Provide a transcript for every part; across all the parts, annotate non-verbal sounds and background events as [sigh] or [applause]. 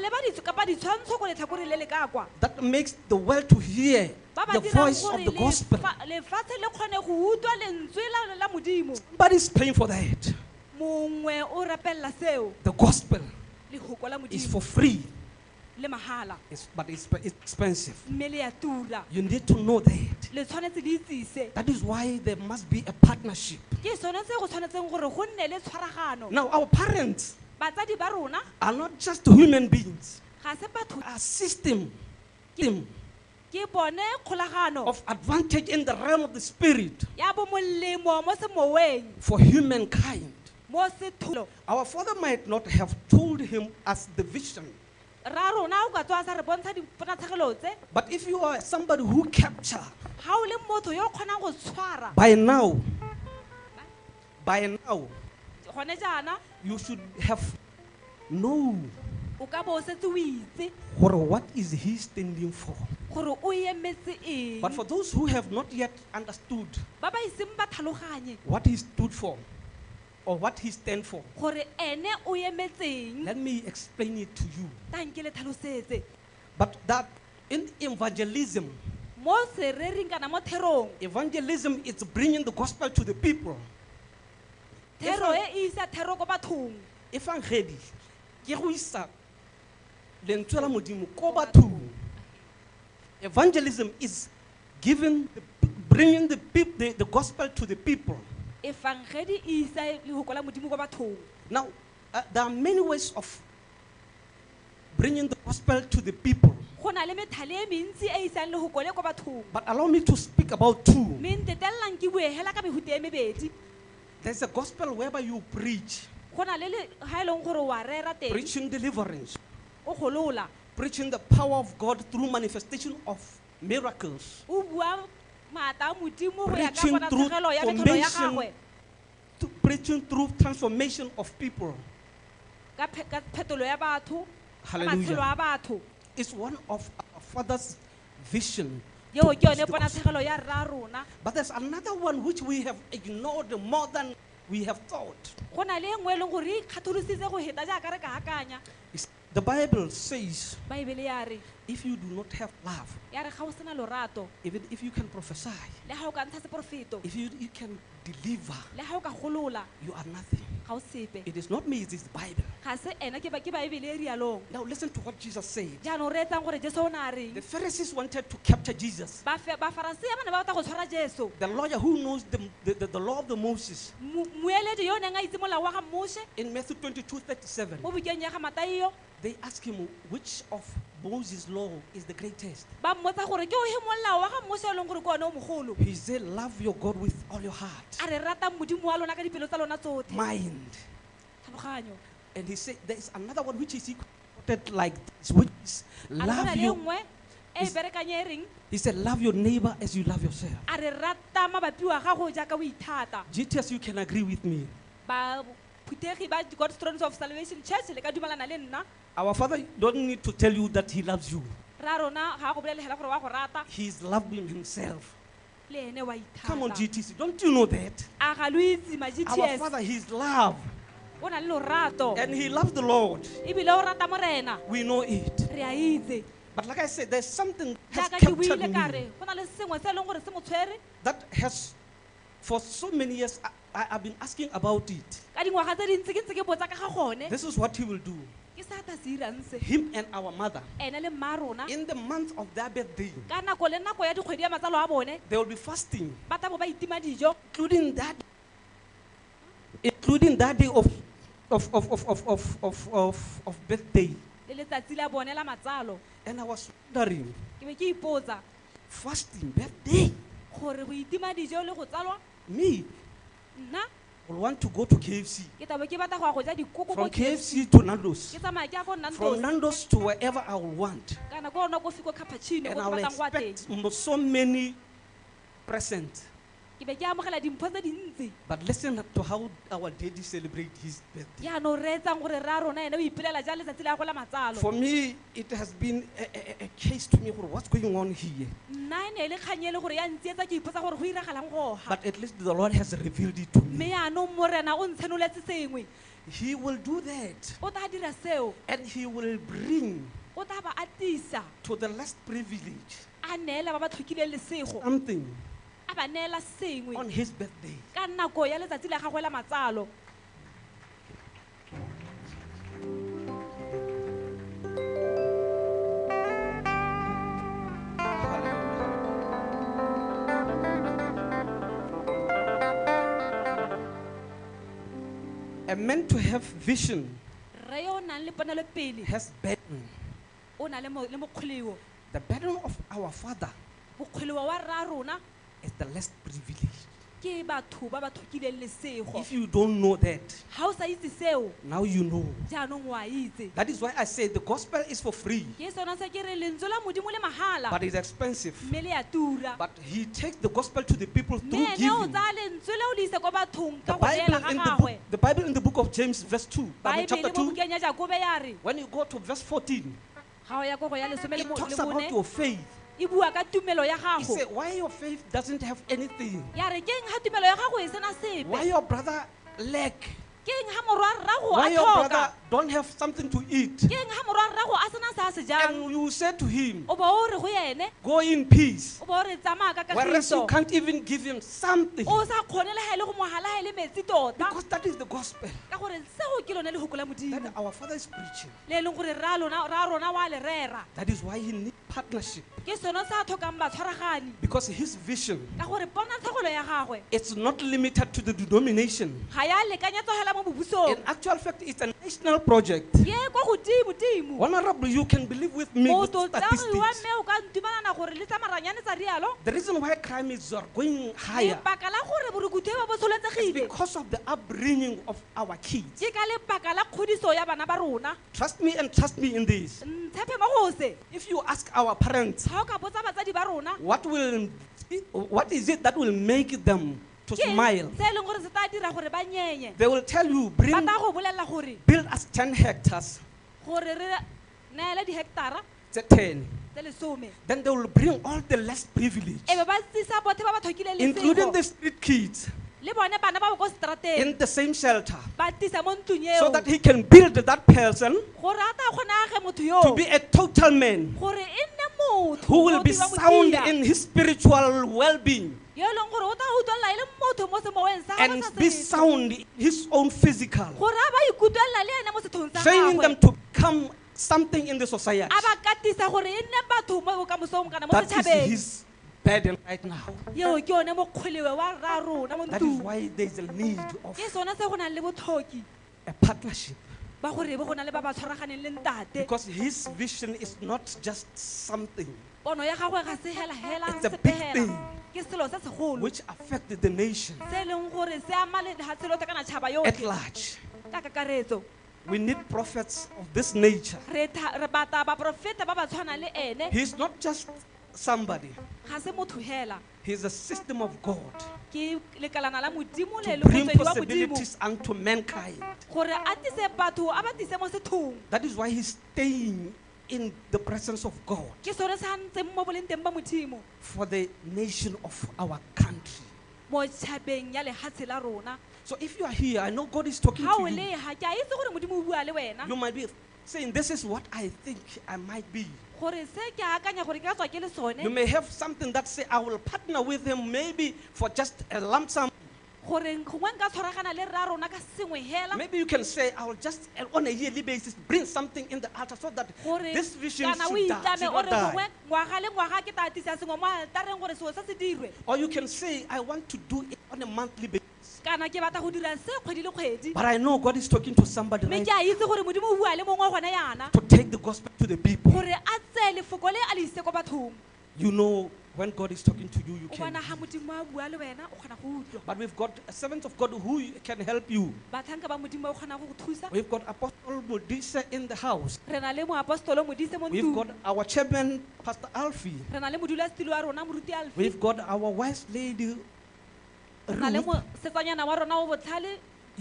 leba ditso kapa ditshwantsho ko letlhakore le le ka kwa that makes the world to hear ba ba the voice gore of the gospel. lefa- lefatshe le kgone go utlwa lentswe la- la modimo Somebody's paying for that. mongwe o rapelela seo The gospel lehoko la is modimo for free, le mahala it's, but it's, it's expensive. mme le ya tura You need to know that. le tshwanetse le itsise That is why there must be a partnership. ke sone se go tshwanetseng gore go nne le tshwaragano Now, our parents batsadi ba rona are not just human beings, ga se batho a system, system ke bone kgolagano of advantage in the realm of the spirit ya bo molemo mo semoweng for humankind. mo Our father might not have told him as the vision, ra rona o ka tswa sa re bontsha diponatlhagelo tse. but if you are somebody who capture ga o le motho yo o kgonang go tshwara by now, by now, gone jaana you should have known o ka bo o setse o itse what, what is he standing for. gore o emetse eng But for those who have not yet understood ba ba iseng ba tlhaloganye what he stood for or what he stand for, gore ene o emetseng let me explain it to you. tanke le tlhalosetse But that in evangelism, mo serering kana mo therong evangelism is bringing the gospel to the people. Thero e e isa thero ko bathong Evangeli, ke go isa lentswe la modimo ko bathong. Evangelism is giving, the, bringing the, peop, the, the gospel to the people. efangedi e isa lehoko la modimo ko bathong Now, uh, there are many ways of bringing the gospel to the people. go na le methale e mentsi e isang lehoko le ko bathong But allow me to speak about two. mme ntetelelang ke bue ka mehuta e mebedi There's a gospel whereby you preach, go na le le- ga e leng gore wa rera teng? Preaching deliverance, o golola. Preaching the power of God through manifestation of miracles, o bua maatla a modimo go ya ka Preaching through ponatlhagelo ya metholo ya formation. to preaching through transformation of people. ka phe- ka phetolo ya batho ka matshelo Hallelujah. a batho. It's one of our Father's vision. But there's another one which we have ignored more than we have thought. It's the Bible says if you do not have love, even if you can prophesy, if you, you can deliver, you are nothing. It is not me, it is the Bible. Now listen to what Jesus said. The Pharisees wanted to capture Jesus. The lawyer who knows the, the, the, the law of the Moses. In Matthew 22 37, they asked him which of Moses' law is the greatest. ba mmotsa gore ke ohe molao wa ga mose o leng gore ke one o mogolo He said, Love your God with all your heart, a re ratang modimo wa lona ka dipelo tsa lona tsotlhe mind. tlhaloganyo And he said, There is another one which is quoted like this, which is a re go love le your. nngwe e is- berekanye e reng He said, Love your neighbor as you love yourself. a re rata mabapi wa gago jaaka o ithata GTS, you can agree with me. ba phuthegi ba of salvation church le ka dumelana le nna Our Father don't need to tell you that He loves you. ra rona ga go bolelegela gore wa go rata He's loving Himself. le ene wa Come on, ithata GTC, don't you know that? a ga lo itse ma Our gts Father, He's love. o na le lorato And He loved the Lord. ebile o rata morena We know it. re a itse But like I said, there's something has jaaka ke captured buile ka me re go na le sengwe se e leng gore se mo tshwere that has, for so many years, I, I have been asking about it. This is what he will do. Him and our mother. In the month of their birthday. They will be fasting. Including that including that day of of of of of of of, of, of birthday. And I was wondering. Fasting birthday. Me nna will want to go to KFC. ke tlabe ke batla go ya go ja dikoko ko From KFC. To Nando's. ke tsamaya ke ya ko From nandos Nando's to wherever I will want. kana ko ona kofi ko cappuccino And ko I ke will batlang kwa teng expect mo- so many presents. But listen to how our daddy celebrates his birthday. For me, it has been a, a, a case to me, what's going on here? But at least the Lord has revealed it to me. He will do that. And he will bring to the last privilege something a ba neela sengwe. On his birthday. ka nako ya letsatsi la gagwe la matsalo. A man to have vision re yo o nang le ponelo has burden. o na le mo- le mokgoleo The burden of our father. Mokgoleo wa rra rona is the less privileged. ke batho ba ba tlhokileng lesego If you don't know that, ga o sa itse seo now you know. jaanong wa itse That is why I say the gospel is for free, ke sona se ke re lentswe la modimo le magala but it's expensive. mme le ya tura But he takes the gospel to the people through mme ene o giving. tsaya lentswe le le ise ko bathong The ka go neela Bible, ga in the, book, gagwe the Bible in the book of James, verse 2, I mean, baebele chapter mo 2, bukeng ya jakobe ya re when you go to verse 14, ga o ya ko go ya lesome le it mo- talks about bone your faith. E bua ka tumelo ya He gago said, Why your faith doesn't have anything? ya re ke eng ga tumelo ya gago e sena Why your brother lack? ke eng ga morwa rrago Why a your tlhoka brother don't have something to eat? ke eng ga morwa rrago a sena se a se jang And you say to him, o ba o re go ene Go in peace. o ba o re tsamaya ka Whereas you can't even give him something. o sa kgone le ga e le go mogala e le metsi tota Because that is the gospel ka gore seo ke lone lehoko la modimo that our father is preaching. le e leng gore rra lona- rra rona wa le rera That is why he needs partnership. ke sone se a tlhokang batshwaragani Because his vision ka gore ponatshegolo ya gagwe it's not limited to the denomination. ga ya lekanyetsogela mo bobusong In actual fact, it's a national project. ye kwa godimo-dimo Honorable, you can believe with me with statistics. mme o ka ntumanana gore le tsamaranyane tsa rialo The reason why crime is are going higher lebaka la gore borukuthe ba bo is because of the upbringing of our kids. ke ka lebaka la kgodiso ya bana ba rona Trust me and trust me in this. ntshepe mo go se If you ask our parents, ga o ka botsa batsadi ba rona what will, what is it that will make them to smile? se leng gore se tla dira gore ba nyenye. They will tell you, bring, tla go bolelela gore build us 10 hectares, gore re neele dihectara say 10. Then they will bring all the less privileged, be ba tsisa bothe ba ba tlhokile including the street kids, le bone bana ba ba ko strateng in the same shelter, ba tisa mo ntlong so that he can build that person gore a ta kgone age motho to be a total man gore nne motho who will be sound in his spiritual well-being. yo leng gore o tla utlwelela le motho mo semoeng sa and be sound his own physical, gore a ba ikutlwelela le ene mo sethong sa training them to become something in the society. a ba katisa gore nne batho mo bokamosong kana mo That is his burden right now. yeo ke yone mokgwelewe wa rra rona mo That is why there is a need of ke sone se go nang le botlhoki. a partnership. Ba gore be go na le ba ba tshwaraganeng le ntate. Because his vision is not just something pono ya gagwe ga se hela hela It's a big thing. ke selo se segolo. Which affected the nation se e leng gore se ama le lehatshelotlhe kana tšhaba at yotlhe large. ka kakaretso. We need prophets of this nature. re tha- re bata baprofeta ba ba tshwanang le ene. He's not just somebody, ga se motho hela. He's a system of God. Ke lekalana la modimo le to le bring motswedi wa modimo. possibilities unto mankind. gore a tise batho a ba tise mo sethong. That is why he's staying in the presence of God ke sone se a ntseng mo boleng teng ba modimo for the nation of our country. mo tšhabeng ya lehatshe la rona So if you are here, I know God is talking to you. leha ke a itse gore modimo o bua le wena You might be saying, This is what I think I might be. gore se ke akanya gore ke ka tswa ke le sone You may have something that say, I will partner with him maybe for just a lump sum. Maybe you can say, I will just uh, on a yearly basis bring something in the altar so that this vision should, die, should not die. gongwe ngwaga le ngwaga ke tatisa sengwe mo altareng gore seo se se dirwe Or you can say, I want to do it on a monthly basis. kana ke batla go dira se kgwedi le kgwedi But I know God is talking to somebody right ke a itse gore modimo o bua le mongwe gone yana to take the gospel to the people. gore a tseye lefoko le a le ise ko bathong You know, when God is talking to you, you can. bona ga modimo a bua le wena o kgona go utlwa But we've got servants of God who can help you. batlhanka ba modimo ba o kgona go go thusa We've got Apostle Modise in the house. re na le moapostolo modise mo We've got our chairman, Pastor Alfie. re na le modulasetilo wa rona moruti alfi We've got our wise lady, re na le Ruth.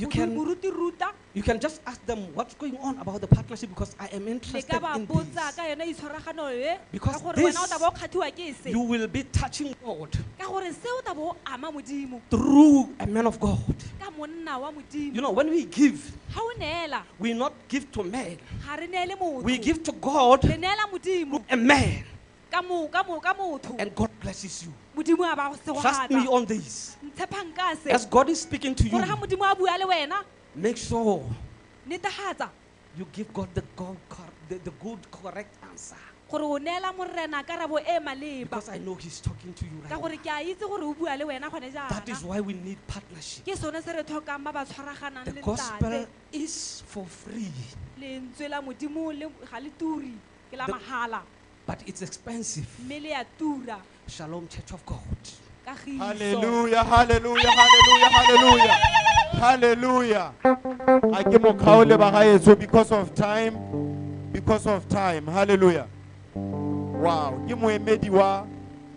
Mosetsanyana wa rona o botlhale You can- You can just ask them what's going on about the partnership because I am interested in this. ka yona itshwaragano Because this- wena o tla bo o kgathiwa ke se You will be touching God. Ka gore se o tla bo o ama modimo. Through a man of God. ka monna wa You know, when we give, ga o neela. we not give to man. ga re neele motho. We give to God a man, ka mo- ka mo- ka motho. And God blesses you. modimo a ba se go Trust me on this. Ntshepang ka se As God is speaking to you, gore ga modimo a bua le wena make sure netegatsa you give God the, God, the, the good, correct answer. gore o neela morena karabo e maleba Because I know He's talking to you ka right gore ke a itse gore o bua le wena gone now. That is why we need partnership. ke sone se re tlhokang ba ba tshwaraganang The le gospel ntate is for free, lentswe la modimo le- ga le turi ke la The- mahala but it's expensive. mme le ya tura Shalom, Church of God. Hallelujah, hallelujah, hallelujah, hallelujah. Hallelujah. A ke mo kgaole ba because of time. Because of time. Hallelujah. Wow. Ke moemedi wa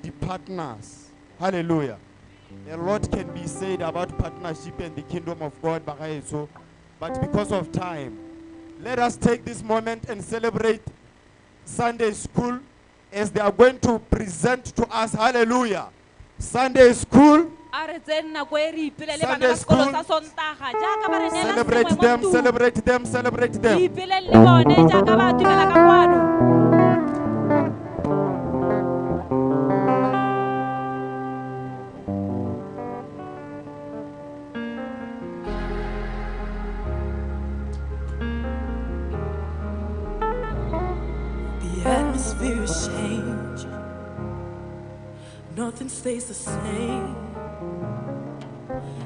di-partners. Hallelujah. A lot can be said about partnership and the kingdom of God ba. But because of time, let us take this moment and celebrate Sunday school as they are going to present to us. Hallelujah. Sunday school. a re tseng nako e re bana Sunday ba sekolo school. sa sontaga jaaka ba re neela Celebrate sengwe mo them, celebrate them, celebrate Re them. le bone jaaka ba atumela ka kwano stays the same.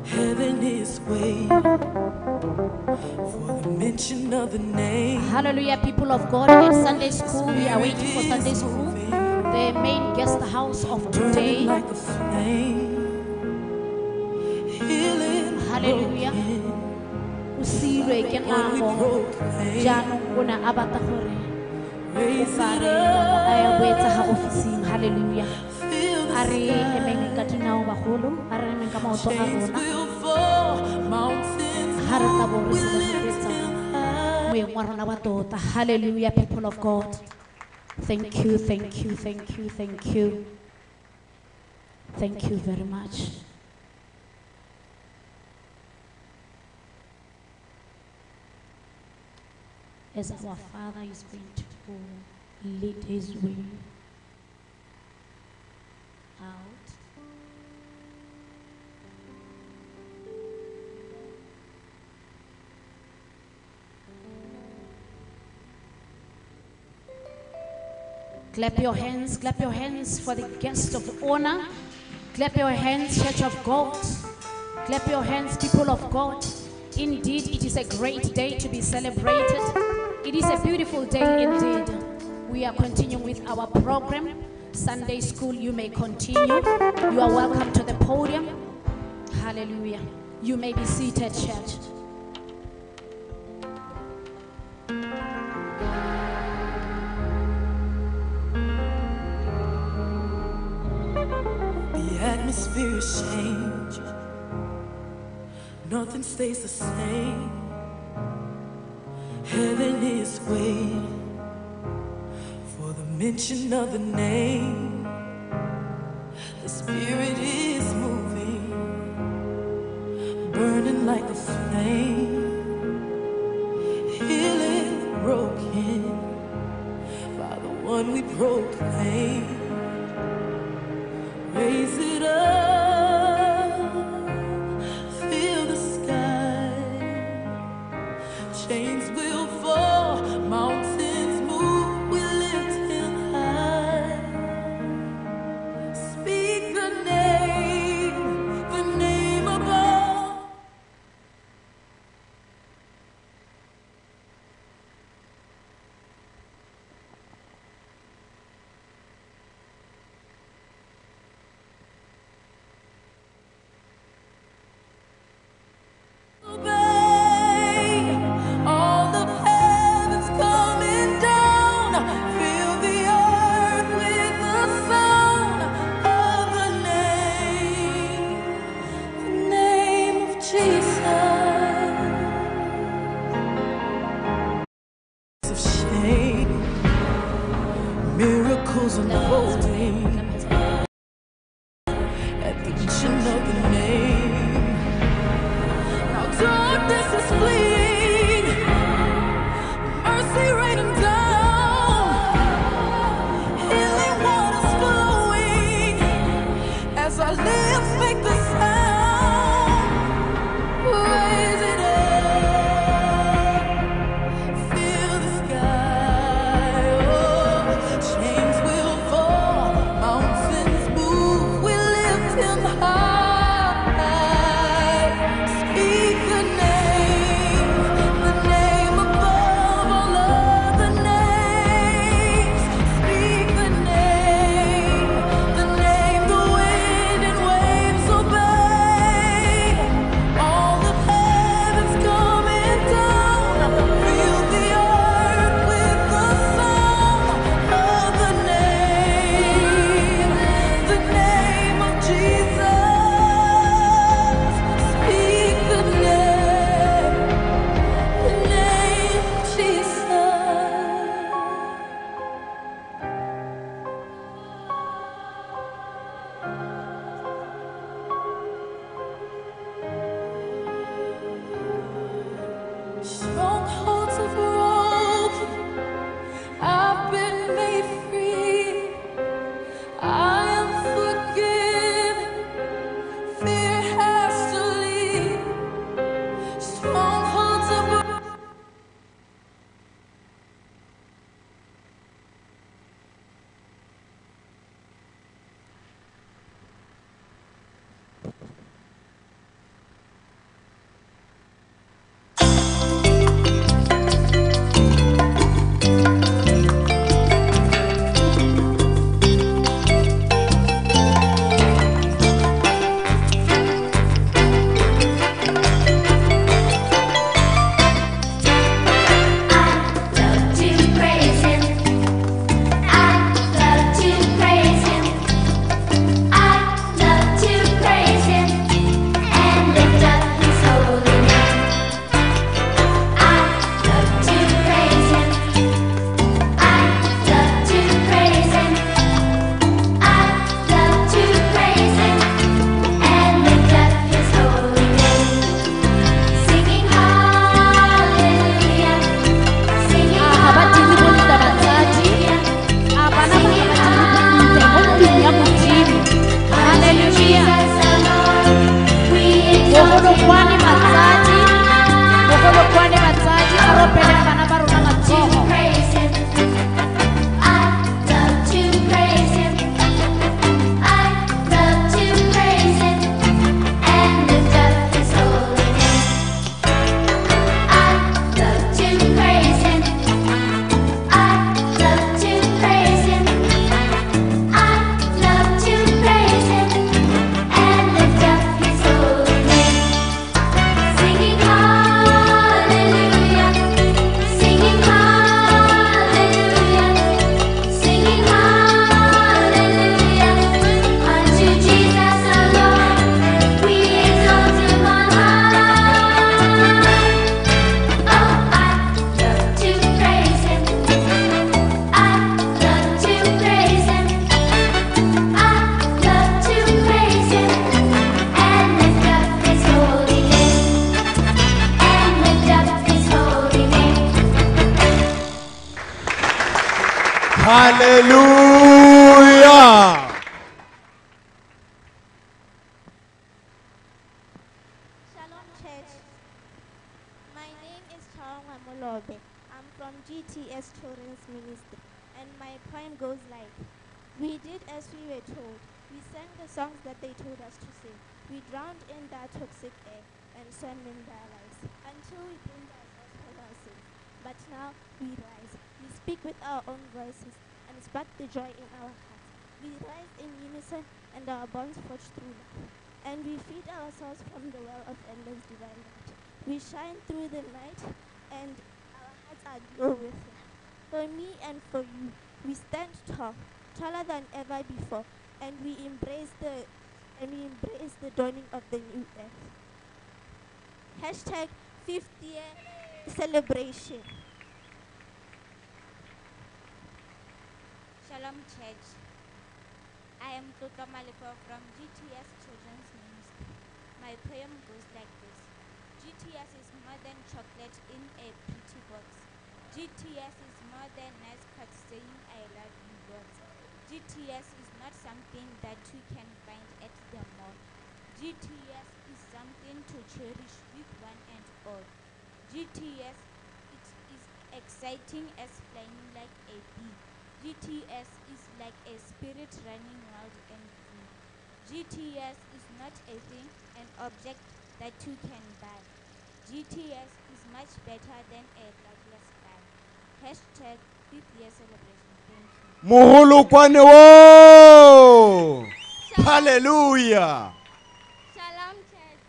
Heaven is waiting for the mention of the name. Hallelujah, people of God. In Sunday school, we are waiting for Sunday school. The main guest house of today. like a flame. Healing Hallelujah. O siilwe ke nako jaanong o ne a batla gore o Raise ka it a ya boetsa ga ofising halleluja Feel the a re emeng ka dinao bagolo a re emeng ka maoto a rona will fall. Mountains ha re tla bo re will lift sebefetsa him high. moeng wa rona wa tota halleluja people of god thank you thank you thank you thank you thank you very much as our father is going to lead his way Clap your hands, clap your hands for the guest of honor. Clap your hands, Church of God. Clap your hands, people of God. Indeed, it is a great day to be celebrated. It is a beautiful day indeed. We are continuing with our program. Sunday school, you may continue. You are welcome to the podium. Hallelujah. You may be seated, church. Atmosphere is changing. Nothing stays the same. Heaven is waiting for the mention of the name. The spirit is moving, burning like a flame. Healing broken by the one we proclaim. Raise it up, object that you can buy. GTS is much better than a Douglas sky. Hashtag fifth year celebration. Thank you. wo hallelujah Shalom Church.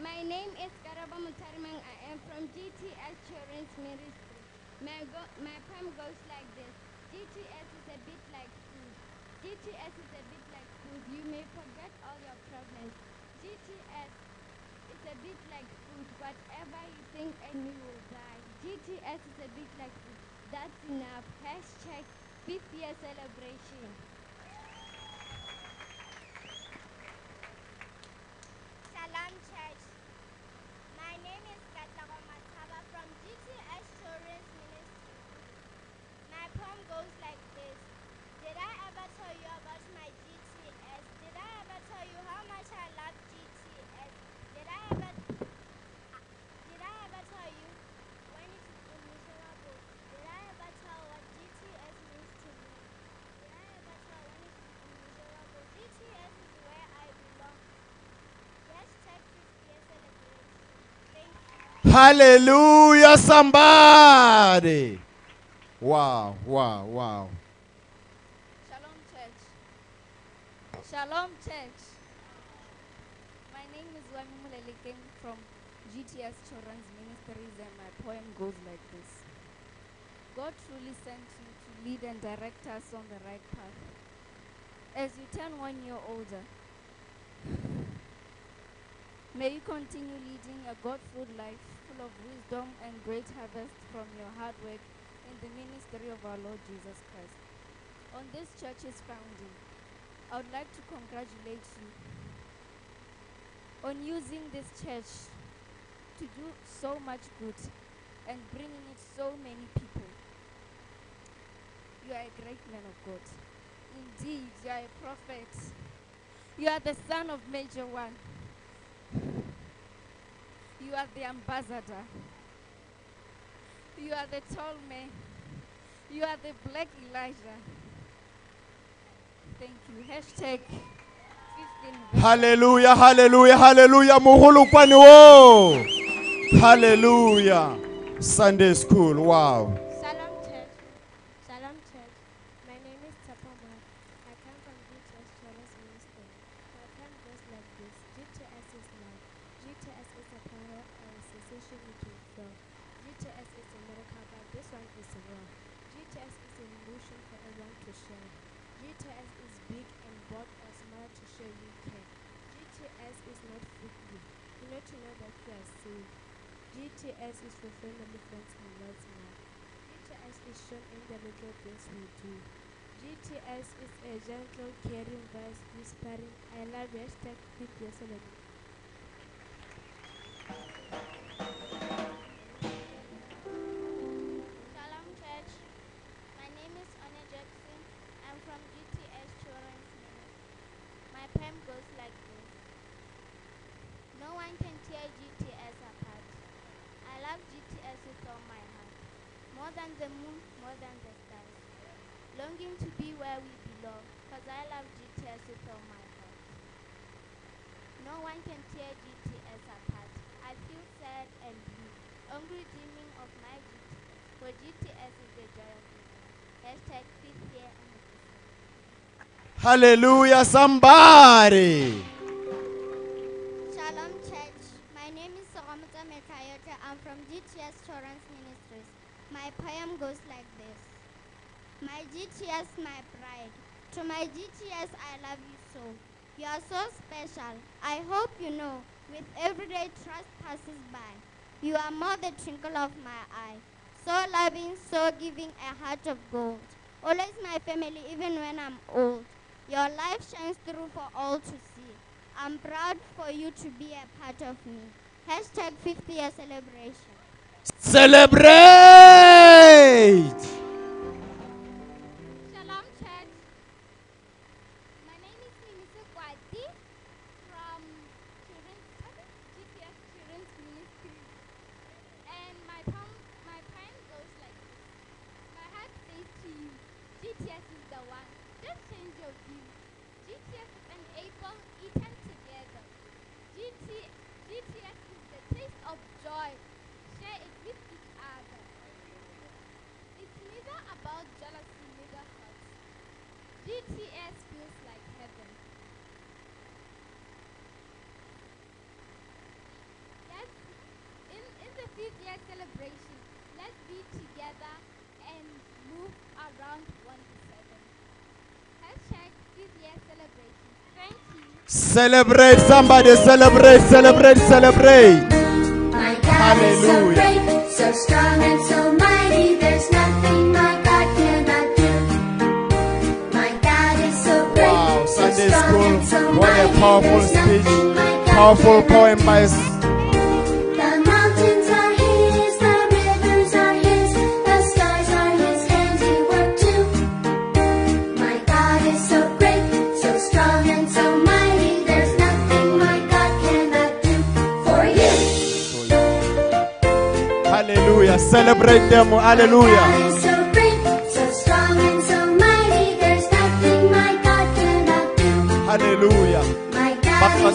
My name is Karaba Mutarman. I am from GTS Children's Ministry. My, go- my poem goes like this. GTS is a bit like food. GTS is a bit like food. You may forget all your problems. GTS is a bit like food. Whatever you think and you will die. GTS is a bit like food. That's enough. Hashtag fifth year celebration. Salam Church. My name is Katlago Mataba from GTS Children's Ministry. My poem goes like this. Did I ever tell you about my GTS? Did I ever tell you how much I love GTS? Did I ever uh, did I ever tell you when it is immeasurable? Did I ever tell what GTS means to me? Did I ever tell when it is immeasurable? GTS is where I belong. Hashtag fifth year celebration. Thank you. Hallelujah somebody wow wow wow Shalom Church. Shalom Church. My name is Wamimulele came from GTS Children's Ministries and my poem goes like this. God truly sent you to lead and direct us on the right path. As you turn one year older, may you continue leading a God-filled life full of wisdom and great harvest from your hard work in the ministry of our Lord Jesus Christ. On this church's founding, I would like to congratulate you on using this church to do so much good and bringing it so many people. You are a great man of God. Indeed, you are a prophet. You are the son of Major One. You are the ambassador. You are the tall man. You are the black Elijah. Thank you. Hashtag 15 hallelujah hallelujah hallelujah muhulukwane wo hallelujah sunday school wow Salam Church. Salam Church. My name is Tapama. I come from GTS Children's Ministry. My poem goes like this. GTS is love. GTS is a power and sensation you can feel. GTS is a miracle, but this one is real. GTS is an emotion for everyone to share. GTS is big and broad or small to show you care. GTS is not freaky. You need to know that you are safe. GTS is for family, friends, and lots more. GTS is shown in the little things we do. GTS is a gentle, caring voice whispering, I love you, hashtag celebration. Shalom Church. My name is Anna Jackson. I'm from GTS Children's Ministry. My poem goes like this. No one can tear GTS apart. I love GTS with all my heart. More than the moon, more than the stars. Longing to be where we belong, cause I love GTS with all my. No one can tear GTS apart. I feel sad and blue, dreaming of my GTS, for GTS is the joy of. Hashtag fifth year anniversary. hallelujah somebody Shalom Church. My name is Sogamata Mekayota. I'm from GTS Children's Ministries. My poem goes like this. My GTS, my pride. To my GTS, I love you so. You are so special. I hope know, with everyday trust passes by. You are more the twinkle of my eye. So loving, so giving, a heart of gold. always my family even when I'm old. Your life shines through for all to see. I'm proud for you to be a part of me. Hashtag 50 year celebration. Celebrate! Shalom Church. My name is Minisa Kwati from Children's GTS Children's Ministry. And my poem, my poem goes like this. My heart says to you, GTS is the one. Just change your view. GTS is an apple eaten together. GT, GTS is the taste of joy. Share it with each other. It's neither about jealousy, neither hurt. GTS feels like heaven. Let's, in, in the year celebration, let's be together and move around 127. Hashtag fifth year celebration. Thank you. Celebrate, somebody celebrate, celebrate, celebrate. My God is so Hallelujah. great, so strong and so mighty. There's nothing my God cannot do. My God is so great, Wow, so Sunday strong and so school, what a mighty. powerful There's speech, nothing my God powerful cannot poem by Celebrate them. Hallelujah. so great, so strong and so mighty. There's nothing my God cannot do. Hallelujah. My God Bakga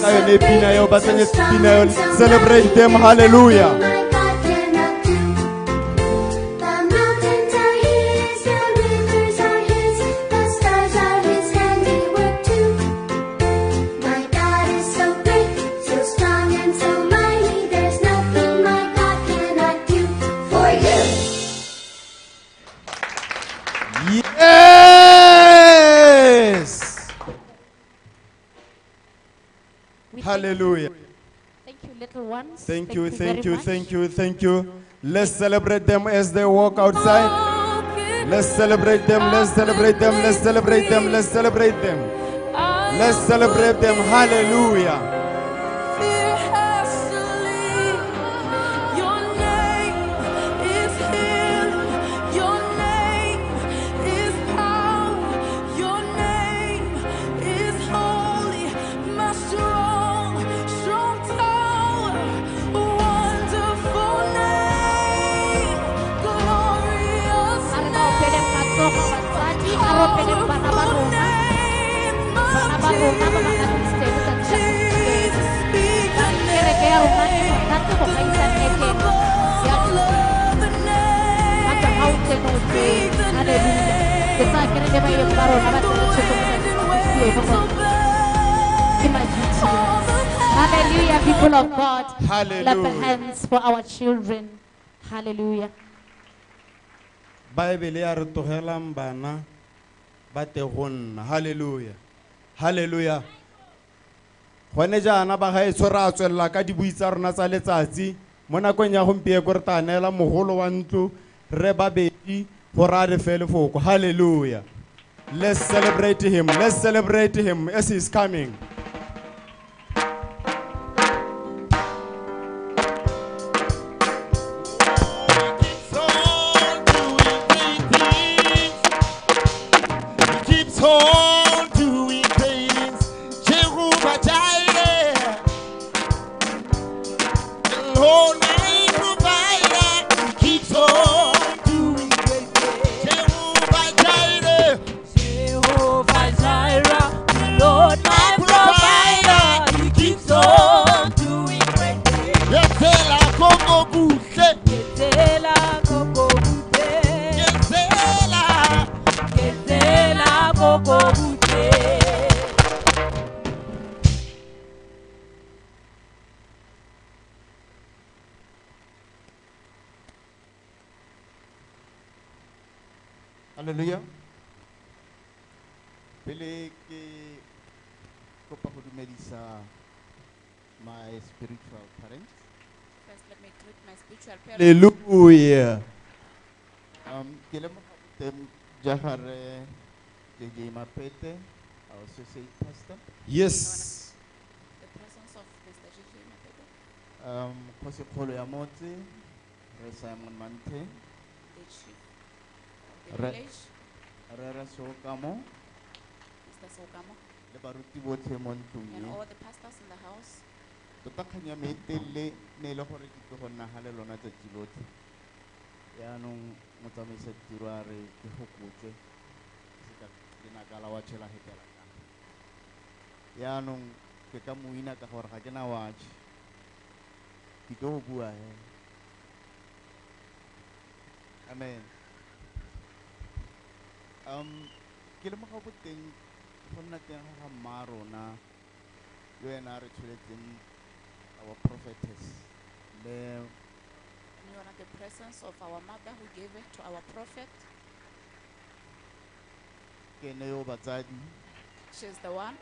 Thank you, thank you, much. thank you, thank you. Let's celebrate them as they walk outside. Let's celebrate them, let's celebrate them, let's celebrate them, let's celebrate them. Let's celebrate them. Hallelujah. Ke tsaya kereke baeng ba rona ba tsene tshotso mo gompieno mo ke ma-GTS. Hallelujah, people of God. Clap Hallelujah. hands for our children. Hallelujah. Bible ya re tlogelang bana ba te go nna halleluja halleluja gone jaana ba gaetsho re a tswelela ka dibui tsa rona tsa letsatsi. Mo nakong ya gompieko re ta neela mogolo wa ntlo re babedi gore a re fe lefoko. Halleluja let's celebrate him let's celebrate him as he's coming greet my spiritual parents. halleluja Um, ke lemoga boteng Jahare JJ Mapete, our associate pastor. Yes. The presence of Mr. J.J. Mapete, Um, Kosikolo Yamotse, Re Simon Mante, the chief of the Re- village, Rera Sokamo, Mr. Sokamo, le baruti botlhe mo ntlong and all the pastors in the house. Tota kgang ya me ne e le gore ke tlo go nna ga le lona tsatsi lotlhe. Yaanong motsamaisa tiro a re ke gokotswe lenaka la wa tšhela hetela jang yaanong ke ka moina ka gore ga ke na watch. Ke tlo go bua he amen. Um ke lemoga boteng go nna teng ga mma rona yo ena a re tsholetseng our prophetess. And you honor the presence of our mother who gave it to our prophet. ke ene yo batsadi. She's the one.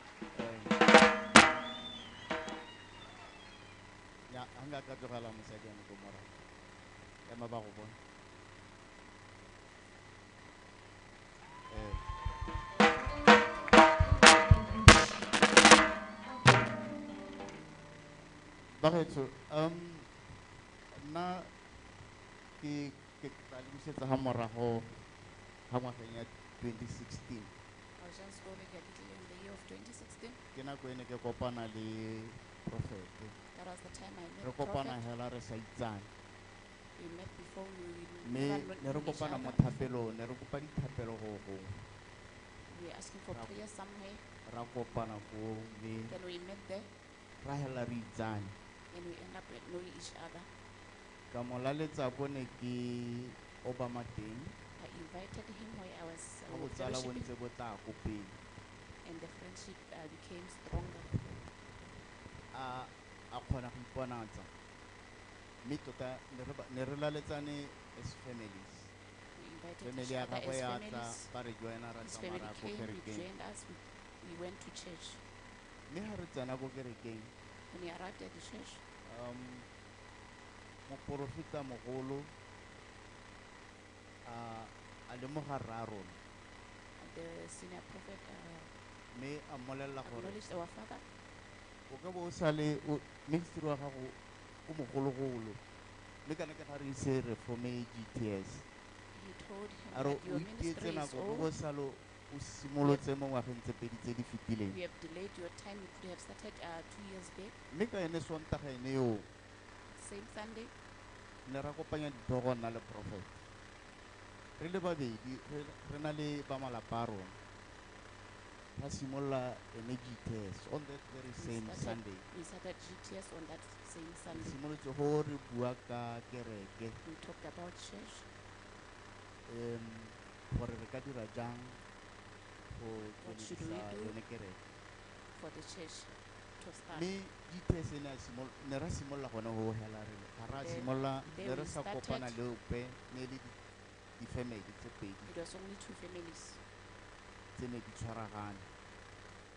ya bagetso um nna ke ke tla le busetsa morago ga ngwageng ya 2016 I was just going little in the year of 2016. ke nako e ne ke kopana le profete That was the time I met re kopana prophet. hela re sa itsane We met before we mme never ne re each kopana mo other. thapelong ne re kopa dithapelo go gongwe We were asking for prayer somewhere. ra kopana koo mme Then we met there ra hela re itsane and we end up knowing each other. ka mo laletsa ko ne ke obama teng I invited him where I was ga uh, bo fellowshipping ntse bo tla ko pele and the friendship uh, became stronger. a a kgona go iponatsa mme tota ne re ba- ne re laletsane as families We invited family each ya other gagwe as ya tla families. ba re joina ra His tsamaya family ra ko came, we kerekeng joined us, we, we went to church. mme ga re tsena ko kerekeng When we arrived at the church, um moporofeta mogolo a a lemoga rra rona the senior prophet uh, mme a mmolelela gore acknowledged our father. o ka bo o sale o- ministry wa gago o mogologolo mme ka ne ke ga re ise re gts He told him a re that o your itietse ministry is nako o bo old. sale o simolotse mo ngwageng tse pedi tse di fetileng. You have delayed your time. You could have started uh, two years back. mme ka ene sontaga ene yo Same Sunday, ne ra kopanya dithogo nna le prophet. Re le babedi re- na le ba malapa a rona. Ra simolola ene gts on that very same sunday. we started GTS on that same Sunday. simolotse go re bua ka kereke. We talked about church, um gore re ka dira jang? go What should we do? for the church to start. mme gts ene a simol- ne ra simolola gone go hela re le ga ra Then- then we sa kopana started- le ope ne le di- di-family tse pedi It was only two families. tse ne di tshwaragane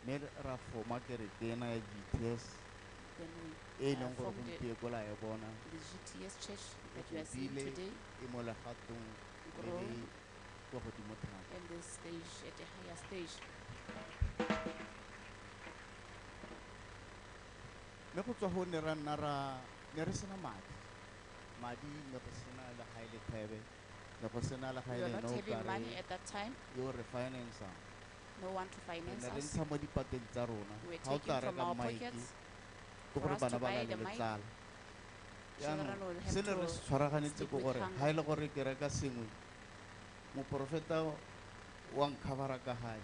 mme ra forma kereke ena ya gts Then e e uh, leng gore e bona the GTS church e that you are seeing today, e mo legatong le le kwa godimo thata and the stage at a higher stage. mme go tswa go ne ra nna ra ne re sena madi madi ne go sena le ga le thebe ne go sena le ga We were not having money at that time. yo re financa No one to re finance ne re us. ntsha mo dipateng tsa rona We were ga o taking from reka our maiki pockets ke for gore us bana to ba buy na the mic. letsala Children will have se ne re to se tshwaraganetse sleep ko with gore hunger. ga e le gore ke reka sengwe moporofeta wa nkgabara ka gae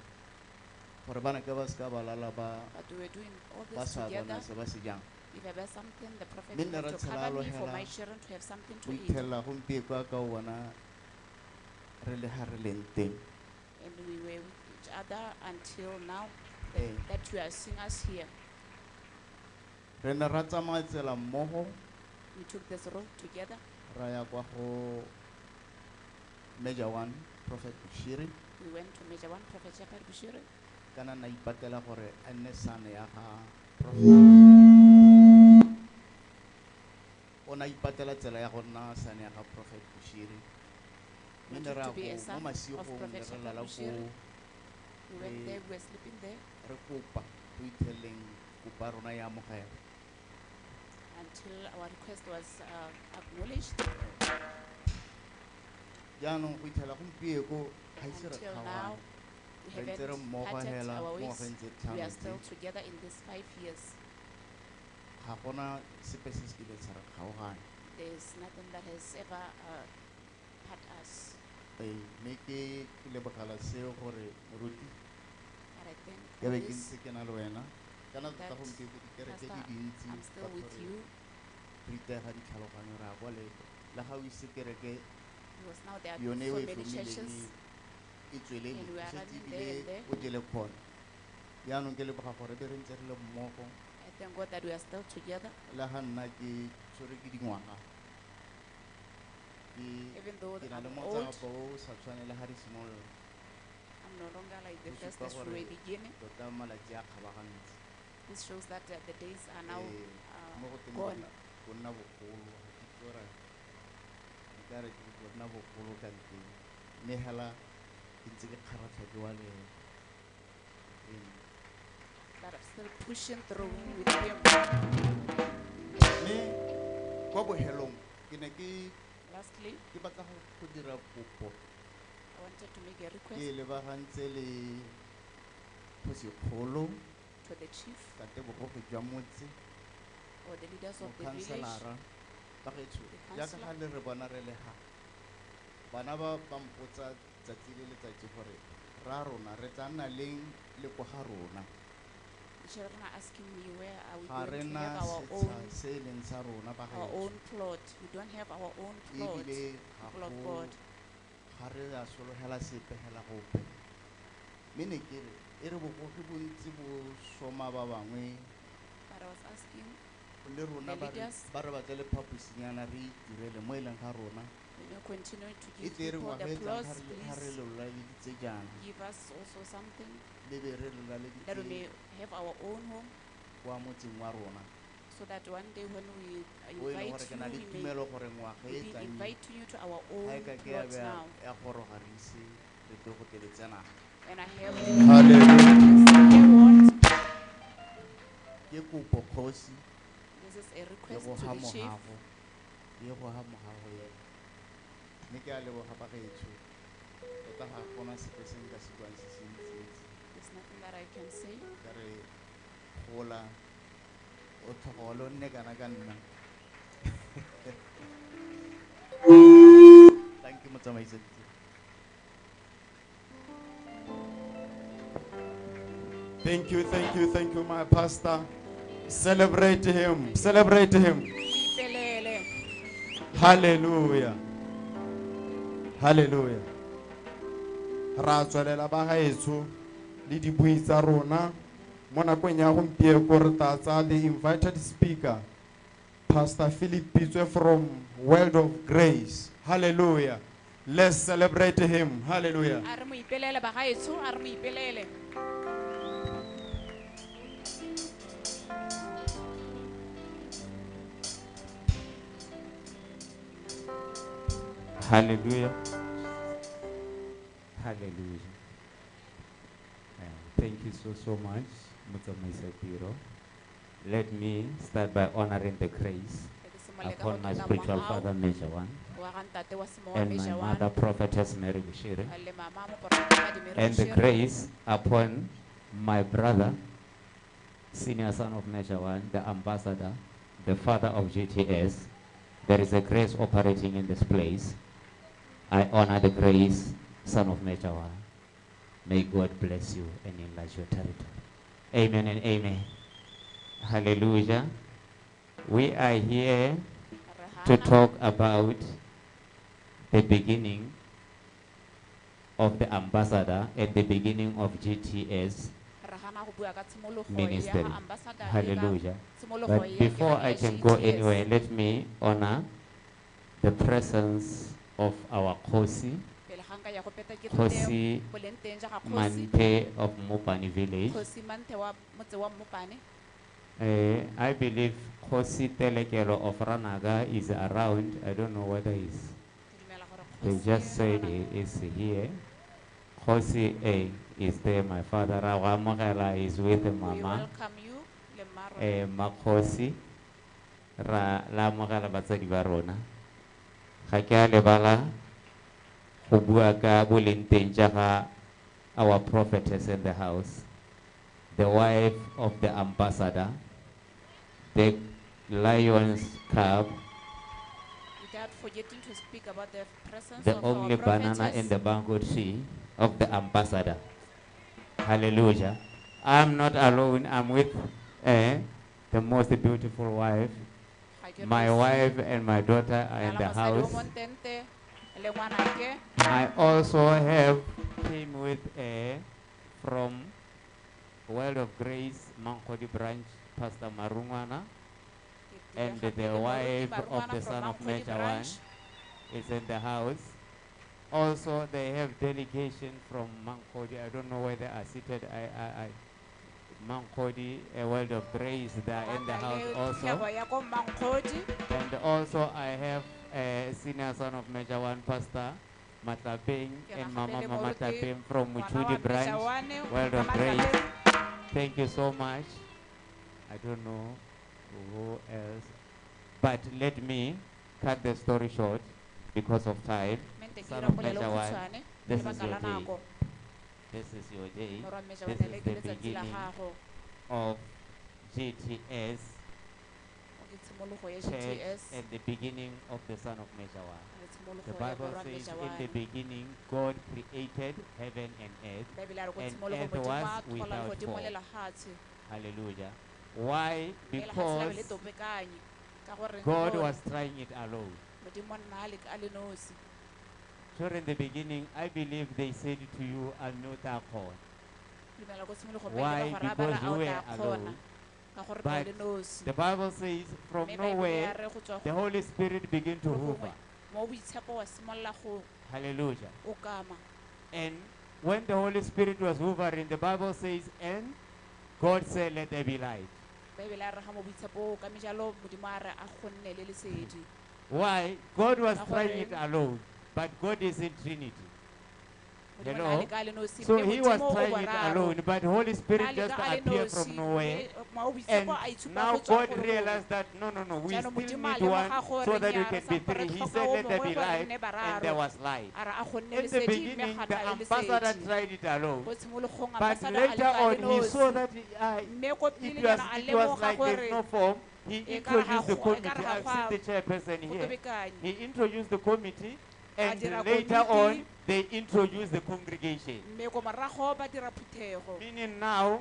gore bana ke ba seka ba lala ba But we were doing all ba this sa together. se ba se jang If I buy something, the prophet Mme ne to tshela cover me for alohela my children to have something to go eat. ithelela gompieko ka o bona re le ga re leng teng And we were with each other until now Eh. that, that you are seeing us here. re ne ra tsamaya tsela mmogo We took this road together. ra ya kwa go major one prophet bushiri. We went to Major One, Prophet Shepherd Bushiri. kana na ipatela gore a nne sane ya ga prophet. O na ipatela tsela ya go nna sane ya ga prophet bushiri. Mme ne re to a be a go son mo of masiogong ne re lala Shaka ko We went there, we were sleeping there. re kopa go itheleng kopa rona ya amogela. Until our request was uh, acknowledged. Jaanong go itlhela ga ise re Until now, kgaogane we re ntse re haven't mmogo parted hela our mo ways. ngwageng tse We are still together in these five years. ga gona sepe se se kileng sa re kgaogane There's nothing that has ever uh, hurt us. ee mme ke ke lebogela seo gore moruti But I think ke be ke this, ntse ke na le wena ka nako tsa that gompieko dikereke di Pastor, dintsi I'm still batho with re you. ritega ditlhaloganyo re a kwa le le ga o ise kereke Because now there are so many churches and we are running there and there. o jele kgona jaanong ke leboga gore be re ntse re le mmogo I thank God that we are still together. le ga nna ke tshwere ke dingwaga Even though ke na le I'm motsagapo o o sa tshwane le ga di simolola I'm no longer like the first as we beginning. tota malatsi a kgabagantse This shows that uh, the days are now Eh, uh, mo go teng gone. bonna- bonna bogolo ga ke tsora nkare ke bonna bogolo ka nteng mme hela ke ntse ke kgaratlha ke wa le But I'm still pushing through with him. mme kwa bohelong ke ne ke Lastly, ke batla go go dira kopo. I wanted to make a ke request lebagantse le kgosikgolo to the chief kate jwa motse or the leaders of the village. mokhanselara The jaaka ga le re bona re le ga bana ba ba mpotsa tsatsi le letsatsi gore ra rona re tla nna leng le kwa ga rona The children are asking me where are we ga re going to na have our setsha own se e leng sa rona our bagaetsho own plot. We don't have our own plot. ebile ga People of go God. ga re a sologela sepe hela gope mme ne ke re e re bogoge bontsi bo soma ba bangwe But I was asking le rona ba re- leaders. ba re batlele phaposinyana re itirele mo e leng ga rona continue to e give tle re people the e ga re- please give us also something le be re that we may have our own home. kwa motseng wa rona. So that one day when we o e leng invite gore ke you, na le we may tumelo gore ngwaga e be tlang inviting you to our ga own e ka ke ya plot be now. ya goroga re ise re tlo go teletsena And I have Hallelujah. ke kopo kgosi. This is a request go to ga the chief. mogago ke go ga mogago ye mme ke a leboga bagaetsho tota ga gona sepe se nka se buang se se There's nothing that I can say. ka re gola o tlhogole o nne kana ka nna [laughs] thank you motsamaisi Thank you, thank you, thank you, my pastor. Celebrate him. Celebrate him. Ipelele. Hallelujah. Hallelujah. Ra tswelela ba gaetsho le dibui tsa rona mo nakong ya gompieko re tla tsa the invited speaker Pastor Philip Pitswe from World of Grace. Hallelujah. Let's celebrate him. Hallelujah. A re mo ipelele bagaetsho, a re mo ipelele. Hallelujah. Hallelujah. Uh, thank you so, so much, Mutsamaisa Biro. Let me start by honoring the grace upon my spiritual father, Major One, and my mother, Prophetess Mary Bushiri, and the grace upon my brother, senior son of Major One, the ambassador, the father of GTS. There is a grace operating in this place. I honor the grace, son of One. May God bless you and enlarge your territory. Amen and amen. Hallelujah. We are here to talk about the beginning of the ambassador at the beginning of GTS ministry. Hallelujah. But before I can go anywhere, let me honor the presence of our Kosi, Pele ga nka ya go peta ke Kosi tlotle boleng teng ja ga kgosi Mante of Mopani village. kgosi manthe wa motse wa mopane Uh, I believe Kosi Telekelo of Ranaga is around. I don't know whether he's. They just said he is here. Kosi A is there, my father. Rawamogela is with We mama. welcome you, Lemaro. Eh, Makosi. Ra la amogela batsadi ba rona. Ga ke a lebala go bua ka boleng teng our prophetess in the house. The wife of the ambassador. The Lions Cub. Without forgetting to speak about the presence the of only banana in the banquet tree of the ambassador. Hallelujah. I'm not alone. I'm with eh, the most beautiful wife. My wife and my daughter are in the Ala mosadi o house. Montente, le ngwanake. I also have came with a from World of Grace Mankodi branch, Pastor Marungwana, and the wife of the son of Major One is in the house. Also, they have delegation from Mankodi. I don't know where they are seated. I, I, I Mankodi, a World of Grace, they are in the house also. Tlhego ya ko Mankgodi. And also I have a senior son of Major One Pastor Matlapeng Ke and Mama Mama moruti from Mochudi branch, One, World of Grace. Thank you so much. I don't know who else, but let me cut the story short because of time. Son of Major One, this is your day. This is your day. This is the beginning of GTS Ke tshimologo ya church GTS. and the beginning of the Son of Major One. Re tshimologo The Bible says in the beginning God created heaven and earth Bibele ya re ko and earth was without form. Hallelujah. Why? Mme lefatshe la be le Because topekanye. Ka gore God was trying it alone. Modimo nna a le- a le nosi. Sure, in the beginning, I believe they said to you, I'm not that God. Dumela ko tshimologo Why? pele ba gore a ba Because you were alone. Ka gore ba But the Bible says, from Mme Bible ya nowhere, re go tswa the Holy Spirit began to hover. mo boitshepo wa simolola go Hallelujah. And when the Holy Spirit was hovering, the Bible says, and God said, let there be light. Bibele ya re ga mo boitshepo o kame jalo Modimo a re a go nne le lesedi. Why? God was trying it alone, but God is in Trinity. Modimo Hello? na leka a le nosi, So he was trying it alone, but Holy Spirit just leka a le appeared from nowhere. mme mo boitshepo And now God realized that no, no, no, we still need one so that we can be three. He said, let there be light, and there was light. A re a go nne In the beginning, the ambassador tried it alone. But later on, he saw that uh, it was, it was like there's no form. He ka re ga introduced the committee. I've seen a- the chairperson here. He introduced the committee, and later on. They introduced the congregation. mme ko morago ba dira phuthego Meaning now,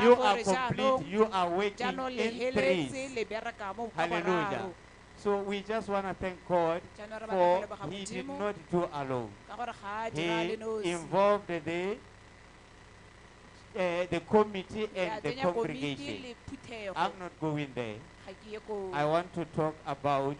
you are complete, you are working in heletse threes. le bereka mo ka Hallelujah. So we just want to thank God Jaanong re batla for He did not do alone. ka gore ga a dira He involved the uh, the committee and the congregation. I'm not going there. ga ke ye koo. I want to talk about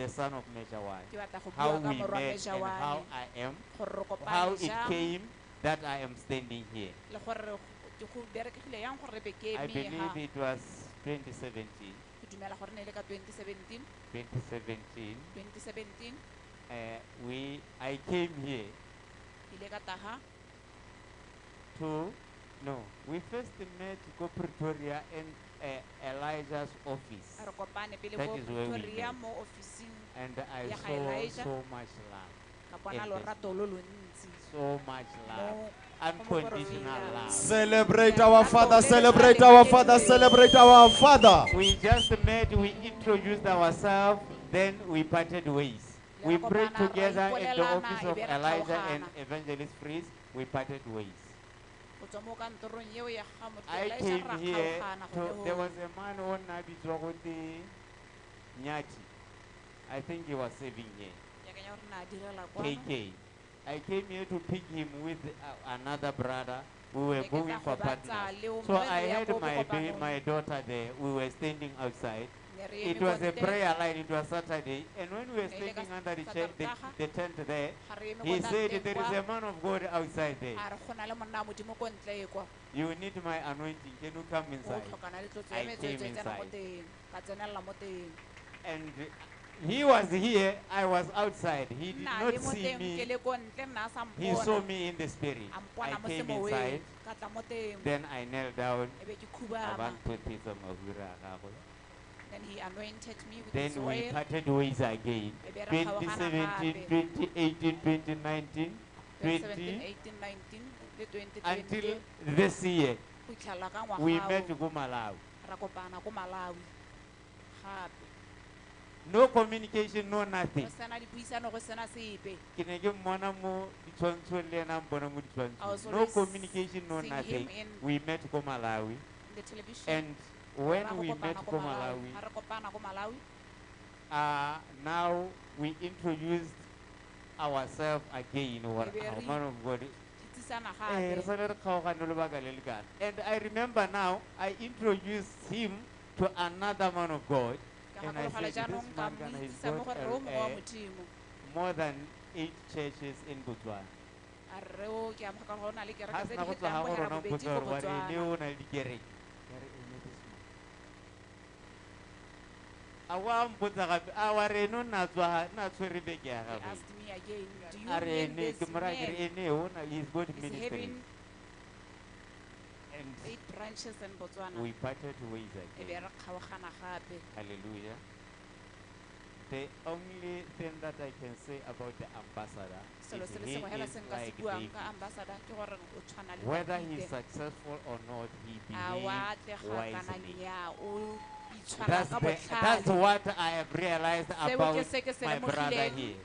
the son of Major One. Ke batla go How we met and how I am, Gore re kopane how it came that I am standing here. le gore ke go berekegile yang gore re be ke I believe it was 2017. ke dumela gore ne e le ka 2017 2017. 2017 Uh, we I came here ke ile ka taga to no. We first met go Pretoria in uh, Elijah's office. re kopane pele That where we met. And I saw so much love. ka bona in this lorato lo lo ntsi So much love. Unconditional love. Celebrate our Father, celebrate our Father, celebrate our Father. We just met, we introduced ourselves, then we parted ways. We prayed together in the office of Elijah and Evangelist Priest. We parted ways. I came here, to, there was a man on Nabitwagote Nyati. I think he was saving here. ke akanya gore na a direla kwano KK. I came here to pick him with uh, another brother. We were going for partners. So I had my, my daughter there. We were standing outside. It was a prayer line. It was Saturday. And when we were Ne ile ka standing under the, the, the tent there, Ga re eme he said, there is a man of God outside there. a re go na le monna wa modimo ko ntle kwa You need my anointing. Can you come inside? tlhokana le tlotso I came inside. teng ka tsenelela mo teng And He was here, I was outside. He did not see me. le ko ntle nna He saw me in the spirit. I came inside. ka tla mo teng Then I knelt down. Then he anointed me with Then we oil parted ways again. E be re kgaogana 2017, 2018, 2019, 17 20 18 19 le 2020 until this year. We met go Malawi. ra kopana ko malawi gape No communication, no nothing. go sena dipuisano go sena sepe Ke ne ke mmona mo ditshwantshong le ena a mo I was ditshwantshong. No communication, no nothing. in- We met go Malawi. the television And when we met go Malawi, ga re kopana ko malawi uh, now we introduced ourselves again our re man of God Eh, re gape sale re kgaogane lobaka le le kana. And I remember now, I introduced him to another man of God. And I said, this man mo gonna he's itsisa mo got gore o mongwe wa a- a- more than eight churches in Botswana. a re o ke amogela gore o na le kereke Ha tse sena di go tla go rona mpotsa gore wa re ene botswana o na le dikereke. Ke re, "Ene this man." A wa mpotsa gape, "A wa re ene o nna tshwere beke ya he asked me again do you A re mean ene, this ke mo raya man "Ene o na- he's is ministry." having And eight branches in botswana we parted ways again. re Hallelujah. The only thing that I can say about the ambassador is he is se nka se like David. ka ambassador ke gore o tshwana le Whether he's successful or not, he a behaved atlega kana wisely. nnyaa o itshwara That's, the, that's what I have realized about se ke se my brother here.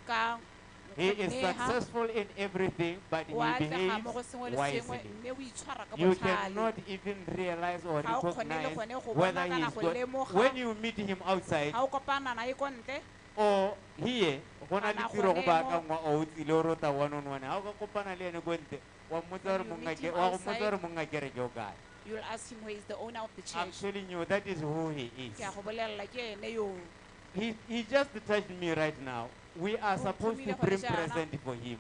He is successful in everything, but he o atlega mo go behaves sengwe le sengwe wisely. mme o itshwara ka You cannot even realize or Ga recognize whether he is good. When you meet him outside ga o kopana nae ko ntle or here, go na le tiro go baakangwa o o tsile o rota one on one. Ha o ka kopana le ene ko ntle, wa mmotsa When gore you ke- him go mmotsa outside, gore monga kereke o kae. You'll ask him who is the owner of the church. I'm church telling you, that is who he is. ke a go bolelela ke ene yo He, he just touched me right now. We are supposed to bring present for him.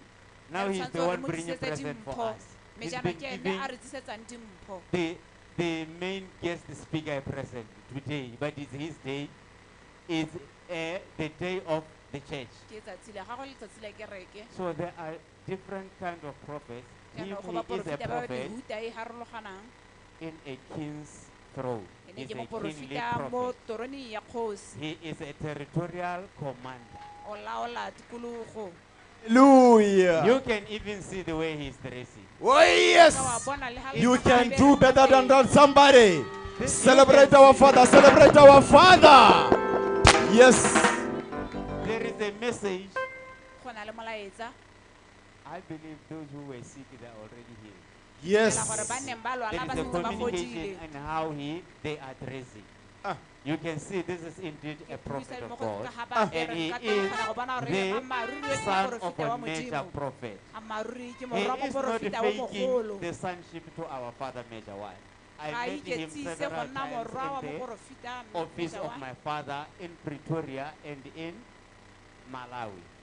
Now he's the one bringing present for us. He's been ke ene giving a re tlisetsang dimpho the, the main guest speaker present today, but it's his day. It's uh, the day of the church. ke tsatsi le gago la kereke So there are different kind of prophets. Him, jaanong go he is a ba prophet mehuta e harologanang in a king's throne. ene He's a kingly prophet. toroneng ya kgosi He is a territorial commander. o laola tikologo Hallelujah. You can even see the way he's dressing. Oh, yes. Ka wa bona le ha le You can do better than that. Somebody This- celebrate our Father. Celebrate our Father. Yes. There is a message. go na I believe those who were sick they are already healed. Yes. Ela gore ba neng ba There lwala ba is a communication and how he they are dressing. Ah. You can see this is indeed a prophet of God, ka ga ba and he is kgona go the son of a major modimo prophet. He is not faking the sonship to our father Major One. I ga met him several nna morwa wa times in the office of my father in Pretoria and in Malawi.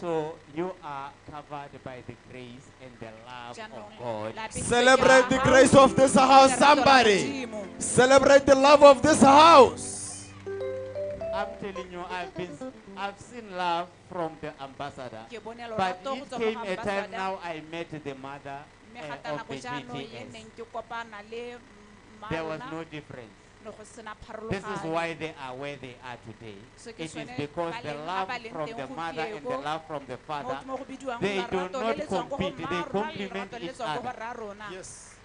So you are covered by the grace and the love of God. Celebrate the grace of this house. Somebody. Celebrate the love of this house. I'm telling you, I've been, I've seen love from the ambassador, but it came a time now I met the mother uh, of the jaanong GTS. neng ke kopana le There was no difference. Ne go sena This is why they are where they are today. It is because the love from the mother and the love from the father, mo go bidiwang they do not le tswang ko go compete, they complement each other. borra rona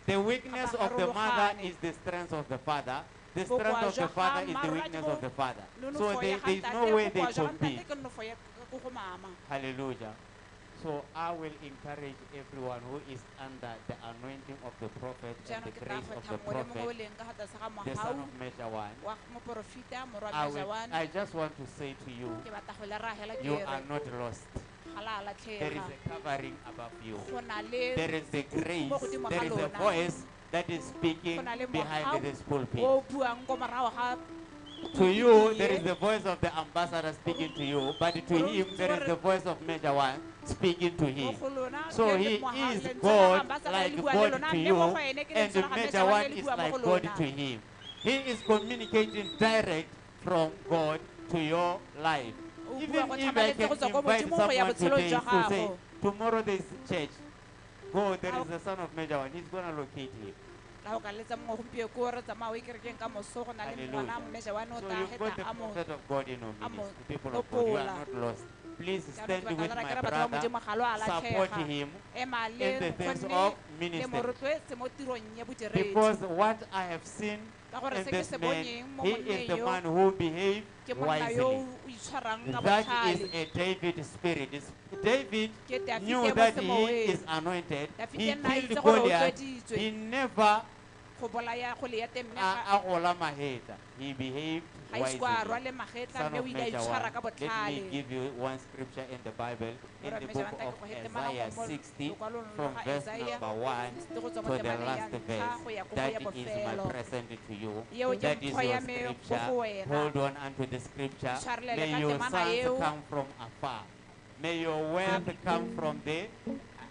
The weakness of the mother is the strength of the father. The strength of the father is the weakness of the father. So ya they, ga there is no way they bokoa jwa compete. ke nonofo ya ko go mama Hallelujah. So I will encourage everyone who is under the anointing of the prophet and the grace of the mongwe le mongwe o prophet, leng ka ga tlase the son of Major One. wa moporofita morwa I, will, I just want to say to you, ke batla go leragela ke you are not lost. There is a covering above you. go na le There is the grace. There is a voice that is speaking behind this pulpit. o buang ko morago ga To you, there is the voice of the ambassador speaking to you, but to him, there is the voice of Major One speaking to him. So he is God like God to you, mo go ene ke and the Major One is like go God to him. He is communicating direct from God to your life. Even if I can go tswa ko invite someone today to say, tomorrow there is church. Go, there is a son of Major one. He's going to locate him. ka go ka letsa mongwe gompieno ko re tsamaya o ikerekeng ka moso go na le Hallelujah. ngwana mmeja wane o So you've got the prophet of God in your ministry. People of God, you are not lost. Please stand with my rakela batho ba brother. modimo ga lo a Support him ema in the things of ministry. mo rotloetse mo tirong ya bodiredi Because what I have seen in this man, he is the man who behaved ke monna yo wisely. o itshwarang ka That is a David spirit. It's- David knew that he is anointed. He nna a itse killed Goliath. He never go bolaya go le ya teng a gola maheta. He behaved ga ise ko a wisely. Son of ile a Major itshwara one, ka let me give you one scripture in the Bible, in the book of take go hete mana Isaiah 60, from verse number 1 se to the last verse. go ya ko go That is my present to you. That is your me go go scripture. Hold on unto the scripture. May your sons come from afar. May your wealth come from the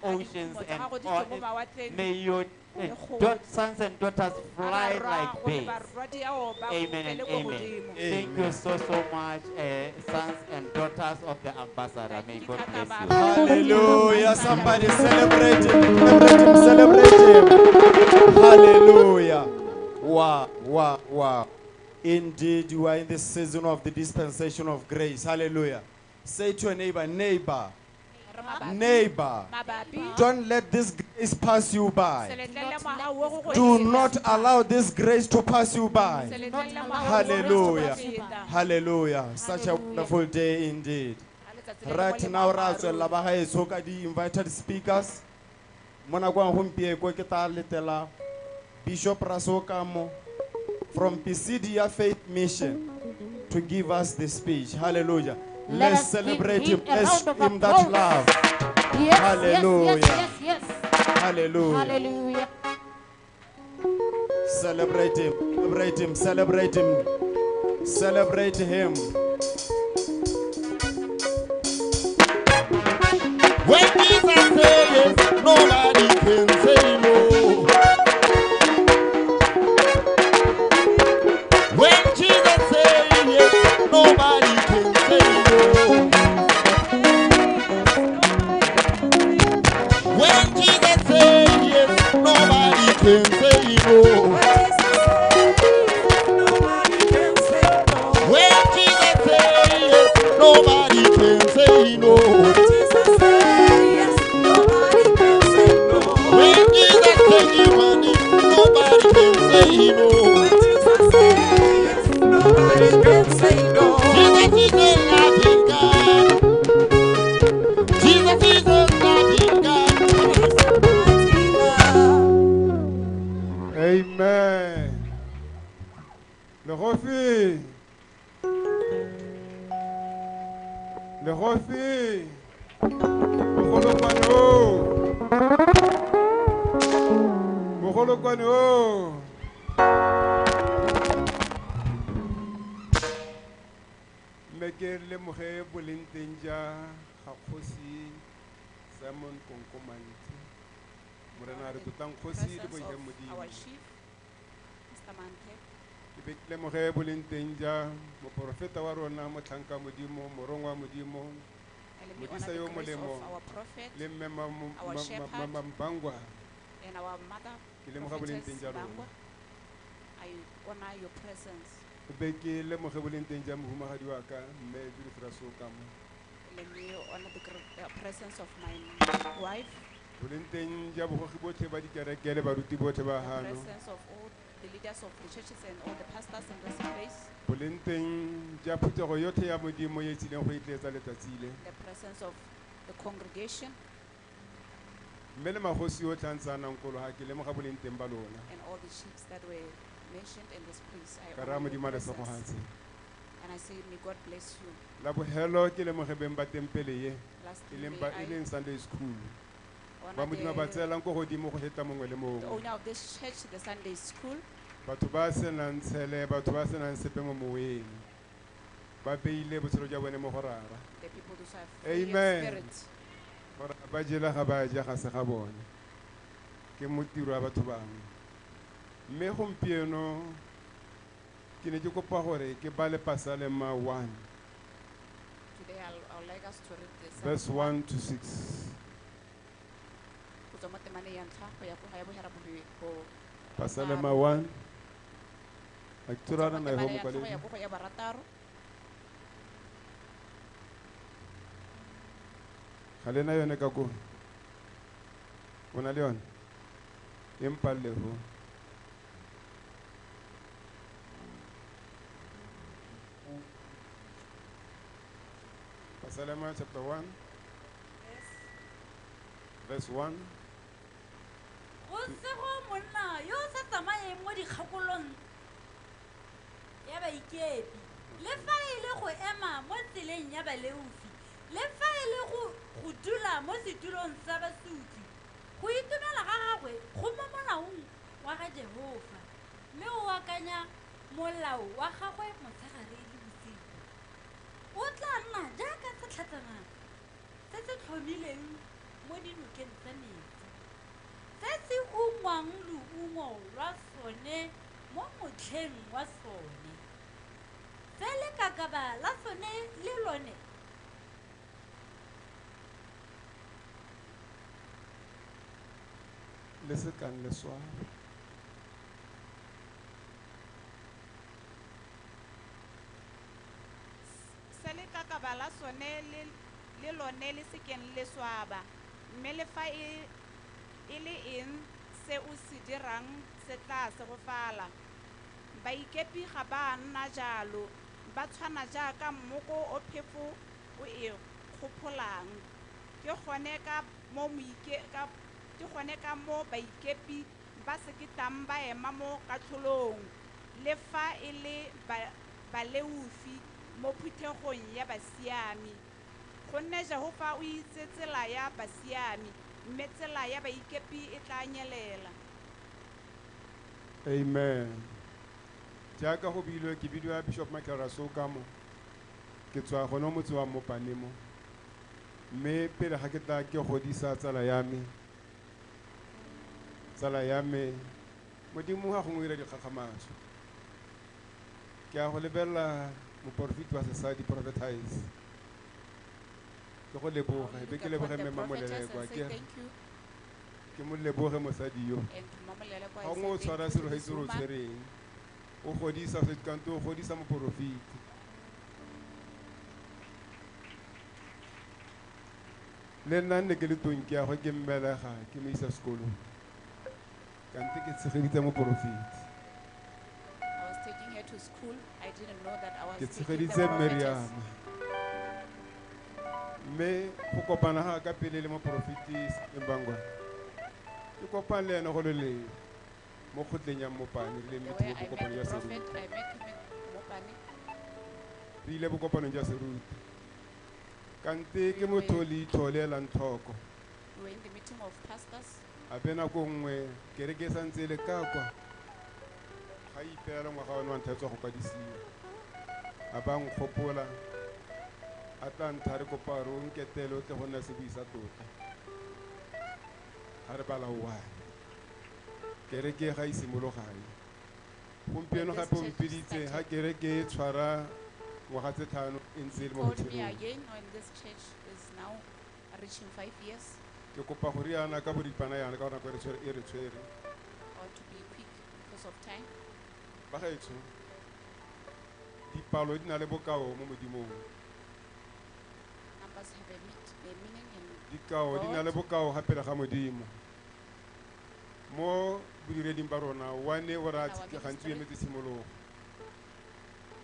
oceans and all- tswe mo mawatleng. may your Le sons and daughters fly like gore birds. barwadi ao ba Amen and fofele amen. Thank you so, so much, uh, sons and daughters of the ambassador. May God bless you. Hallelujah. Somebody celebrate him. Celebrate him. Celebrate him. Hallelujah. Wow. Wow. Wow. Indeed, you are in the season of the dispensation of grace. Hallelujah. Say to a neighbor, neighbor, neighbor, don't let this grace pass you by. letlele ngwaga wo go go Do not allow this grace to pass you by. Se letlele ngwaga wo go go Hallelujah. Hallelujah. Such a wonderful day indeed. Right now, ra tswella ba gaetsho ka di-invited speakers. Mo nakong gompieko ke letela Bishop Rasokamo from Pisidia Faith Mission to give us the speech. Hallelujah. Let Let's us celebrate him. Let's of him that love. Yes, Hallelujah. yes, yes, Hallelujah. Hallelujah. Celebrate him. Celebrate him. Celebrate him. Celebrate him. When Jesus says nobody can say no. Nobody can say no. Le refus. Mogolokwane o. Oh. Mogolokwane o. Oh. mme ke lemoge boleng teng ja gakgosi simon konkomantsi morena re totlang kgosi le boile modimo Our chief, Mr. ke be ke lemoge boleng teng ja moporofeta wa rona motlhanka modimo morong wa modimo and let me modisa yo molemo of our prophet le mme. Mampangwa and our mother, ke lemoga boleng teng prophetess ja lona I honor your presence. ke be ke lemoge boleng teng ja mohumagadi wa ka mme judith rasokamo Let me honor the presence of my wife, boleng teng ja bogogi botlhe ba dikereke le baruti botlhe ba the gano presence of all the leaders of the churches and all the pastors in this place, boleng teng ja phuthego yotlhe ya modimo ye e tsileng go itletsa letsatsi le. The presence of the congregation, mme le magosi otlhe a ntse a nang kolo ga ke lemoga boleng teng ba lona. and all the chiefs that were mentioned in this place. I ka honor raya your modimo a presence. lesegogatse And I say, may God bless you. la bogelo ke lemoge beng ba tempele ye. Lastly, leng may ba- e I sunday school. ba modimo ba the- tseelang ko godimo go feta mongwe le the mongwe. owner of this church, the Sunday school, batho ba senang tshele batho ba senang sepe mo moweng ba beile botshelo jwa bone mo go rara. The people who have free amen. gore ba jela ga ba ja ga se ga bone. Ke mo tiro wa batho bangwe. Mme gompieno ke ne ke kopa gore ke bale pasalema 1 Today I'll, I'll like us to read this. verse 1 to 6 Go tswa mo temaneng ya ntlha go ya go ya bohera bobe- pasalema 1 a ke tsorana na e ho Temana ya ntlha go mokwaledi ya go go ya barataro. ga le na yone ka kone o na le yone e mpalle ho Pasalema chapter 1 verse 1 go sego monna yo o sa tsamayeng mo dikgakolong ya baikepi le fa e le go ema mo tseleng ya baleufi le fa e le go go dula mo setulong sa basutsi go itumela ga gagwe go mo molaong wa ga jehova mme o akanya molao wa gagwe motshegare le bosigo. O tla nna jaaka setlhatsana se se tlhomileng mo dinokeng tsa metsi se se ungwang leungo lwa sone mo motlheng wa sone se lekakaba la sone le lone. Le se kang le sware se le kakaba la sone le- le lone le sekeng le swaba. Mme le fa e e le eng se o se dirang se tla se go fala. Baikepi ga ba nna jalo ba tshwana jaaka mmoko o phefo o e kgopholang ke gone ka mo moike- ka- ke gone ka mo baikepi ba seketang ba ema mo katlholong. Le fa e le ba- baleufi mo phuthegong ya basiami. Gonne jehova o itse tsela ya basiami mme tsela ya baikepi e tla nyelela. Amen jaaka go ke bidiwa bishop michael rasokamo ke tswa gone motse wa mopane mo mme pele ga ke tla ke godisa tsala ya me. Tsala ya me modimo ga gongwe ira dikgakgamatso. Ke a go lebelela moporofiti wa sesadi prophetise ke go leboga be ke leboge ke re, ke mo leboge mosadi yo. Ga ngwe o tshwara selo ga itse tshwereng o godisa sekante o godisa moporofiti le nna nne ke le tonki ya go ke mmelega ke mo isa sekolong. Kante ke tshegeditse moporofiti I was taking her to school. I didn't know that I was ke taking tshegeditse meriama mme go kopana ga ka pele le moporofiti ke kopane le ene go le mo kgotleng mopane re le The metho way I met the ya prophet, seruti I met him in Mopane. re ile bokopanong jwa seruti kante ke motho leitlho le elang tlhoko. We were in the meeting of pastors. a be nako nngwe kereke e le ka kwa. Ga ipeela ngwaga one wa ntlha e tswa go kwadisiwa. A ba nkgopola a tla ntha re kopa nketele o tle go nna tota. Ga re bala one kereke ga e simologae gompieno gape o ga kereke e tshwara ngwaga tse tlhano e ntse e le mo Called me botshelong. again when this church is now reaching five years. ke kopa go riana ka boripana yana ka nako e re tshwere- re tshwere. Or to be quick because of time. ba gaetsho dipalo di na le bokao mo modimong. Numbers have a, meet, a meaning in dikao di na le bokao ga modimo mo bodireding ba rona wane o re a In our tshike gantsi o ministry. emetse tshimologo.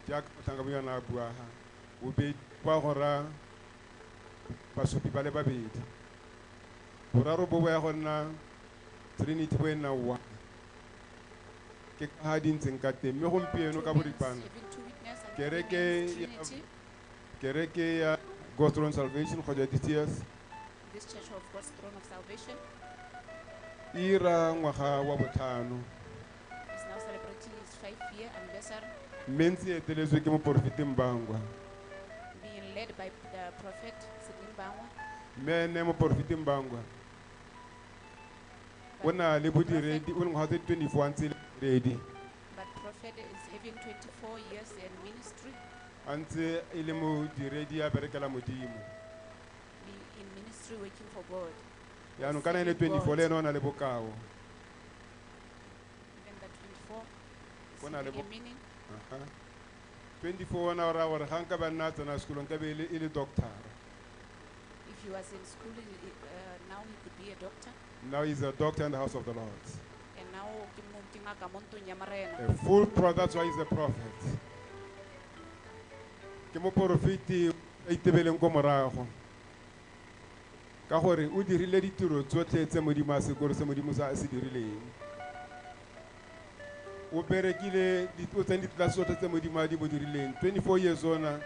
Jaaka motlhanka bonyana a buaga bobedi kwa bo trinity one. Ke ka kereke kereke ya Salvation This church of God's throne of salvation ira ngwaga wa botlhano. Is now celebrating its five year anniversary, mme ntse e eteletswe ke moporofete mbangwa. Being led by the prophet Sidney Bangwa. mme ene moporofete mbangwa o na le bodiredi o le ngwaga tse 24 ntse e le bodiredi. But Prophet prophet is having 24 years in ministry, a ntse e le modiredi a berekela modimo. Be in ministry working for God. Yaanong ka nine Serving 24 God. le ene o na le bokao Even 24 Go na le having a bo- meaning. Aha. 24 ona o raya gore ga nka ba nna tsena sekolong ka be e le- doctora If he was in school, uh, now he could be a doctor. now he's a doctor in the house of the lord And now ke mo- ke ngaka mo ntong ya marena. a full pro that's why he's a prophet ke moporofiti a itebeleng ko morago ka gore o dirile ditiro tsotlhe tse modimo a sekolo se modimo sa se dirileng. O berekile o tsene ditlelase tsotlhe tse modimo a di mo dirileng. 24 years ona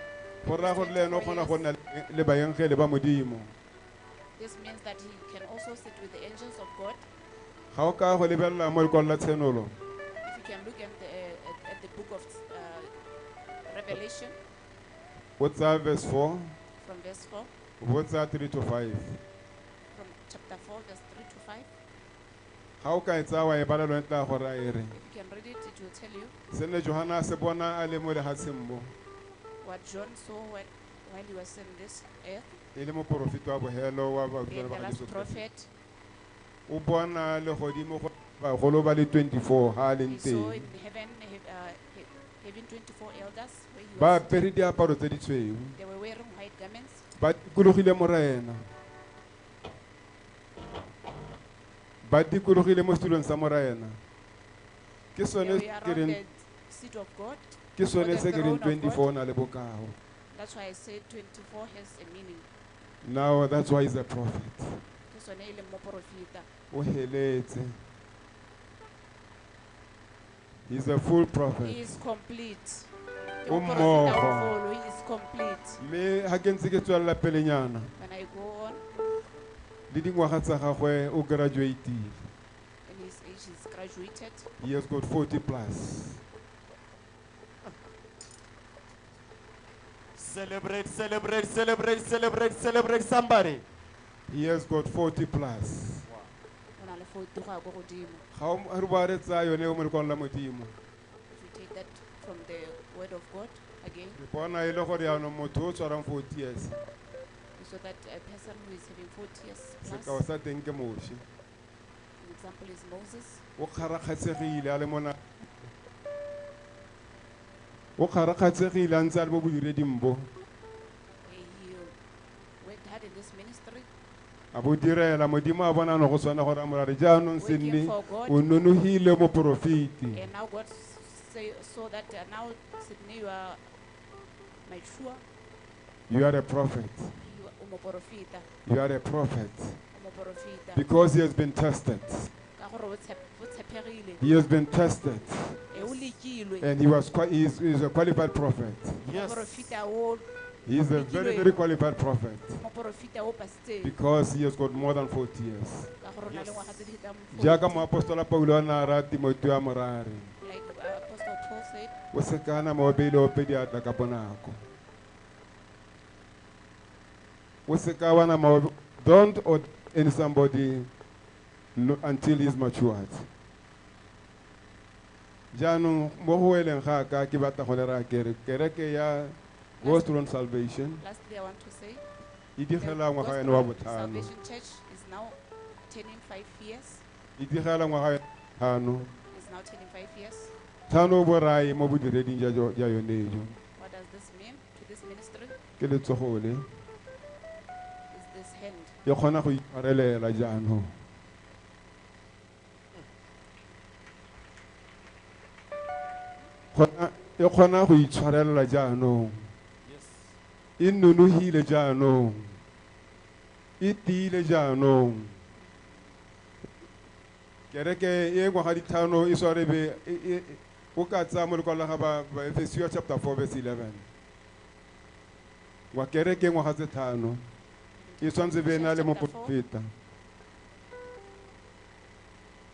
go raya gore le ene o kgona go nna le- ba modimo. This means that he can also sit with the angels of God. ga o ka go lebelela mo lekwalo la tshenolo If you can look at the, at, at the book of uh, Revelation. O tsaya verse 4 from verse 4, o tsaya 3 to 5 from chapter 4, verse 3 to 5. ga o ka e tsaya wa e bala tla gore a e re If you can read it, it will tell you se ne johana a se bona a le mo lehatsheng mo what John saw when, while he was in this earth, e le moporofiti wa bogelo wa being the ba last Jesu prophet. o bona legodimo go bagolo ba le 24 ha a leng He saw teng in heaven, he- uh, he- having 24 elders, where he ba was. apere diaparo tse di tshweu They were wearing white garments. ba dikologile morena ba dikologile mo setulong sa morena ke They sone were ke around reng the seat of God. ke or sone se ke reng throne 24 na le bokao That's why I said 24 has a meaning. now that's why he's a prophet Ke sone e leng moporofita. o heletse he's a full prophet He is complete. Ke O moporofita mmogo. o He is complete. mme ga ke ntse ke tswelela pelenyana When I go on, le dingwaga tsa gagwe o graduatile in his age, he's graduated. he has got 40 plus. Celebrate, celebrate, celebrate, celebrate, celebrate somebody. he has got 40 plus. O na le 40 go ya ko godimo. ga o- re boa re tsaya yone o mo lekwalo la modimo. If you take that from the word of God again, re bona e le gore yaanong motho o tshwarang 40 years saw that a person who is having 40 years sekao plus, sa teng ke moše an example is Moses. o kgarakgatsegile a le mona. O kgarakgatsegile a ntse a le mo bodireding bo He worked hard in this ministry. a bo direla modimo a bona no go tshwana gore a morare. Jaanong se Working nne for God. o nonogile mo porofiti And now God say, saw that uh, now Sidney, you are mature, you are a prophet you are you are a prophet. umoporofita. because he has been tested. Ka gore o tshep- o tshepegile. he has been tested. Lekilwe. and he was qua- he is, he is a qualified prophet. Moporofita o he is a very very qualified prophet. Moporofita o pasiteng. because he has got more than 40 years. Ka gore o na le ngwaga tse di fetang jaaka 40. moapostola paulo a na a raya timoteo a morare. Like uh, Apostle Paul said, o se kana ope diatla ka bonako se ka don't ordain somebody until he's matured jaanong mo go weleng ga ka ke batla go le raya kere kereke ya Western Salvation lastly, I want to say, e digela ngwaga wa botlhano Salvation Church is now turning five years. e digela ngwaga ya tlhano Is now turning five years. tlhano borae mo bodireding ja jo- ja yone jo What does this mean to this ministry? ke letsogole Is this hand. E kgona go itshwarelela jaanong e kgona go itshwarelela jaanong e nonogile jaanong e tiile jaanong kereke e ngwaga ditlhano e sware be e- e- e- o ka tsaya mo lekwalo la ga ba ba chapter 4 verse 11 wa kereke ngwaga tse tlhano tshwanetse be e na le moprofeta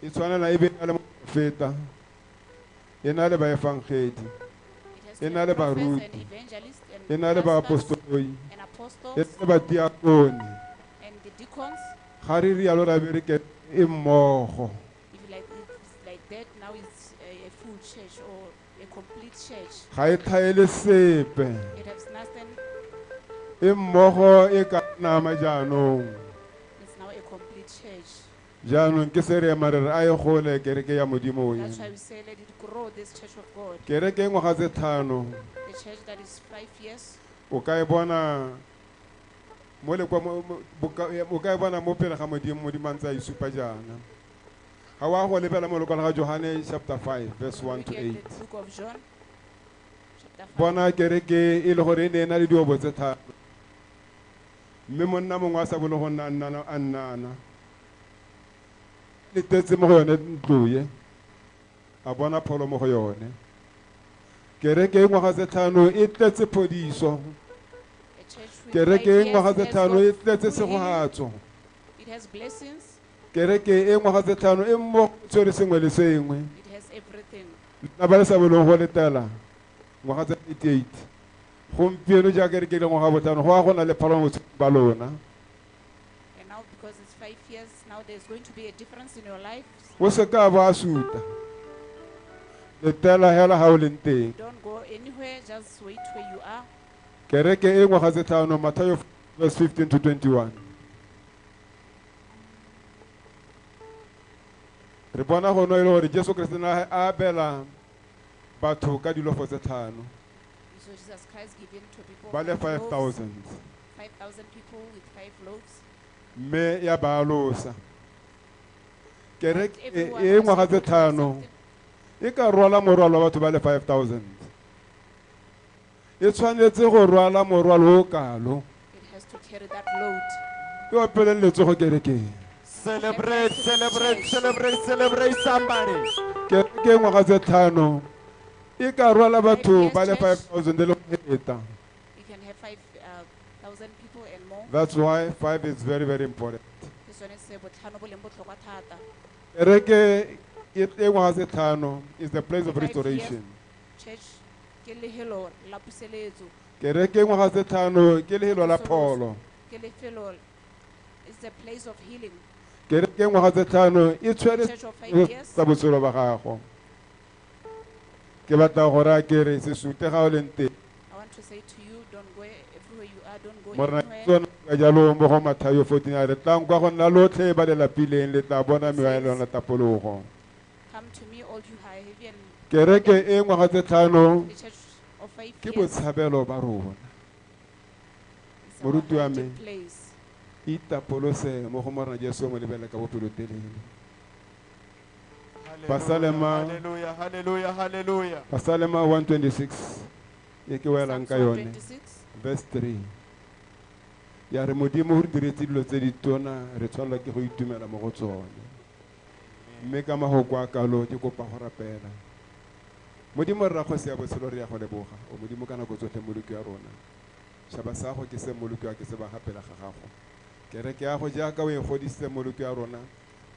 e tshwanela e be e na le moprofeta e na le baefangedi e na le baruti and evangelists and e na le baapostoloi e na le badiakone and the deacons. ga re rialo ra bereke e mmogo. If like, like now it's a, a full church or a complete church. ga e tlhaele sepe. It has nothing, e mmogo e ka nama jaanong. It's now a complete church. jaanong ke se re re a e gole kereke ya modimo That's why we say let it grow, this church of God. kereke e ngwaga tse tlhano. The church that is five years, o ka e bona mo lekwa mo- mo- boka- o ka e bona mo pele ga modimo modimo a ntse a isupa jaana. Ga wa go lebela mo lekwala ga johane chapter 5 verse 1 to look 8 the book of John, chapter 5. bona kereke e le gore e ne e na le diobo tse tharo mme monna mongwe a sa bole go nna a nnana- le tetse mo go yone ntloye a bona pholo mo go yone. Kereke e ngwaga tse tlhano e tletse phodiso. A church with kereke e ngwaga tse it has tlhano e tletse segogatso It has blessings, kereke e ngwaga tse tlhano e mo tshwere sengwe le sengwe. It has everything. na ba le sa boleng go letela ngwaga tse 88 gompieno jaaka ngwaga botlhano go a go na le ba lona. And now because it's five years, now there's going to be a difference in your life. o se ka ba a suta. Letela hela ga o leng teng. Don't go anywhere, just wait where you are. kereke e ngwaga tse tlhano mathayo verse 15 to 21 re bona go no e le gore jesu na a abela batho ka dilofo tse tlhano. So Jesus Christ given to people ba le five loaves, 5000 5,000 people with five loaves. mme ya ba alosa kereke e everyone e has ngwaga to tse tlhano. e ka rwala morwalo wa batho ba le 5000 e tshwanetse go rwala morwalo o kalo. It has to carry that load. e opeleng letsogo kerekeng. Celebrate, celebrate, celebrate, celebrate somebody. kereke e ngwaga tse tlhano. E ka rwala batho ba le 5000 le go feta You can have 5,000 people and more. That's why five is very very important Ke sone se botlhano bo leng botlhokwa thata. kereke e e ngwaga tse tlhano is the place of Five years, restoration Church ke lehelo la puseletso. kereke e ngwaga tse tlhano ke lehelo la pholo Ke lefelo it's a place of healing. kereke e ngwaga tse tlhano e tshwere Church of five years. tsa botshelo ba gago ke batla go raya ke re se sute ga o leng teng to say to you, don't go everywhere you are, don't go morena anywhere. ka jalo mo go mathayo 14 re tlang kwa go nna lotlhe ba le le tla bona mewa ya tapologo Come to me, all you are heavy and kereke e ngwaga tse tlhano the church of five ke years botshabelo ba rona is our moruti wa me hiding place. itapolose mo go morena jesu mo lebele ka bopelotelele pasalema Hallelujah, hallelujah, hallelujah. pasalema 126 e ke welang ka yone verse 3 ya re modimo o re diretse dilo tse di tona re tshwanelwa ke go itumela mo go tsone. Mme ka magoko a kalo ke kopa go rapela. Modimo re rago se ya botshelo re ya go leboga. O modimo ka nako tsotlhe moloki ya rona. Šhaba sa go ke se moloki wa ke se bagapela ga gago. Kereke ya go jaaka o e godisitse moloki ya rona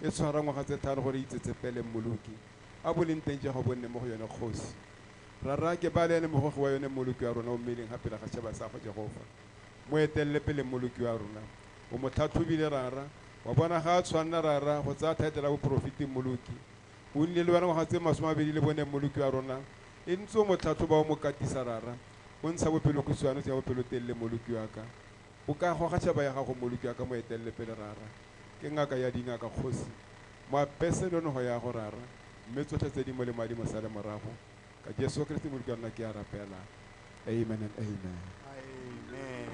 e tshwara ngwaga tse tharo gore itsetse pele moloki a boleng teng ja go bonne mo go yone kgosi ra raya ke ba le ene mogogi wa yone moloki wa rona o mmeleng ga pele ga sheba sa go jehofa mo etelele pele moloki wa rona. O mo tlhatlhobile rara wa bona ga a tshwanna rara go tsaya thaetela boporofiti moloki o nnile le wena ngwaga tse masome mabedi le bone moloki wa rona. E ntse o mo tlhatlhoba o mo katisa rara o ntsha bopelokosiwane o tsenya bopelotelele moloki wa ka. O ka goga tšhaba ya gago moloki wa ka mo etelele pele rara ke ngaka ya dingaka kgosi. Mo apese leonego ya go rara mme tsotlhe tse di mo le madi mo sale morago ka jesu kriste moloki wa rona ke a rapela amen and amen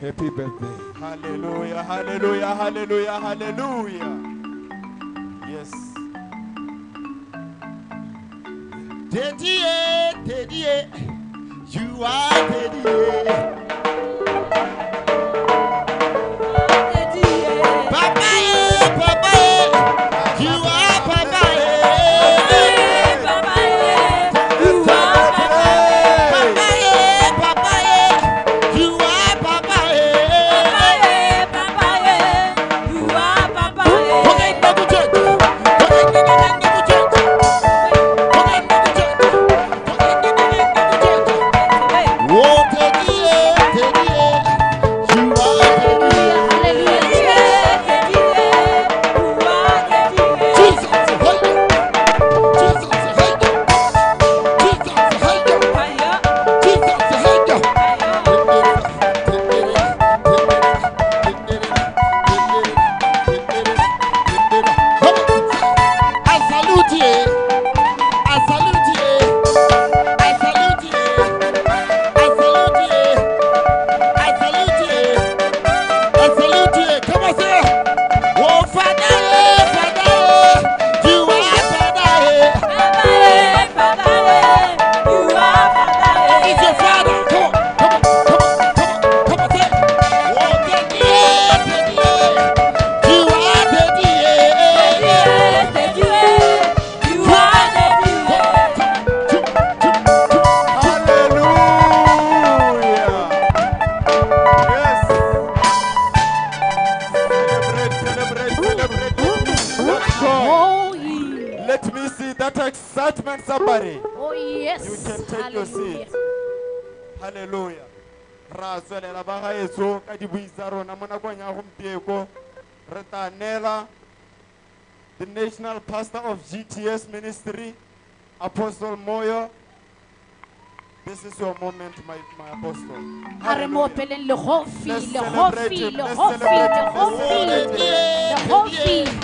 happy birthday Hallelujah, hallelujah, hallelujah, hallelujah. Yes. Teddy, eh, Teddy, eh. you are Teddy. Eh. Gts ministry apostle moyo this is your moment my, my apostle re mo opeleng legofi Let's celebrate. Let's celebrate.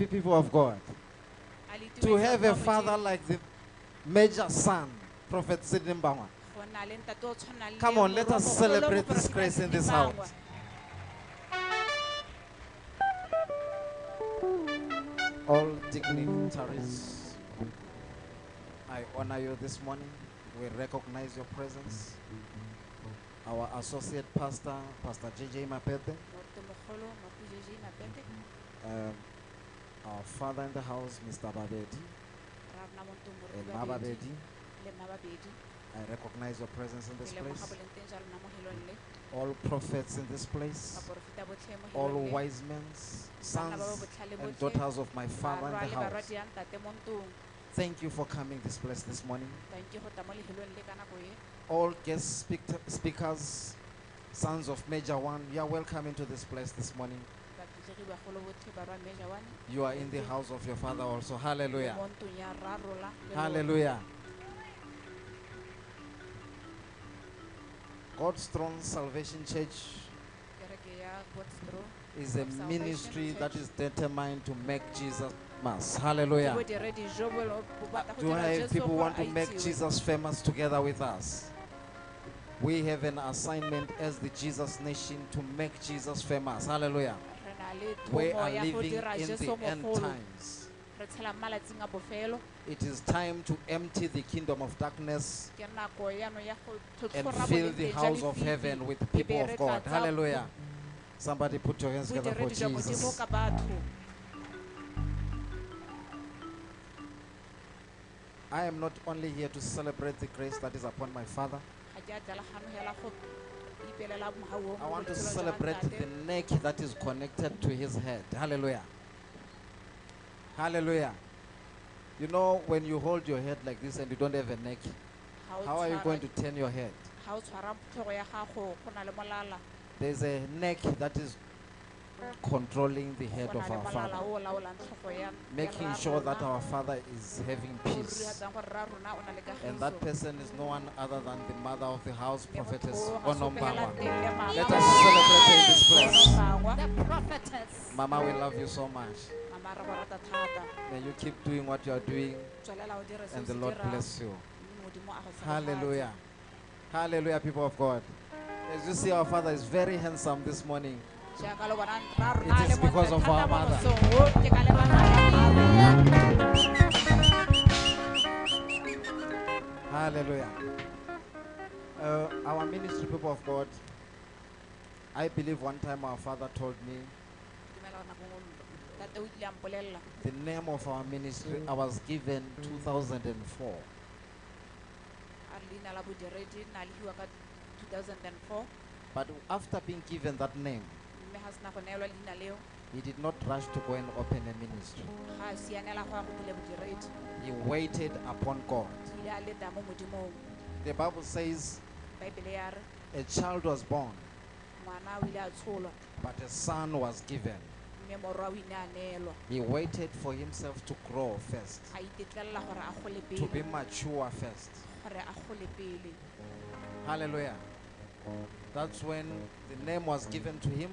Happy, people of God? To have a father like the Major One, Prophet Sidney Mbangwa. Go na le ntate o tshwanang le Come on, let us celebrate this grace in this house. All dignitaries, I honor you this morning. We recognize your presence. Our associate pastor, Pastor JJ Mapete, Moruti mogolo, Moruti JJ Mapete, um, our father in the house, Mr. Babedi, ra re na monto moruti eh, and Babedi, Mababedi. le Mababedi. I recognize your presence in this place. boleng teng jwa lona mo helong le. All prophets in this place, Baporofeta botlhe mo all wise men, Bana ba ba sons, and daughters of my father in the house. barwadi ya ntate mo ntong. Thank you for coming this place this morning. Thank you go tla mo lehelong le ka nako. All guest speak- speakers, sons of Major One, you are welcome into this place this morning. You are in the house of your father also. Hallelujah. mo ntong ya rrarola le lona. Hallelujah. God's Throne Salvation Church Kereke ya God's Throne is a ministry that is determined to make Jesus famous. Hallelujah. Bo dire dijo bo lo- bo batla go Do I have people want to make. Jesus famous together with us? We have an assignment as the Jesus nation to make Jesus famous. Hallelujah. Re na le We are living in the end times. Re tshela mo malatsing a bofelo. It is time to empty the kingdom of darkness Ke nako yaanong ya go and fill the house of heaven with the people of God. Hallelujah. Somebody put your hands together for bodiredi jwa modimo Jesus. I am not only here to celebrate the grace that is upon my father. I want to celebrate the neck that is connected to his head. Hallelujah. Hallelujah. You know, when you hold your head like this and you don't have a neck, how are you going to turn your head? ha o tshwara tlhogo ya gago go na le molala There's a neck that is controlling the head of our father, o o laolang tlhogo ya ya making sure that our father is having peace. rurigatsang gore rra rona o na le And that person is no one other than the mother of the house, prophetess Onombawa. sopela teng le mama Let us celebrate her in this place. Mama, we love you so much. Mama, re go rata thata. May you keep doing what you are doing, Tswelela o dire seo and the Lord bless you. Mme Modimo a go tshegetsa. Hallelujah. Hallelujah, people of God. As you see, our father is very handsome this morning. Jaaka le bona rra rona It is because of our mo mother. mosong o, ke ka lebaka la rra. Hallelujah. Uh, our ministry, people of God, I believe one time our father told me Dumela nako nngwe tate o ile a mpolelela The name of our ministry I was given 2004. a re leina la bodiredi na le hiwa ka 2004 But after being given that name, mme ga sena go neelwa leina leo he did not rush to go and open a ministry. ga a sianela go ya go bule bodiredi He waited upon God. o ile a leta mo modimong The Bible says baebele ya re a child was born, ngwana o ile a tsholwa but a son was given. mme morwa o ile a neelwa He waited for himself to grow first, a itetlelela gore a gole to be mature first. gore a gole pele Hallelujah. That's when the name was given to him.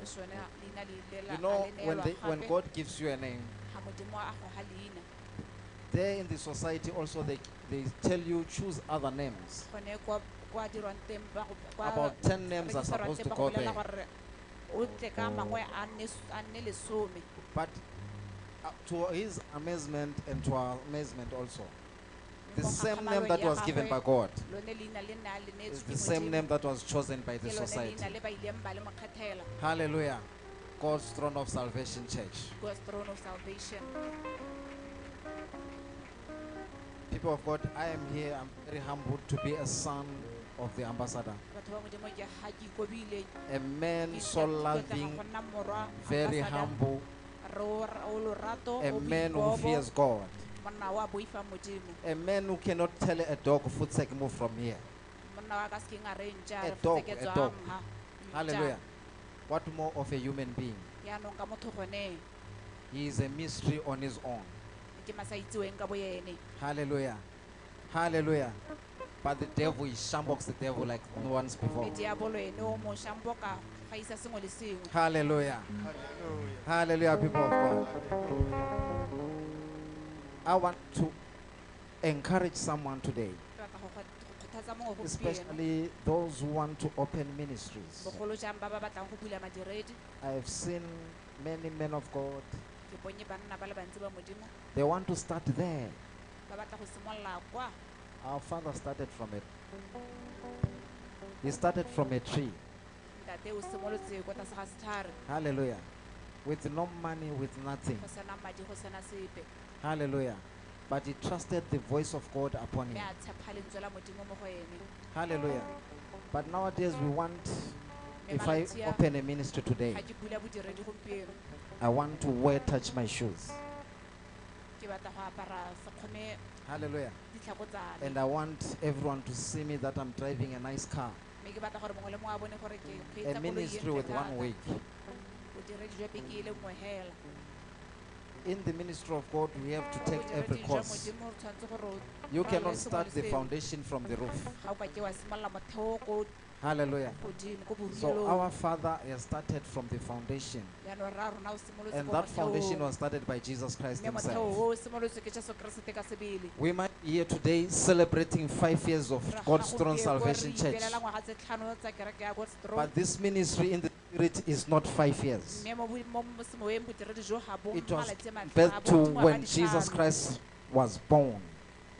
Ke sone leina le ile la- You know, when, they, when. God gives you a name, ga modimo a go ga leina there in the society also they, they tell you choose other names. gone kwa kwa dirwang teng ba go- kwa About 10 names are supposed to go there. gore o tle ka mangwe a nne s- a nne lesome But uh, to his amazement and to our amazement also, the same name that was given by God is the same name that was chosen by the society. Hallelujah. God's throne of salvation church. God's throne of salvation People of God, I am here. I'm very humbled to be a son of the ambassador. A man so loving, very humble, a man who fears God, monna wa boifa modimo a man who cannot tell a dog, Futsek, move from here. monna wa ka sekeng a reng ja A dog, a dog. Hallelujah. What more of a human being? yaanong ka motho gone He is a mystery on his own. ke ma sa itseweng ka boyene Hallelujah. Hallelujah. But the devil, he shambox the devil like no once before. mme diabolo ene o mo shamboka gaisa sengwe le sengwe Hallelujah. Hallelujah, people of God. I want to encourage someone today, Ke batla go kgot- go kgothatsa mongwe gompieno especially those who want to open ministries. I have seen many men of God, ke bonye banna ba le bantsi ba modimo they want to start there. ba batla go simolola kwa Our father started from it. He started from a tree. ntate o simolotse kwa tlase ga setlhare Hallelujah. With no money, with nothing. Go sena madi go sena sepe Hallelujah. But he trusted the voice of God upon him. a tshepa lentswe la modimo mo go ene Hallelujah. But nowadays we want, if I open a ministry today, ga ke bula bodiredi gompieno I want to wear, touch my shoes. ke batla go apara sekgome Hallelujah. ditlhako tsa me And I want everyone to see me that I'm driving a nice car. mme ke batla gore mongwe le mongwe a bone gore ke A kgweetsa koloi ministry with one week. bodiredi jwa beke e le nngwe hela In the ministry of God, we have to take every course. modimo re tshwanetse gore o You cannot start the foundation from the roof. Ga o ka ke wa simolola motheo ko Hallelujah. So our father has started from the foundation. jaanong ra rona o simolotse And that foundation was started by Jesus Christ himself. o o simolotswe ke jesu keresete ka sebele We might be here today celebrating five years of God's Throne Salvation Church. ipelela ngwaga tse tlhano tsa kereke ya God's Throne. But this ministry in the spirit is not five years. mme mo bo- mo mosemoeng bodiredi jo ga bo It was malatsi a matlha- birth ga to when Jesus. Christ was born.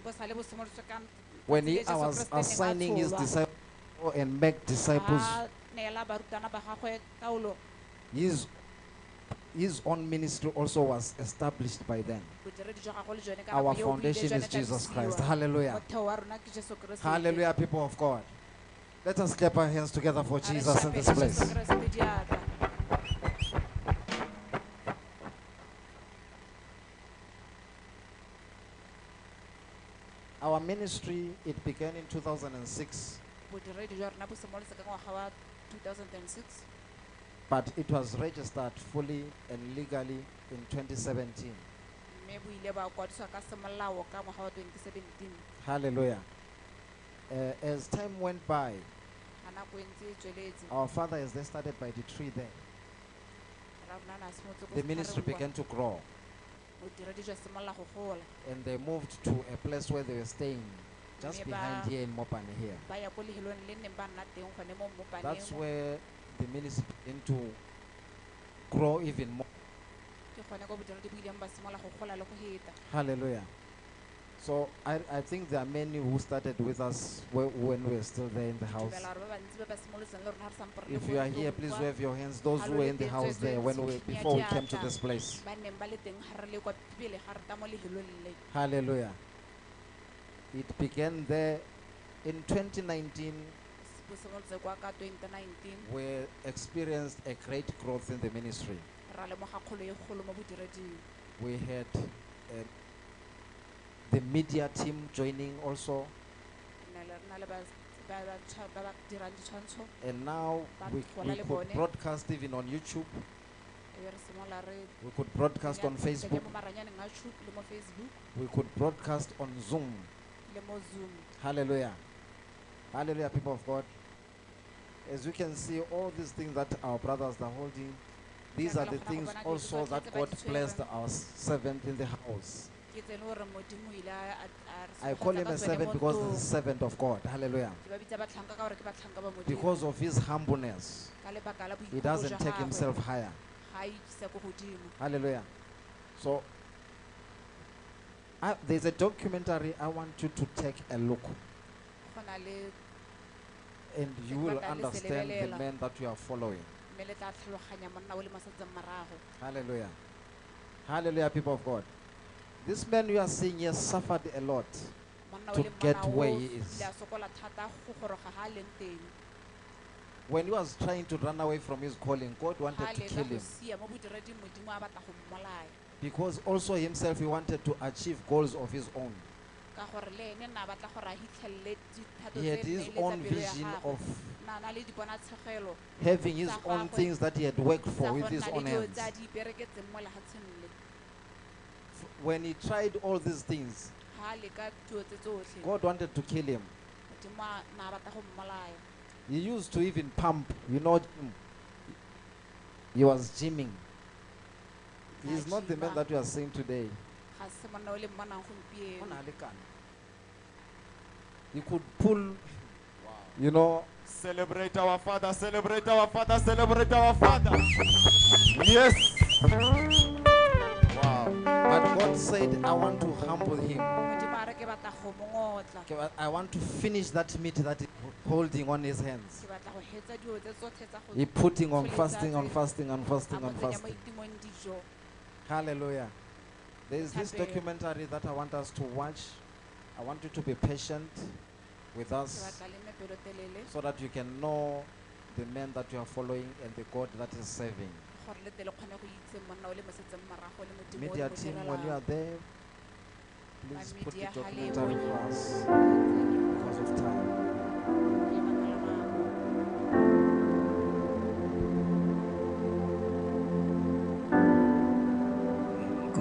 bo sale bo simolotswe ka When he was Kriste a neng a assigning his disciples go and make disciples, a neela barutwana ba gagwe taolo his, his own ministry also was established by then. bodiredi jwa gagwe le jone ka Our nako eo bo ile foundation is Jesus Christ. Hallelujah. motheo wa rona ke jesu keresete Hallelujah, people of God. Let us clap our hands together for Jesus in this place. Our ministry, it began in 2006, bodiredi jwa rona bo simolotse ka ngwaga wa 2006 but it was registered fully and legally in 2017. mme bo ile ba kwadisiwa ka semolao ka ngwaga wa 2017 Hallelujah. Uh, as time went by, ga nako e ntse e tsweletse. our father, as they started by the tree there, ra rona simolotse ko the ministry began to grow. bodiredi jwa simolola go gola. And they moved to a place where they were staying, just behind here in Mopane here. ba ya ko lehelong le neng ba nna teng gone mo mopaneng That's where the ministry began to grow even more. ke gone ko bodiredi bo ileng ba simolola go gola le go heta Hallelujah. So I, I think there are many who started with us when we were still there in the house. dumela gore ba bantsi ba ba simolotseng le rona re sampo re le If you are here, please wave your hands. Those who were in the house there when we before we came to this place. ba neng ba le teng ga re le kwa pele ga re ta mo lehelong le Hallelujah. It began there in 2019. bo simolotse kwa ka 2019 We experienced a great growth in the ministry. ra lemoga kgolo kgolo mo bodireding We had uh, the media team joining also, Re na le- re na le bas- ba ba tshwa- ba ba dirang ditshwantsho and now we, we could broadcast even on YouTube. be re simolola re We could broadcast on tsenya- tsenya Facebook. mo maranyaneng a youtube le mo facebook We could broadcast on Zoom. Le mo zoom Hallelujah. Hallelujah, people of God. As you can see, all these things that our brothers are holding, these are the things also that God blessed our servant in the house. I call him a servant because he's a servant of God. Hallelujah. ke ba bitsa batlhanka ka gore ke batlhanka ba modimo Because of his humbleness, ka lebaka la he doesn't take himself higher. ga a ikisa ko godimo Hallelujah. So, I, there's a documentary I want you to take a look, go na le and you will batla le se understand the man that you are following. mme le tla tlhaloganya monna o le masatseng morago Hallelujah. Hallelujah, people of God. This man you are seeing here suffered a lot to get where he is. ile a sokola thata go goroga ga a leng teng When he was trying to run away from his calling, God wanted to kill him sia mo bodireding modimo a batla go mmolaya because also himself he wanted to achieve goals of his own. ka gore le ene na batla gore a hitlhelele dithato He had his nne le tsa own vision of na na le diponatshegelo having his own things that he had worked for with his own hands. tse a di ipereketseng mo lefatsheng le When he tried all these things, ga a leka tuo tse tsotlhe God wanted to kill him. modimo a- na a batla go mmolaya He used to even pump, you know, he was gymming. He's not the man that you are seeing today. ga se monna o le mmonang gompieno He could pull, you know, Celebrate our Father, celebrate our Father, celebrate our Father. Yes. wow. But God said, I want to humble him. modimo a re ke batla go mo ngotla Okay, I- I want to finish that meat that he's holding on his hands. ke batla go hetsa dilo tse tsotlhe tsa go He putting on fasting, on fasting, on fasting, a mo on fasting. Hallelujah. There is this documentary that I want us to watch. I want you to be patient with us batla le nne pelotelele so that you can know the man that you are following and the God that is serving. gore le tle le kgone go itse monna o le mosetseng morago le modimo o le Media team, when you are there, please put the media ha le documentary for us because of time.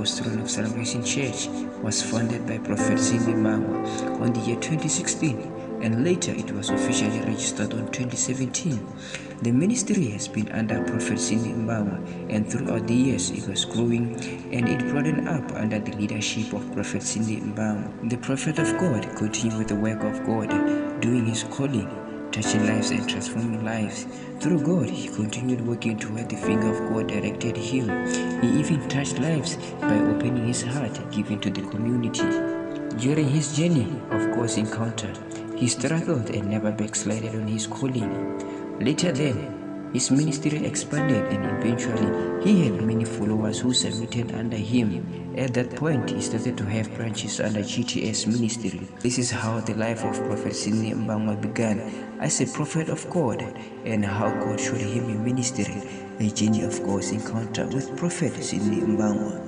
Throne of Salvation Church was founded by Prophet Zimbi Mangwa on the year 2016 and later it was officially registered on 2017. The ministry has been under Prophet Cindy Mbawa and throughout the years it was growing and it broadened up under the leadership of Prophet Cindy Mbawa. The Prophet of God continued with the work of God, doing his calling touching lives and transforming lives. Through God, he continued working to where the finger of God directed him. He even touched lives by opening his heart, giving to the community. During his journey of course, encountered, he struggled and never backslided on his calling. Later then, his ministry expanded and eventually he had many followers who submitted under him. At that point, he started to have branches under GTS ministry. This is how the life of Prophet Sidney Mbangwa began as a prophet of God and how God showed him in ministry, a journey of God's encounter with Prophet Sidney Mbangwa.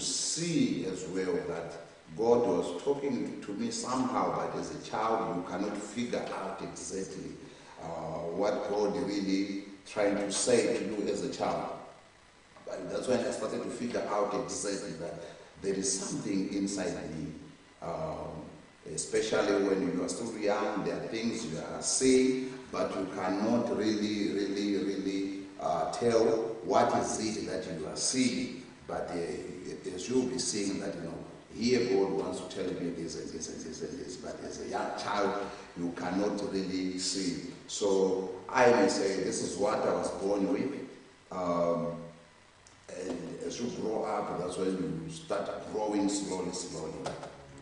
See as well that God was talking to me somehow, but as a child, you cannot figure out exactly uh, what God really trying to say to you as a child. But that's when I started to figure out exactly that there is something inside me. Um, especially when you are still young, there are things you are seeing, but you cannot really, really, really uh, tell what is it that you are seeing. But uh, as you'll be seeing that, you know, here God wants to tell me this and this and this and this, but as a young child, you cannot really see. So I may say this is what I was born with. Um, and as you grow up, that's when you start growing slowly, slowly.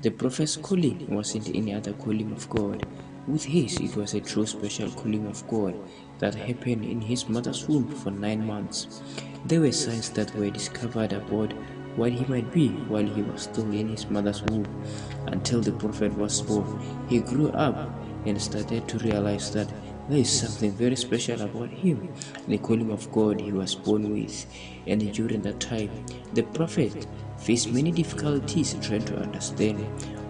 The prophet's calling wasn't any other calling of God. With his, it was a true special calling of God that happened in his mother's womb for nine months. There were signs that were discovered about what he might be while he was still in his mother's womb. Until the prophet was born, he grew up and started to realize that there is something very special about him, the calling of God he was born with. And during that time, the prophet faced many difficulties trying to understand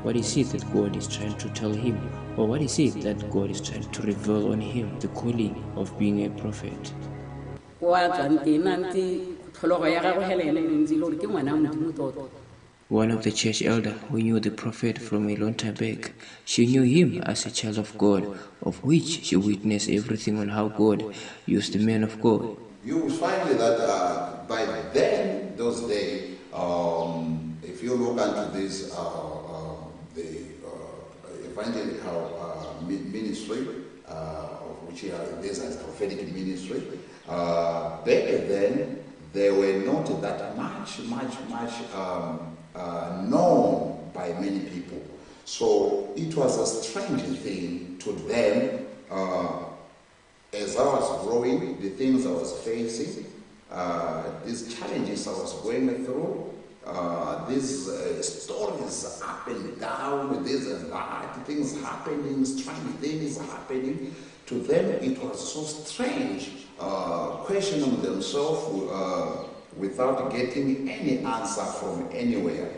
what is it that God is trying to tell him, or what is it that God is trying to reveal on him, the calling of being a prophet. Wa tswang teng ante tlhologo ya gagwe hela ene ntse le gore ke ngwana wa modimo tota One of the church elders who knew the prophet from a long time back, she knew him as a child of God, of which she witnessed everything on how God used the man of God. You will find that uh, by then, those days, um, if you look into this, uh, uh, the uh, evangelical uh, ministry, uh, of which are, this is prophetic ministry, uh, back then, they were not that much, much, much um, uh, known by many people. So it was a strange thing to them uh, as I was growing, the things I was facing, uh, these challenges I was going through, uh, these uh, stories up and down, this and that, things happening, strange things happening. To them, it was so strange, uh, questioning themselves uh, without getting any answer from anywhere.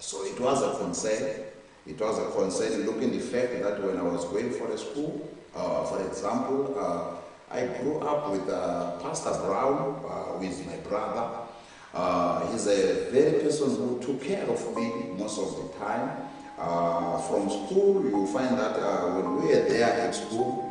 So it was a concern. It was a concern looking the fact that when I was going for a school, uh, for example, uh, I grew up with uh, Pastor Brown, uh, who is my brother. Uh, he's a very person who took care of me most of the time. Uh, from school, you find that uh, when we were there at school,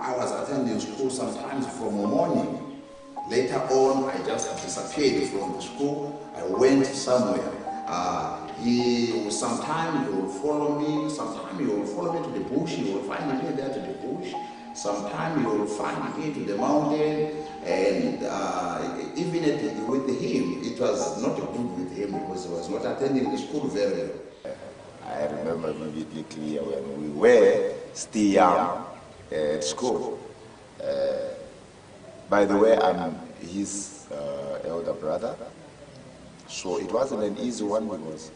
I was attending school sometimes from morning. Later on, I just disappeared from the school. I went somewhere. Uh, he sometimes he will follow me, sometimes he will follow me to the bush, he will find me there to the bush. Sometime you will find me to the mountain, and uh, even with him, it was not good with him because he was not attending the school very well. I remember vividly clear when we were still young at school. Uh, by the way, I'm his uh, elder brother, so it wasn't an easy one because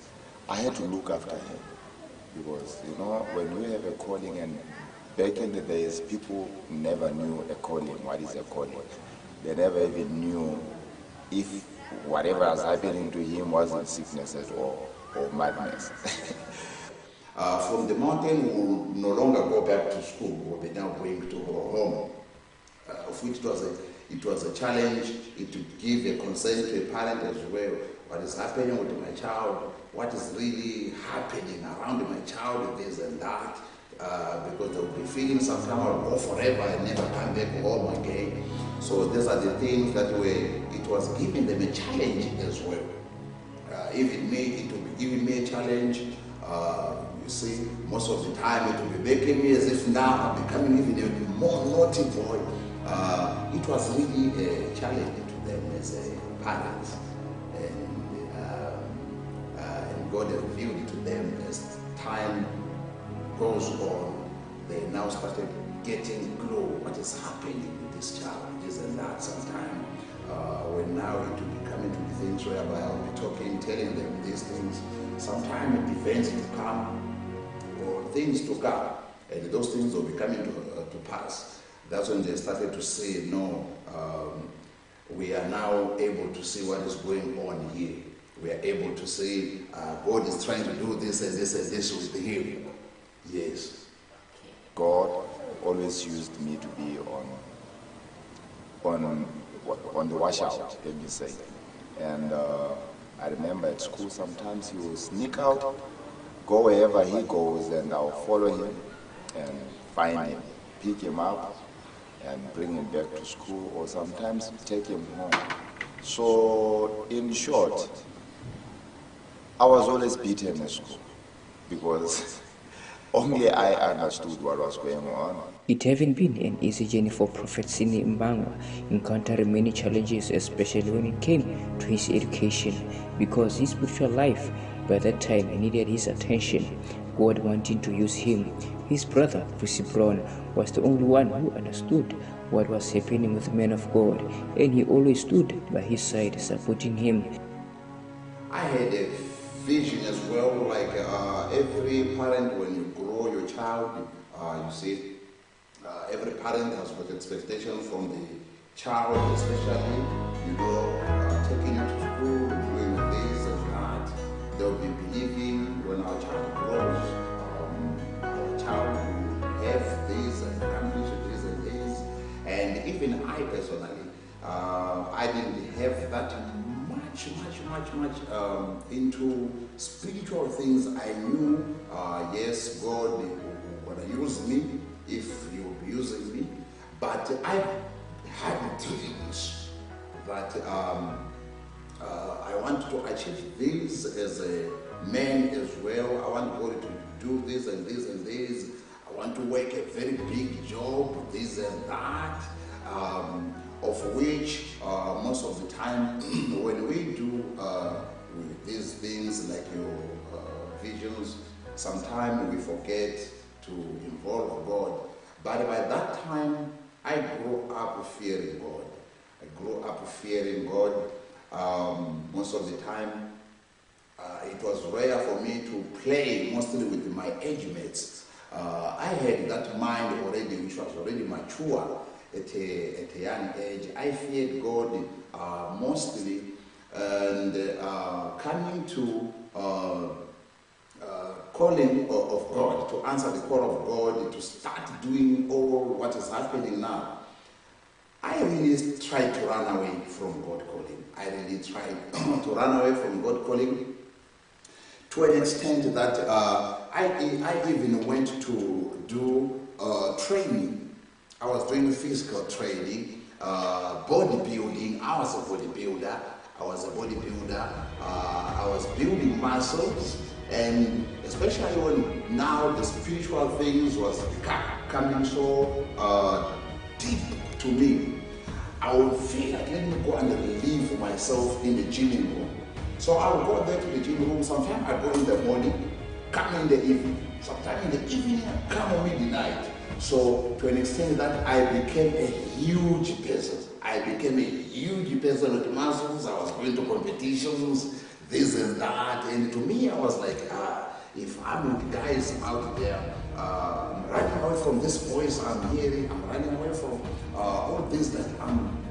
I had to look after him. Because, you know, when we have a calling and back in the days, people never knew a calling, what is a calling. They never even knew if whatever was happening to him wasn't sicknesses or, or madness. [laughs] Uh, from the mountain, we will no longer go back to school. We'll be now going to our home. Uh, of which it was a it was a challenge. It would give a concern to a parent as well. What is happening with my child? What is really happening around my child? This and that. Uh, because they will be feeling I'll go forever and never come back home again. So these are the things that were. It was giving them a challenge as well. Uh, even me, it will be giving me a challenge. Uh, you see, most of the time it will be making me as if now I'm becoming even a more naughty boy. Uh, it was really a challenge to them as a parents. And, um, uh, and God revealed to them as time goes on. They now started getting glow. What is happening with this child? This and that sometime. Uh, when now it will be coming to the things whereby I'll be talking, telling them these things. Sometimes events to come things to come, and those things will be coming to, uh, to pass. That's when they started to say, no, um, we are now able to see what is going on here. We are able to see uh, God is trying to do this and this and this with him. Yes. God always used me to be on on on the washout, let me say. And uh, I remember at school sometimes he will sneak out, go wherever he goes, and I'll follow him and find him, pick him up, and bring him back to school, or sometimes take him home. So, in short, I was always beaten in school because [laughs] only I understood what was going on. It haven't been an easy journey for Prophet Sini Mbangwa, encountering many challenges, especially when it came to his education, because his spiritual life by that time I needed his attention. God wanting to use him. His brother, Brown, was the only one who understood what was happening with man of God, and he always stood by his side, supporting him. I had a vision as well, like uh, every parent, when you grow your child, uh, you see, uh, every parent has got expectation from the child, especially, you know, uh, taking you to They'll be believing when our child grows, um, our child will have this and accomplish this and this. And even I personally, uh, I didn't have that much, much, much, much um, into spiritual things. I knew, uh, yes, God gonna use me if will be using me, but I had dreams that um, uh, I want to achieve this as a man as well. I want God to do this and this and this. I want to work a very big job, this and that. Um, of which uh, most of the time [clears throat] when we do uh, these things like your uh, visions, sometimes we forget to involve God. But by that time, I grew up fearing God. I grew up fearing God. Um, most of the time, uh, it was rare for me to play mostly with my age mates. Uh, I had that mind already, which was already mature at a, at a young age. I feared God uh, mostly, and uh, coming to uh, uh, calling of, of God, to answer the call of God, to start doing all what is happening now. I really tried to run away from God calling. I really [clears throat] tried to run away from God calling me to an extent that uh, I, I even went to do uh, training. I was doing physical training, uh, bodybuilding. I was a bodybuilder. I was a bodybuilder. Uh, I was building muscles And especially when now the spiritual things was coming so uh, deep to me, I would feel like let me go and relieve myself in the gym room. So I would go there to the gym room. Sometimes I go in the morning, come in the evening. Sometimes in the evening, I come at midnight. So to an extent that I became a huge person. I became a huge person with muscles. I was going to competitions, this and that. And to me, I was like, ah, if I'm with guys out there, uh, I'm running away from this voice I'm hearing. I'm running away from uh, all this that I'm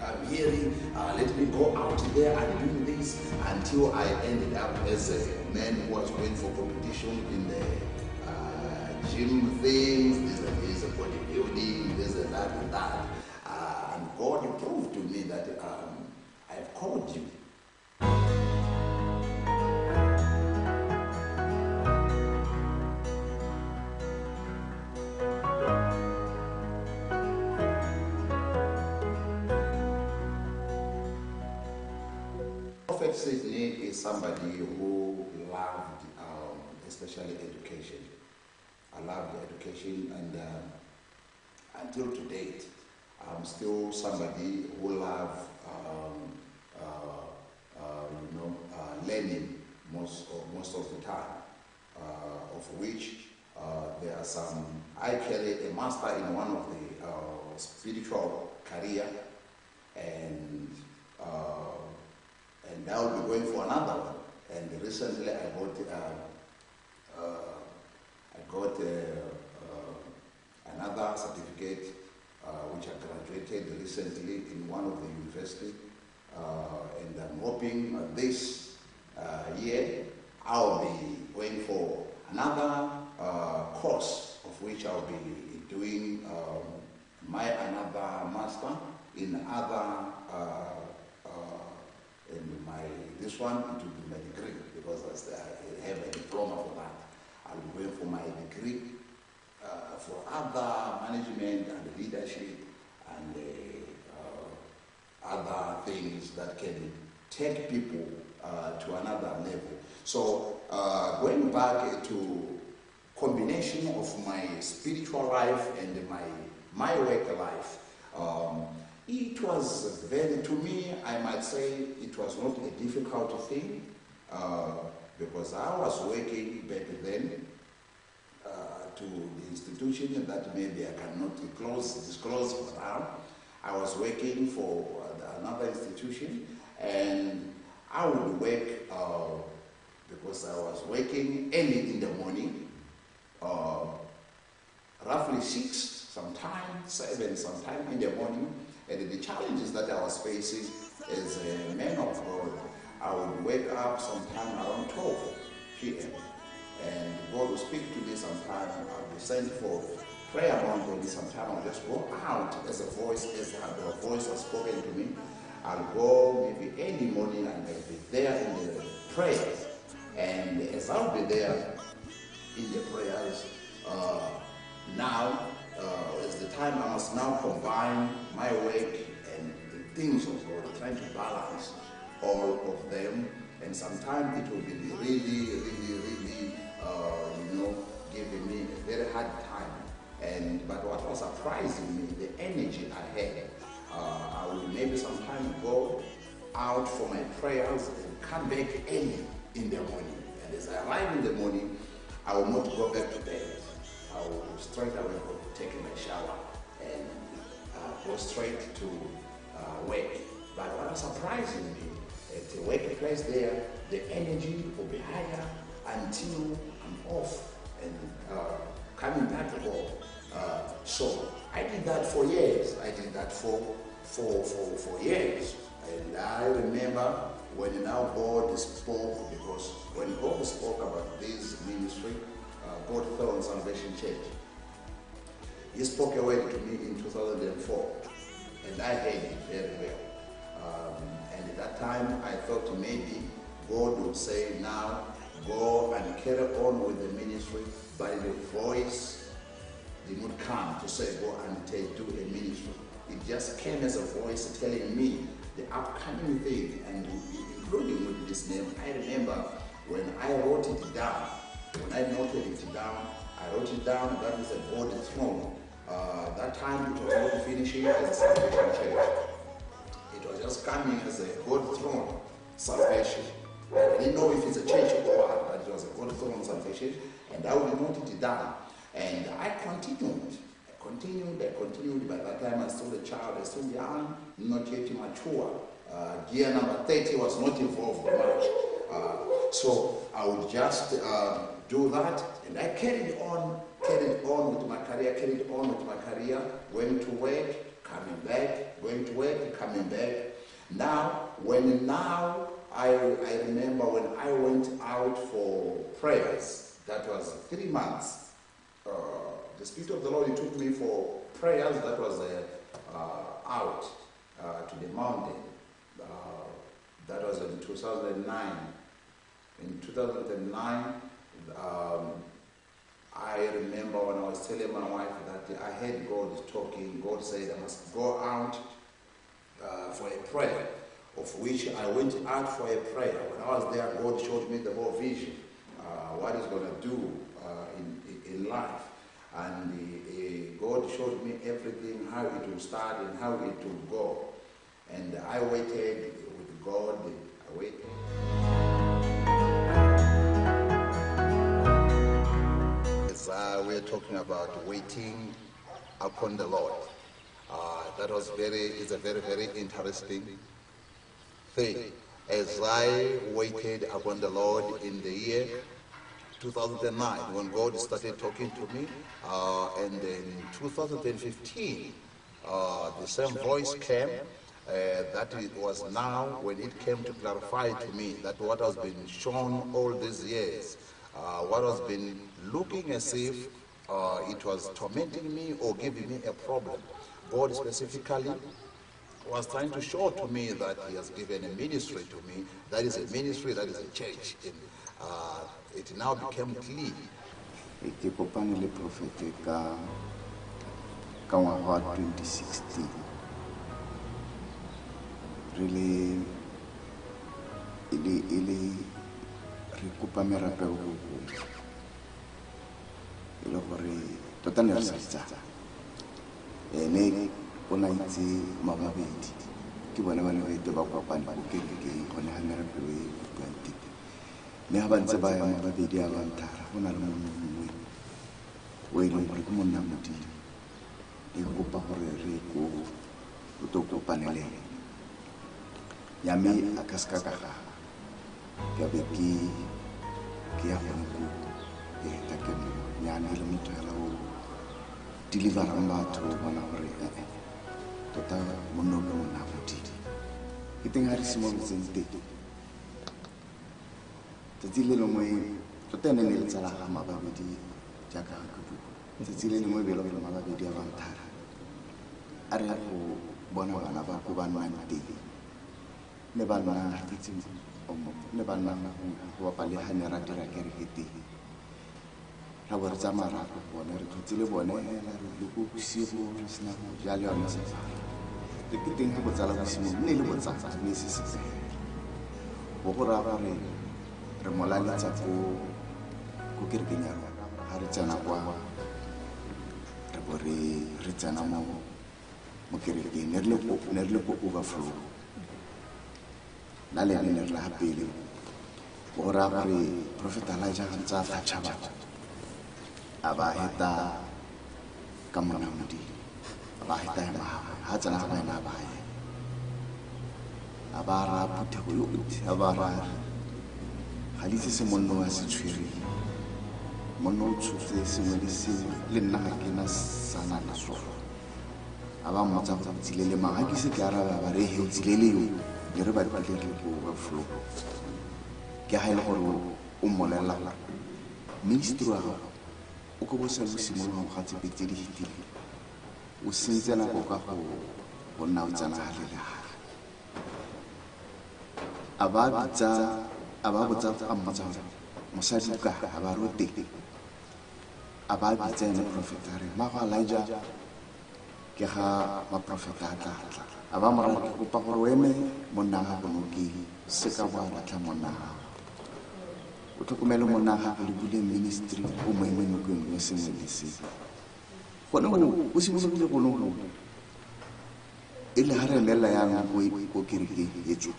I'm hearing, uh, let me go out there and do this until I ended up as a man who was going for competition in the uh, gym things, there's a, there's a bodybuilding, there's a that and that. Uh, and God proved to me that um, I've called you. Somebody who loved, um, especially education. I loved education, and um, until to date, I'm still somebody who love, um, uh, uh, you know, uh, learning most of, most of the time. Uh, of which uh, there are some. I carry a master in one of the uh, spiritual career, and will be going for another one. And recently I got uh, uh, I got uh, uh, another certificate uh, which I graduated recently in one of the university, uh, and I'm hoping this year I'll be going for another course of which I'll be doing um, my another master in other my this one it will be my degree because I have a diploma for that. I'll be going for my degree uh, for other management and leadership and uh, uh, other things that can take people uh, to another level. So uh, going back to combination of my spiritual life and my my work life. Um, it was very, to me, I might say it was not a difficult thing uh, because I was working back then uh, to the institution that maybe I cannot close, disclose for now. I was working for another institution and I would work uh, because I was working early in the morning, uh, roughly six, sometimes seven, sometime in the morning. And the challenges that I was facing as a man of God, I would wake up sometime around 12 p.m. And God would speak to me sometime. I'll be sent for prayer mountain. Sometime I'll just go out as a voice, as the voice has spoken to me. I'll go maybe early morning and I'll be there in the prayers. And as I'll be there in the prayers, uh, now uh, is the time I must now combine my work and the things of God, trying to balance all of them. And sometimes it will be really, really, really, uh, you know, giving me a very hard time. And but what was surprising me, the energy I had. Uh, I would maybe sometimes go out for my prayers and come back early in the morning. And as I arrive in the morning, I will not go back to bed. I will straight away go take my shower go straight to uh, work. But what was surprising me, at the workplace there, the energy will be higher until I'm off and uh, coming back home. Uh, so I did that for years. I did that for, for, for, for years. And I remember when now God spoke, because when God spoke about this ministry, uh, God fell on Salvation Church. He spoke a word to me in 2004, and I heard it very well. Um, and at that time, I thought maybe God would say, now go and carry on with the ministry, but the voice did not come to say, go and take, do a ministry. It just came as a voice telling me the upcoming thing, and including with this name. I remember when I wrote it down, when I noted it down, I wrote it down, that is a God throne. Uh, that time it was not finishing as a salvation church. It was just coming as a God throne salvation. I didn't know if it's a church or what, but it was a God throne salvation. And I would note it down. And I continued. I continued, I continued. By that time, I saw the child, I still young, not yet mature. Uh, gear number 30 was not involved much. Uh, so I would just uh, do that, and I carried on, carried on with my career, carried on with my career, going to work, coming back, going to work, coming back. Now, when now I, I remember when I went out for prayers, that was three months. Uh, the Spirit of the Lord took me for prayers, that was uh, uh, out uh, to the mountain. Uh, that was in 2009. In 2009, um, I remember when I was telling my wife that I heard God talking. God said I must go out uh, for a prayer, of which I went out for a prayer. When I was there, God showed me the whole vision, uh, what He's going to do uh, in, in life. And God showed me everything, how it will start and how it will go. And I waited with God, I waited. Uh, we're talking about waiting upon the Lord. Uh, that was very, is a very, very interesting thing. As I waited upon the Lord in the year 2009, when God started talking to me, uh, and in 2015, uh, the same voice came. Uh, that it was now when it came to clarify to me that what has been shown all these years, uh, what has been looking as if uh, it was tormenting me or giving me a problem. God specifically was trying to show to me that He has given a ministry to me. That is a ministry, that is a church. And, uh, it now became clear. ke kopane le profete ka ka ngwaga wa 2016 re le re kopa e gore tota ne re ene o na itse mababedi ke ba ba kerekeng gone ga merape e kopiwang teng mme ga ba ntse ba a go na le mongwe o e leng gore ke monna modimo e kopa gore re ko o to kopane le ene ya me a ka se ka be ke ya gone ko e nyane le motho hela o deliverang batho o bona gore ee tota monna o le monna modimo ke teng ga re simolotseng teng tsatsi le lengwe tota ene ne le tsala ga mababedi jaaka ga ke bua tsatsi le lengwe belo mababedi a banthara a re go bona bana ba ko ba nnang teng ne ba ne ba go bapa le ga ne ra dira kereke teng ra bo re tsamaya ra go bone re thotse le bone hela re le ko bosigo re sena go ja le yone sefara le ke teng ke botsala bosigo nne le se se go re re re re re mo ne re le re le overflow la lene ne re la pele go profeta elijah ga ntse a ba ra ga le itse se monno wa se tshwereng monno o tshotse sengwe le sengwe le nna ga ke na sana le sona a ba mmotsa go tsile le mang ga ke se ke araba ba re he tsile le yo ne re batlile re ko overflow ke ga e le gore o- o mmolelela gore ministry wa gago o bo simologang ga tsepe tse di fetileng o sentse nako ka go nna o tsena ga le le gale a ba bitsa a ba botsa a mmotsa gore mosadi ka a ba rote a ba bitsa ene profeta a re mmago elijah ke ga maprofeta a tla tla a ba morago ke kopa gore o eme monna gago no ke se ka boa latlha monna o tlhokomele monna gago le bule ministry o mo eme nokeng mo sengwe le sengwe gone o simologile gone go ga re emelela yang ko kerekeng e tso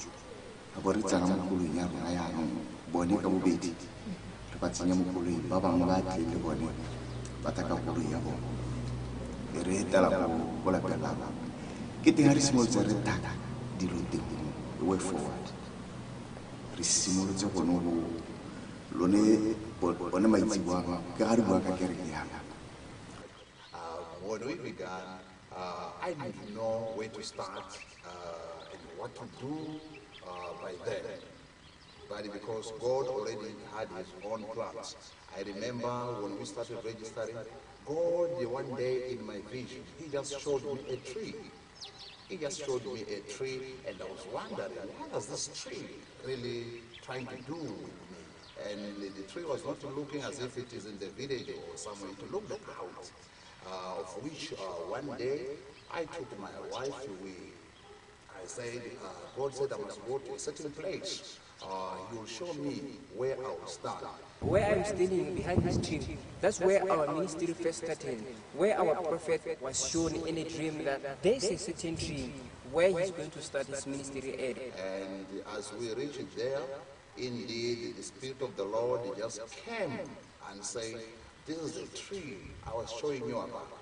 a bo re tsena mo kolong ya rona yanong bone ka bobedi re ba tsenya mo ba bangwe ba tlile le bone ba tla ka koloi ya bone e re etela ko lapelang la ke teng ga re simolotse re taka dilo teng way forward re simolotse gone go lone bua ka Uh, we began, uh, I didn't know where to start uh, and what to do uh, by then. But because God already had his own plans, I remember when we started registering, God, the one day in my vision, he just showed me a tree. He just showed me a tree, and I was wondering, what is this tree really trying to do? And the, the tree was not looking as if it is in the village or somewhere. It looked like a house, uh, of which uh, one day I took my wife. We, I said, uh, God said I must go to a certain place. Uh, he will show me where I will start. Where I'm standing behind this tree, that's where our ministry first started. Where our prophet was shown in a dream that there's a certain tree where he's going to start his ministry at. And as we reached there, indeed, the Spirit of the Lord just came and said, This is the tree I was showing you about.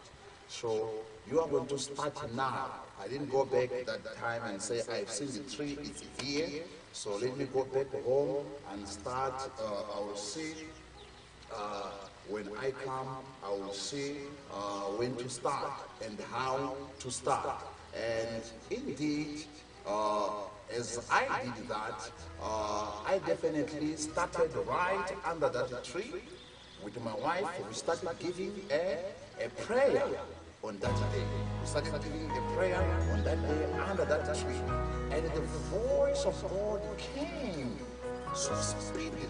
So you are going to start now. I didn't go back that time and say, I've seen the tree, it's here. So let me go back home and start. Uh, I will see uh, when I come, I will see uh, when to start and how to start. And indeed, uh, as I did that, uh, I definitely started right under that tree with my wife. We started giving a, a prayer on that day. We started giving a prayer on that day under that tree. And the voice of God came so speedily.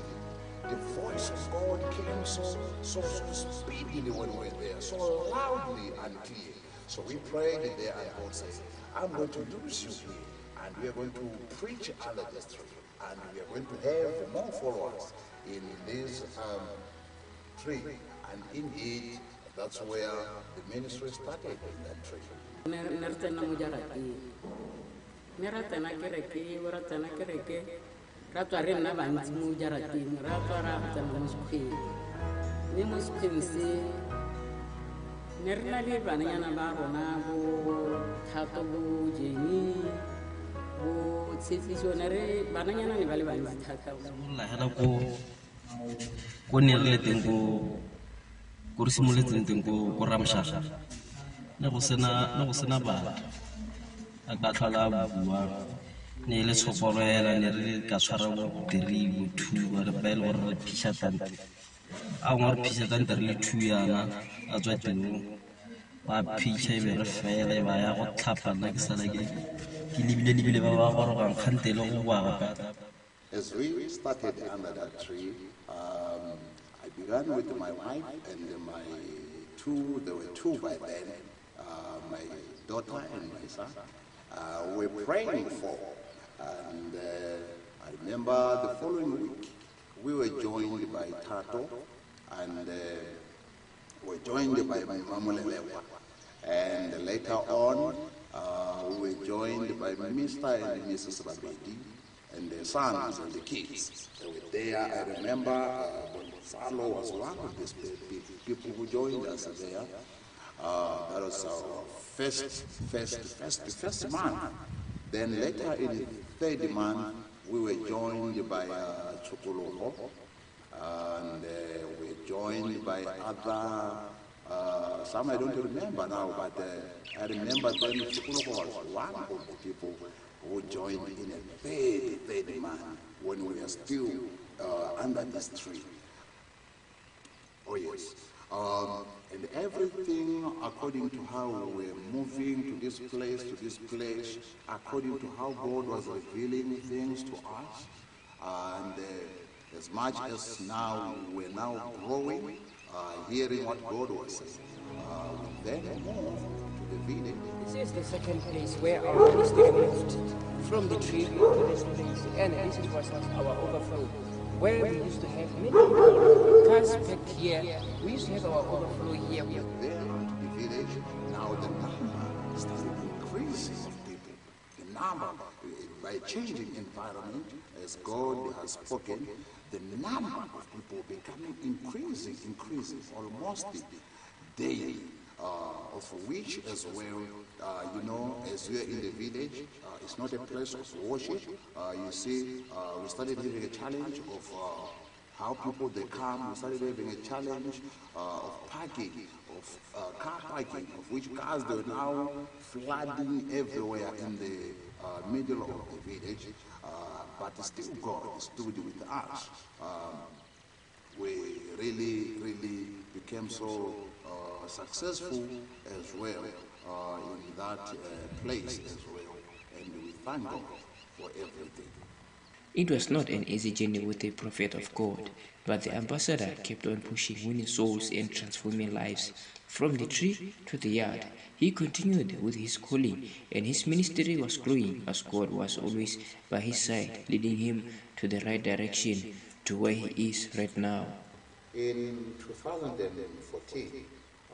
The voice of God came so, so, so speedily when we were there, so loudly and clear. So we prayed there and God said, I'm going to use you here and we are going to preach under this tree. And we are going to have more followers in this um, tree. And indeed, that's where the ministry started in that tree. ra kereke ra kereke. Ra tswa re nna bantsi mo jarateng ra tswa ra tsena mo sekgweng mme mo sekgweng se ne re na le bananyana ba rona bo thato bo jeni bo tshepiso ne re bananyana ne ba le bantsi thata simolola hela ko ne re le teng ko re simoletseng teng ko ramshaka ne go sena batho a ka tlhola a bua ne e le tshopolo hela ne re ka tshwara bo three bo two ba re ba e le gore re phiša tante a ngwe re phiša tante re le two yana a tswa teng ba phiša e be re fela e ba ya go tlhapa nna ke sala ke As we started under that tree, um, I began with my wife and my two, there were two by then, uh, my daughter and my son. Uh, we were praying for. And uh, I remember the following week, we were joined by Tato and uh, we were joined by my Mamulelewa. And later on, uh, by Mr. and Mrs. Rabedi and their sons and the kids. They were there. I remember uh, was one of these pe- pe- people who joined us there. Uh, that was our first, first, first, first month. Then later in the third month, we were joined by uh, Chukuloko, and uh, we were joined by other, uh, some I don't remember now, but uh, I remember then Chukuloko one of the people who joined in a third, third month when we were still uh, under this tree. Oh yes. Um, and everything according to how we were moving to this place, to this place, according to how God was revealing things to us. And uh, as much as now we're now growing, hearing what God was saying, uh, we then moved to the village. This is the second place where our ministry moved from the tree to this place, and this was our overflow. where we used to have many cars parked here. We used to have our overflow here. We there the village. Now the number started increasing of people. The number, uh, by changing environment, as God has spoken, the number of people becoming increasing, increasing almost daily. Uh, of which as well, uh, you know, as we are in the village, uh, it's not a place of worship. Uh, you see, uh, we started having a challenge of uh, how people they come. We started having a challenge of parking, of car parking, of which cars they are now flooding everywhere in the middle of the village. But still God stood with us. Um, we really, really became so uh, successful as well uh, in that uh, place as well. And we thank God for everything. It was not an easy journey with a prophet of God, but the ambassador kept on pushing, winning souls and transforming lives. From the tree to the yard, he continued with his calling, and his ministry was growing as God was always by his side, leading him to the right direction to where he is right now. In 2014,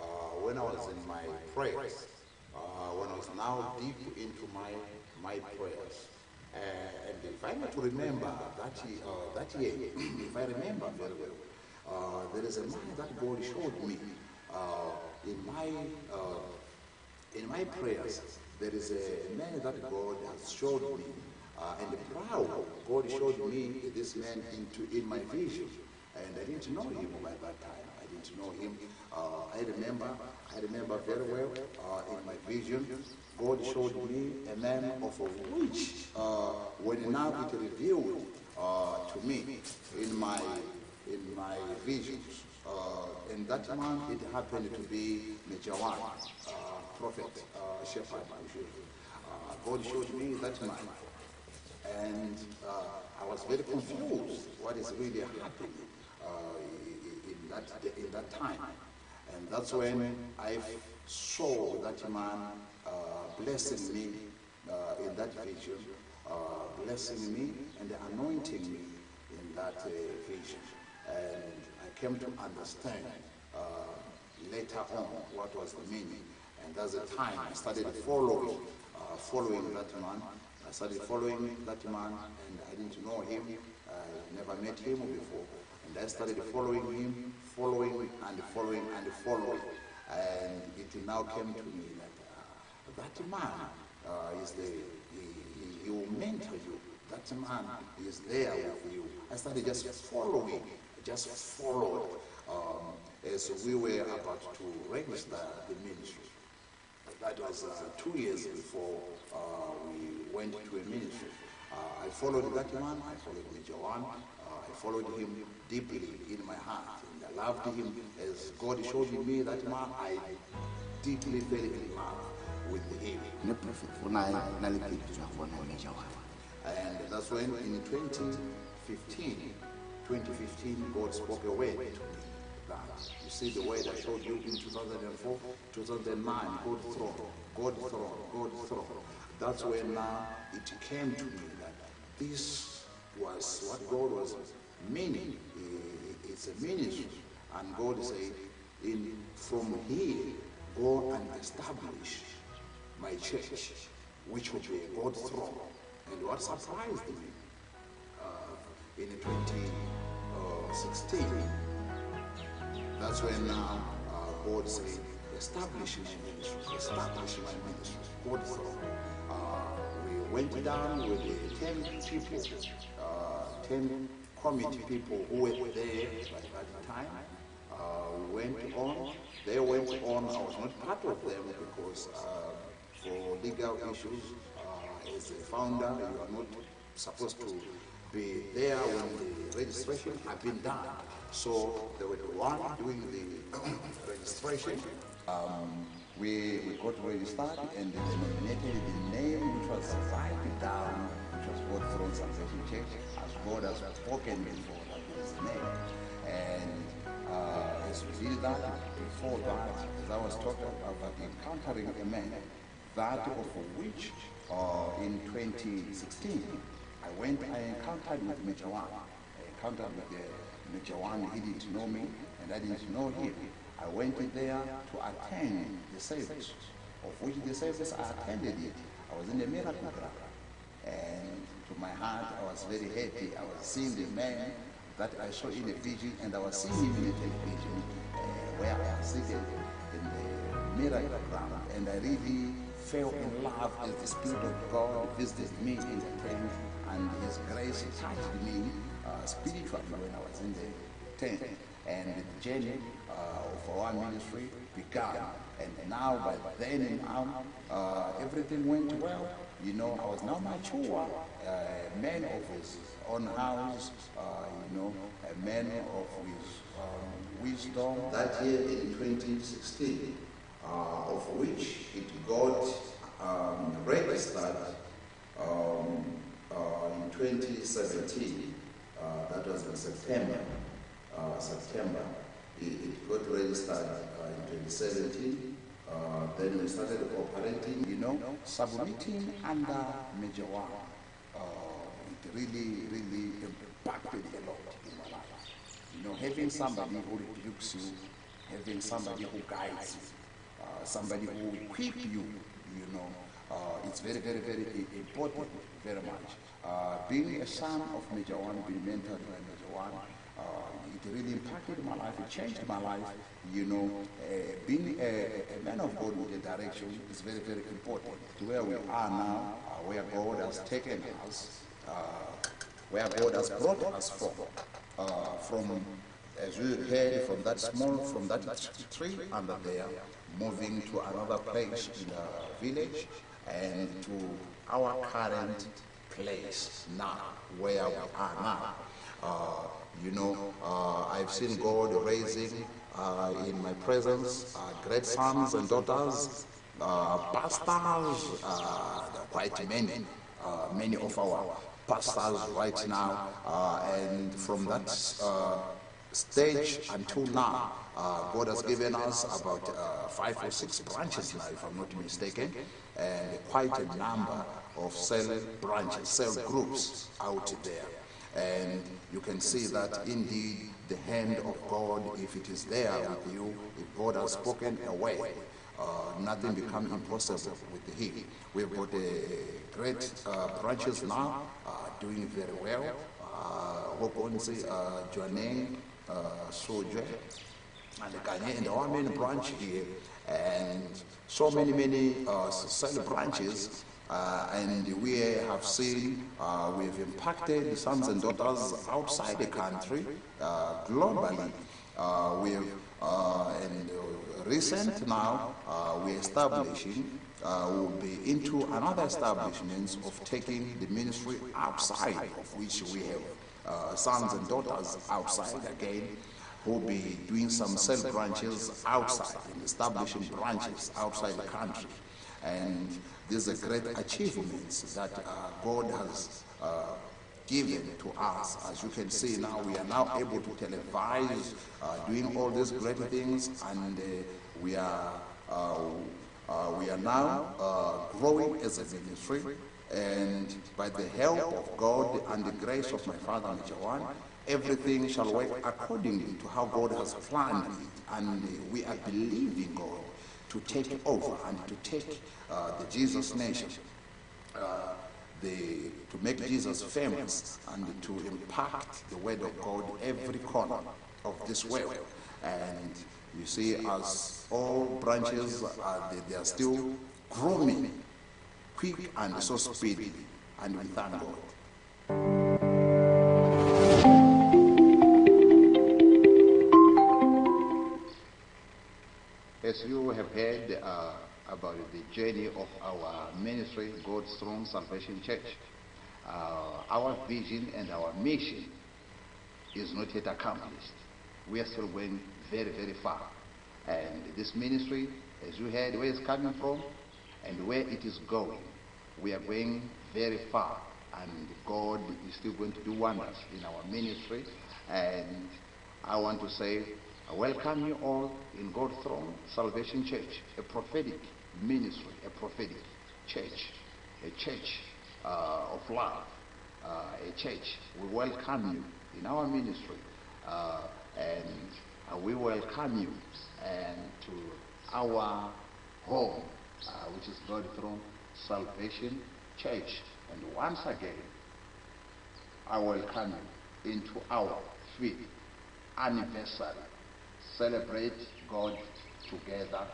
uh, when I was in my prayers, uh, when I was now deep into my, my prayers, uh, and if I to remember that, uh, that year, if I remember very well, uh, there is a man that God showed me in my uh, in my prayers. There is a man that God has showed me, uh, and proud God showed me this man into in my vision, and I didn't know him by that time. I didn't know him. Uh, I remember, I remember very well uh, in my vision. God showed me a man of which, uh, when now it revealed uh, to me in my in my visions, uh, and that man it happened to be Major One, uh, prophet, uh, shepherd. Uh, God showed me that man, and uh, I was very confused. What is really happening uh, in that in that time? And that's when I saw that man uh, blessing me in that vision, blessing me and anointing me in that vision. And came to understand uh, later on what was the meaning. And that's the time I started following, uh, following that man. I started following that man, and I didn't know him. I never met him before. And I started following him, following and following and following. And it now came to me that uh, that man uh, is the, he, he, will mentor you. That man is there with you. I started just following, just followed um, as we were about to register the ministry. That was uh, two years before uh, we went to a ministry. Uh, I followed that man, I followed Major One, uh, I followed him deeply in my heart. And I loved him as God showed me that man, I deeply fell in love with him. ne prophet go na na le phediso ya bona meja wa And that's when in 2015, 2015, God spoke a word to me. That you see the word I showed you in 2004, 2009, God throne, God throne, God throne. That's when now it came to me that this was what God was meaning. It's a ministry. And God said, in, from here, go and establish my church, which will be a God's throne. And what surprised me uh, in 2016, that's when uh, God said, establish ministry, establish ministry. Uh, we went down with the 10 people, uh, 10 committee people who were there by that time. Uh, we went on, they went on, I was not part of them because uh, for legal issues, uh, as a founder, you are not supposed to be there when the registration had been done. So there were the one doing the [clears throat] registration. Um, we, we got registered and they nominated the name which was decided down, which was God Throne Salvation Church, as God has spoken before that the name. And uh, as we did that, before that, as I was talking about encountering a man, that of which uh, in 2016, I went, I encountered with Major One. I encountered with the Major One. He didn't know me, and I didn't know him. I went there to attend the service, of which the service I attended it. I was in the miracle ground. And to my heart, I was very happy. I was seeing the man that I saw in the vision, and I was seeing him in the television, uh, where I was seated in the miracle ground. And I really fell in love as the Spirit of God visited me in the tent, and His grace touched me uh, spiritually when I was in the tent. And the journey uh, of our ministry began. And now, by then uh, everything went well. You know, I was now mature, a man of his own house, uh, you know, a man of his um, wisdom. That year in 2016, uh, of which it got um, registered um, in 2017, uh, that was in September, uh, September, it, it got registered uh, in 2017. Uh, then we started operating, you know, submitting under Major. Uh, it really, really impacted a lot in my life. You know, having somebody who rebukes you, having somebody who guides you, uh, somebody who equip you, you know, uh, it's very, very, very important, very much. Uh, being a son of Major One, being mentored by Major One, uh, it really impacted my life, it changed my life. You know, uh, being a, a man of God with a direction is very, very important. To where we are now, uh, where God has taken us, uh, where God has brought us from, uh, from, as we heard, from that small, from that tree under there, moving to another place in the village, and to our current place now, where we are now. Uh, you know, uh, I've seen God raising uh, in my presence uh, great sons and daughters, uh, pastors, uh, quite many, many of our pastors right now, and from that stage until now, God has given us about five or six branches now, if I'm not mistaken, and quite a number of cell branches, cell groups out there. And you can see that indeed the hand of God, if it is there with you, if God has spoken a way, uh, nothing becomes impossible with Him. We've got a great uh, branches now, uh, doing very well. Uh, Hokonzi, uh, Jwaneng, uh, Sojwe, and Kanye, our main branch here, and so many, many uh, branches. Uh, and we have seen, uh, we've impacted sons and daughters outside the country, uh, globally. Uh, we've, uh, and recent now, uh, we're establishing, we'll be into another establishments of taking the ministry outside of which we have sons and daughters outside again who'll be doing some cell branches outside and establishing branches outside the country. And these are great achievements that uh, God has uh, given to us. As you can see now, we are now able to televise, uh, doing all these great things, and uh, we are uh, uh, we are now growing as a ministry. And by the help of God and the grace of my Father Jawan, everything shall work according to how God has planned it. And uh, we are believing God to take over and to take uh, the Jesus nation, uh, the, to make Jesus famous and to impact the word of God every corner of this world. And you see, as all branches, are, they, they are still growing quick and so speedy, and we thank God. As you have heard uh, about the journey of our ministry, God's Throne Salvation Church, uh, our vision and our mission is not yet accomplished. We are still going very, very far. And this ministry, as you heard, where it's coming from and where it is going, we are going very far. And God is still going to do wonders in our ministry. And I want to say, I welcome you all in God's Throne Salvation Church, a prophetic ministry, a prophetic church, a church uh, of love, uh, a church. We welcome you in our ministry, uh, and uh, we welcome you and to our home, uh, which is God's Throne Salvation Church. And once again, I welcome you into our fifth anniversary. Celebrate God together,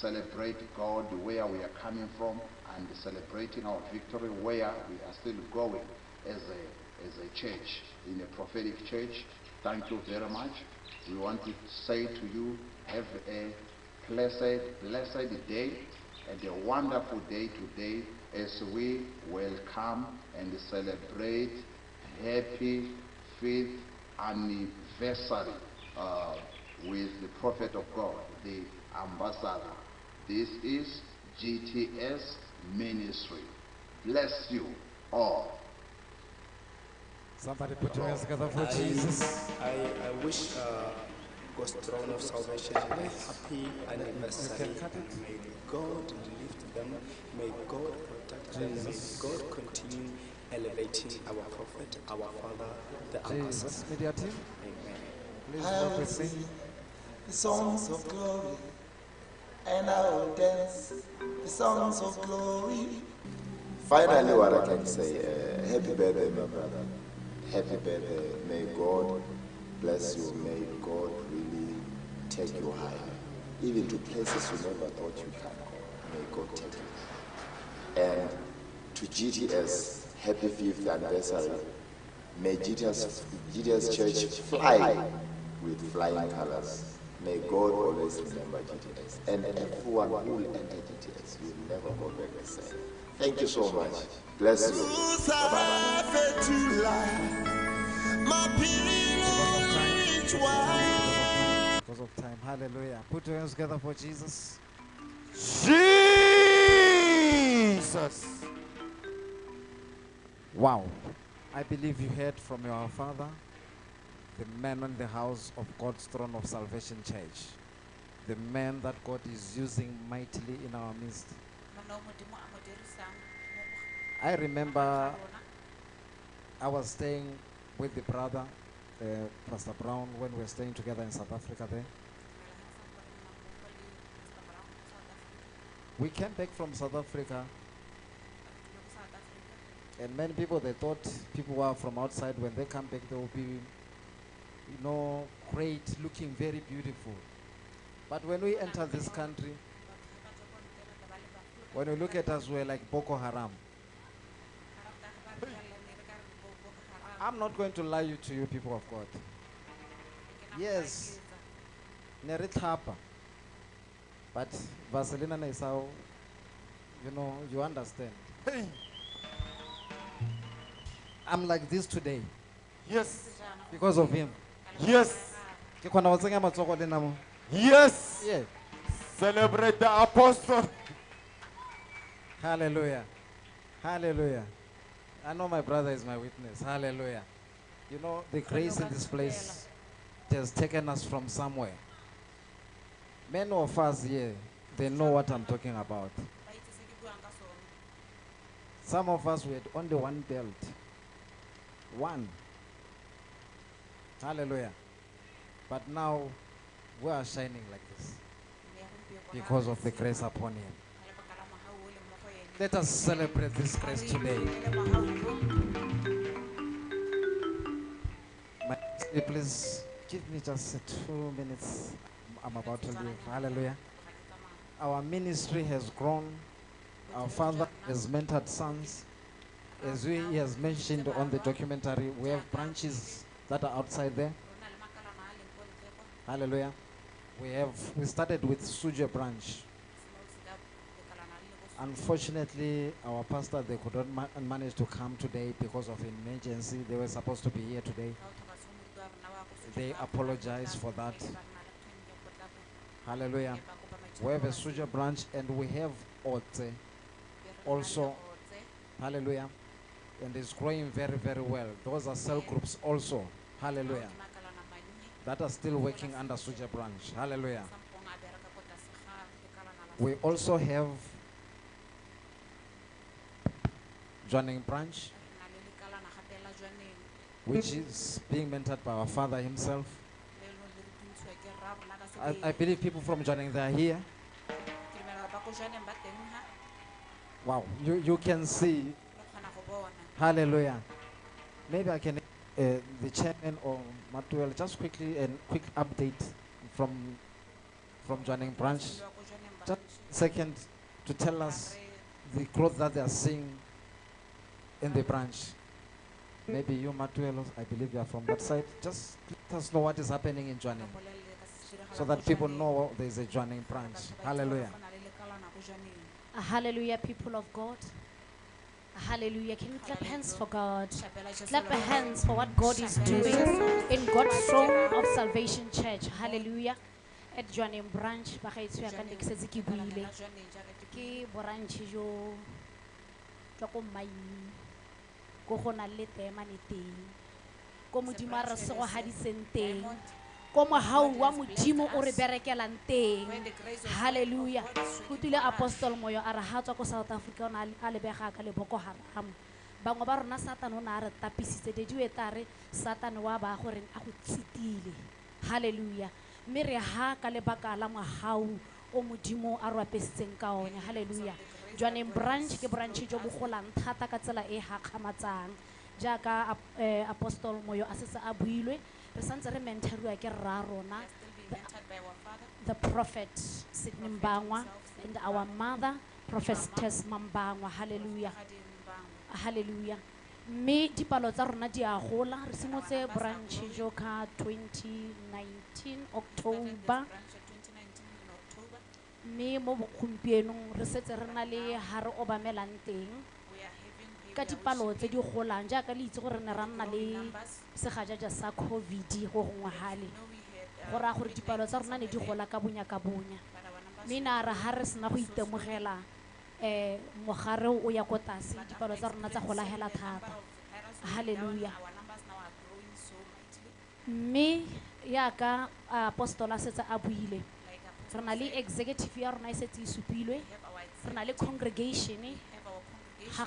celebrate God where we are coming from, and celebrating our victory where we are still going as a, as a church, in a prophetic church. Thank you very much. We want to say to you, have a blessed, blessed day and a wonderful day today as we welcome and celebrate happy fifth anniversary uh, with the prophet of God, the ambassador. This is GTS Ministry. Bless you all. Somebody put your hands together for I- Jesus. I, I wish uh, God's throne of salvation a happy anniversary. May God lift them. May God protect them. May God continue elevating our prophet, our father, the Jesus. ambassador. Media team. Amen. Please the songs of glory, and I will dance the songs of glory. Finally, what I can say, uh, happy birthday, my brother. Happy birthday. May God bless you. May God really take you higher, even to places you never thought you can go. May God take you. And to GTS, happy fifth anniversary. May GTS, GTS Church fly with flying colors. May God always remember GTS. And everyone who will enter GTS will never go back the same. Thank you so much. Bless you. Bye-bye. Because of time. Hallelujah. Put your hands together for Jesus. Jesus. Wow. I believe you heard from your father, the man in the house of God's throne of salvation church, the man that God is using mightily in our midst. I remember I was staying with the brother, uh, Pastor Brown, when we were staying together in South Africa there. We came back from South Africa, and many people they thought people were from outside. When they come back, they will be, you know, great, looking very beautiful. But when we enter this country, when we look at us, we're like Boko Haram. I'm not going to lie you to you, people of God. Yes, Neritapa. But Vaselina Naisau, you know, you understand. I'm like this today. Yes. Because of him. Yes. Ke kgona go tsenya matsogo le nna. Yes. Yeah. Celebrate the apostle. Hallelujah. Hallelujah. I know my brother is my witness. Hallelujah. You know, the grace in this place has taken us from somewhere. Many of us here, they know what I'm talking about. ba itse se ke buang ka sone Some of us we had only one belt. One. Hallelujah. But now we are shining like this because of the grace upon him. Let us celebrate this grace today. Please give me just two minutes. I'm about to leave. Hallelujah. Our ministry has grown. Our father has mentored sons. As we, he has mentioned on the documentary, we have branches that are outside there. Hallelujah. We have we started with Sojwe branch. Unfortunately, our pastor they could not ma- manage to come today because of emergency. They were supposed to be here today. They apologize for that. Hallelujah. We have a Sojwe branch and we have Ote also. Hallelujah. And it's growing very, very well. Those are cell groups also. Hallelujah. That are still working under Sojwe branch. Hallelujah. We also have Jwaneng branch. which is being mentored by our father himself. I, I believe people from Jwaneng they are here. Wow, you, you can see. Hallelujah. Maybe I can, the chairman or Matuel, just quickly and quick update from from Jwaneng Branch. Just second to tell us the growth that they are seeing in the branch. Maybe you, Matuel, I believe you are from that side. Just let us know what is happening in Jwaneng so that people know there is a Jwaneng branch. Hallelujah. Uh, Hallelujah, people of God. Hallelujah. Can we clap hands for God? Clap your hands for what God is doing in God's throne of salvation church. Hallelujah. At Jwaneng branch, ba gaetsho ya ka ne ke setse ke buile. Ke branch jo jwa ko Maini. Ko go na le temane teng. Ko modimo a re se go hadiseng teng. Ko mohau wa modimo o re berekelang teng. Hallelujah. Go tile apostol moyo a re ha tswa ko South Africa o ne a le- a lebega ka le Boko Haram. Bangwe ba rona Satan o ne a re tapisitse dedi o eta re Satan wa ba gore a go tshitile. Hallelujah. Mme re ha ka lebaka la mohau o modimo a re apesitseng ka one. Hallelujah. Jwaneng branch ke branch jo bo golang thata ka tsela e gakgamatsang jaaka ap- eh, apostol moyo a setse a builwe re santse re mentoriwa ke rra rona mentored by our father. the prophet Sidney Mbangwa and our mother prophetess Mambangwa hallelujah. Hallelujah. Mme dipalo tsa rona di a gola. Re simotse branch jo ka 2019 october. Mme mo bogompienong re setse re na le ha re obamelang teng ka dipalo tse di golang jaaka le itse gore ne ra nna le segajaja sa covid go gongwe gale go raya gore dipalo tsa rona ne di gola ka bonya ka bonya. Mme na re ga re sena go itemogela um mogare o ya ko tase dipalo tsa rona tsa gola hela thata. Halleluja mme yaka apostola setse a buile re na le executive ya rona e setse e supilwe re na le congregation ha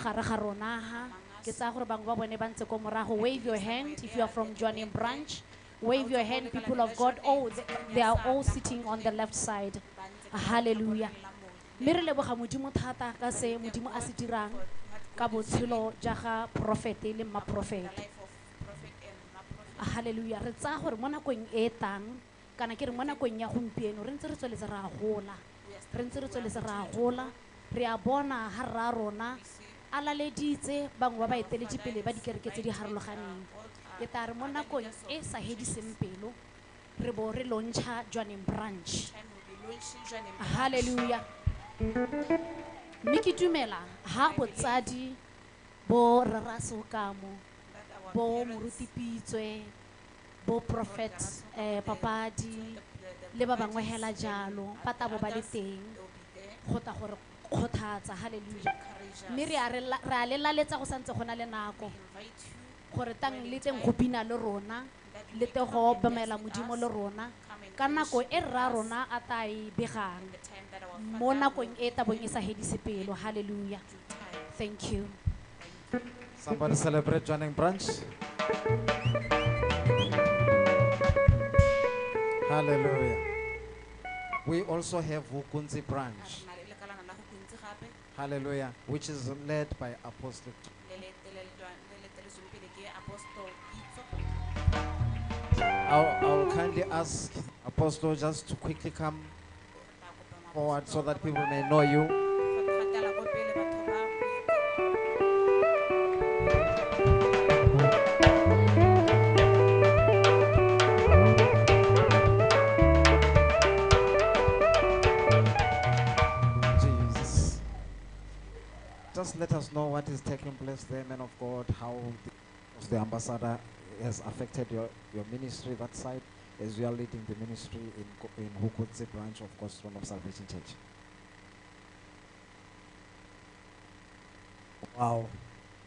wave your hand if you are from Jwaneng branch. Wave your hand people of god. Oh they, are all sitting on the left side. Hallelujah. Mme re leboga modimo thata ka se modimo a se dirang ka botshelo ja ga profete le mmaprofete. Halleluja re tsaya gore mo nakong e tang kana ke re mo nakong ya gompieno re ntse re tsweletse re a gola. Re ntse re tsweletse re a gola. Re a bona ga rra rona a laleditse bangwe ba ba eteletse pele ba dikereke tse di harologaneng. Ke tla re mo nakong e sa hediseng pelo re bo re lontšha Jwaneng branch. Halleluja mme ke dumela ha botsadi bo rerasokamo bo morutipitswe bo prophet eh, papadi le ba bangwe hela jalo ba tabo ba le teng. Go tla gore kgothatsa halleluja mme re a re la- re a le laletsa go santse go na le nako gore tang le teng go bina le rona le te go obamela modimo le rona ka nako e rra rona a ta e begang mo nakong e tabong e sa hedise pelo halleluja thank you Somebody celebrate Jwaneng branch. Hallelujah. We also have Hukuntsi branch. na le lekalana la go kuntse gape Hallelujah. Which is led by Apostle. le le etelelwa- le le eteletsweng pele ke apostol itso I'll, I'll kindly ask Apostle just to quickly come forward so that people may know you. Just let us know what is taking place there, man of God, how the, the ambassador has affected your, your ministry that side as you are leading the ministry in, Ko- in Hukuntsi branch of God's Throne of Salvation Church. Wow.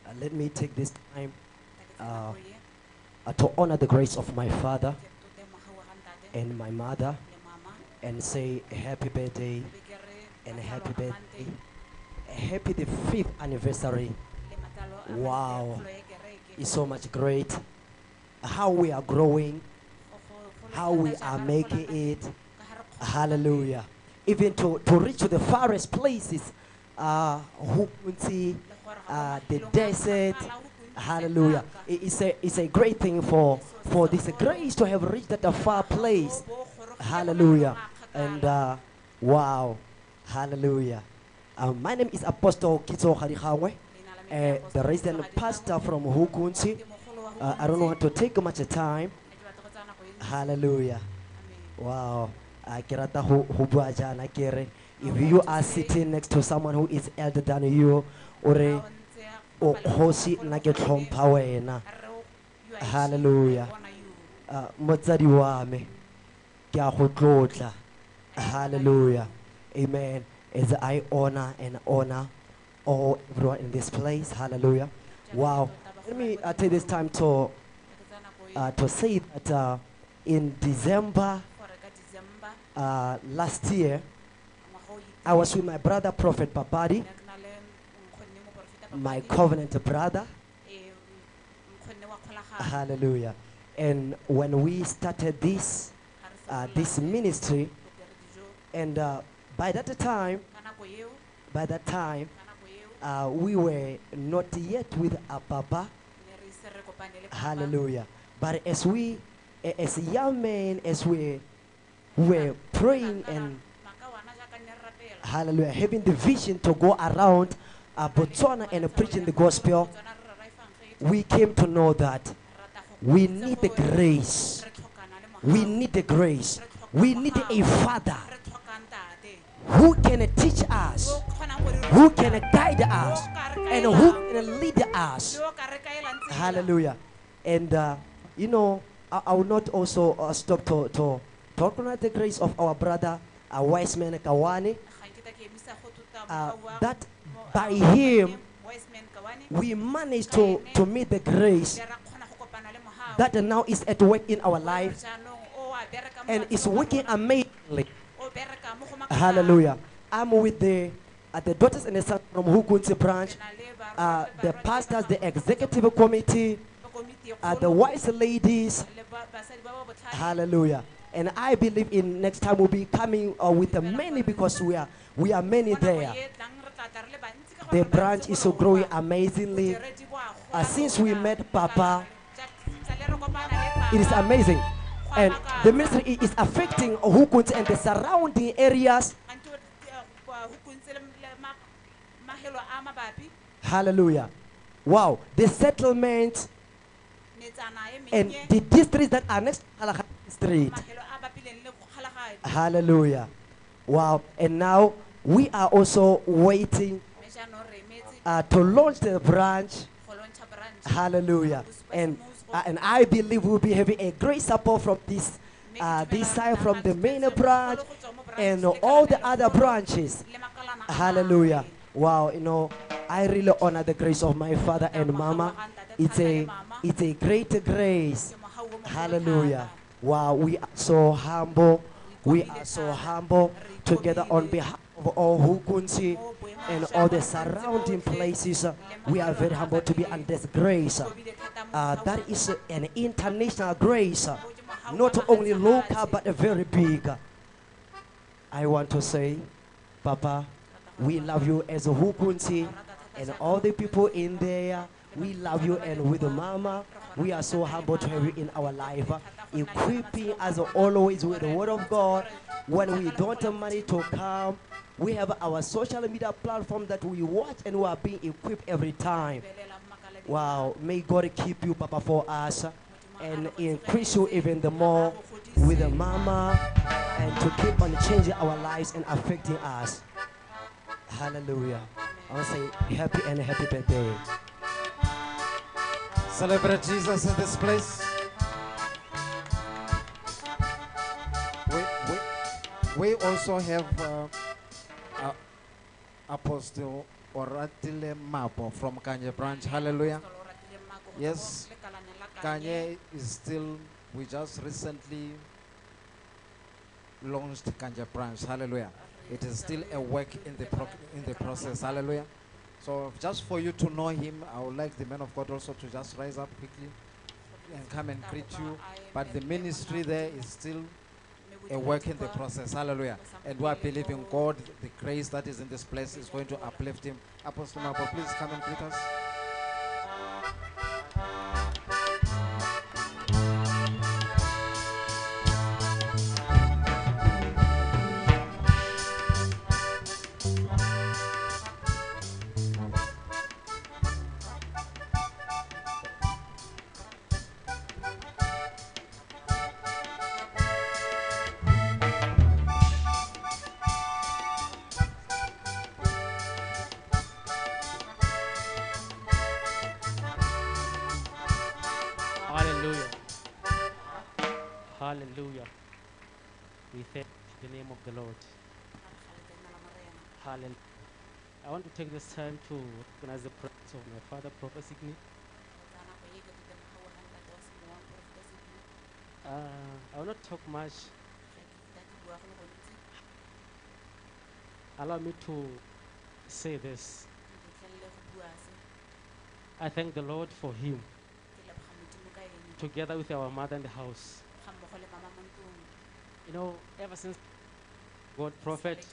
Uh, let me take this time uh, uh, to honor the grace of my father and my mother and say a happy birthday and a happy birthday. Happy the fifth anniversary. Wow. It's so much great. how we are growing, how we are making it. Hallelujah. Even to, to reach to the farthest places, uh, uh, the desert. Hallelujah. It's a, it's a great thing for, for this grace to have reached that far place. Hallelujah. And uh, wow. Hallelujah. Uh, my name is Apostle Kitso Harihangwe, uh, the resident pastor from Hukuntsi. Uh, I don't want to take much time. Hallelujah. Wow. If you are sitting next to someone who is elder than you, ore o kgosi nna ke tlhompha wena. Hallelujah. Uh, motsadi me ke a. Hallelujah. Amen. As I honor and honor all everyone in this place. Hallelujah. Wow. Let me uh, take this time to uh, to say that uh, in December uh, last year, I was with my brother Prophet Babadi, my covenant brother. Hallelujah. And when we started this uh, this ministry, and uh, by that time, by that time, uh, we were not yet with a Baba. Hallelujah. But as we, as young men, as we were praying and hallelujah, having the vision to go around uh, Botswana and preaching the gospel, we came to know that we need the grace. We need the grace. We need a father who can teach us, who can guide us, and who can lead us. Hallelujah. And uh, you know, I, I will not also uh, stop to, to talk about the grace of our brother, uh, wise man Kawani. Uh, that by him we managed to, to meet the grace that now is at work in our life and is working amazingly. Hallelujah. I'm with the uh, the daughters and the sons from Hukuntsi branch, uh, the pastors, the executive committee, uh, the wise ladies. Hallelujah. And I believe in next time we'll be coming uh, with the many because we are we are many there. The branch is so growing amazingly. Uh, since we met Papa, it is amazing. And the ministry is affecting Hukuntsi and the surrounding areas. Hallelujah. Wow. The settlement and the districts that are next to Street. Hallelujah. Wow. And now we are also waiting uh, to launch the branch. Hallelujah. And uh, and I believe we'll be having a great support from this uh, this side from the main branch and all the other branches. Hallelujah. Wow, you know, I really honor the grace of my father and mama. It's a it's a great grace. Hallelujah. Wow, we are so humble. We are so humble together on behalf of all Hukuntsi and all the surrounding places. We are very humble to be under this grace. Uh, that is an international grace, not only local but very big. I want to say, Papa, we love you as a Hukuntsi and all the people in there. We love you and with Mama, we are so humble to have you in our life, equipping us always with the Word of God. When we don't have money to come, we have our social media platform that we watch and we are being equipped every time. Wow, may God keep you, Papa, for us and increase you even the more with the Mama and to keep on changing our lives and affecting us. Hallelujah. I want to say happy and happy birthday. Celebrate Jesus in this place. We, we, we also have uh, uh, Apostle Oratile Mapo from Kanye branch. Hallelujah. Yes, Kanye is still, we just recently launched Kanye branch. Hallelujah. It is still a work in the, in the process. Hallelujah. So just for you to know him, I would like the man of God also to just rise up quickly. and come and greet you. But the ministry there is still a work in the process. Hallelujah. And we are believing God, the grace that is in this place is going to uplift him. Apostle Mabo, please come and greet us. I want to take this time to recognize the presence of my father, Prophet Sidney. Uh, I will not talk much. Allow me to say this. I thank the Lord for him, together with our mother in the house. You know, ever since God prophet,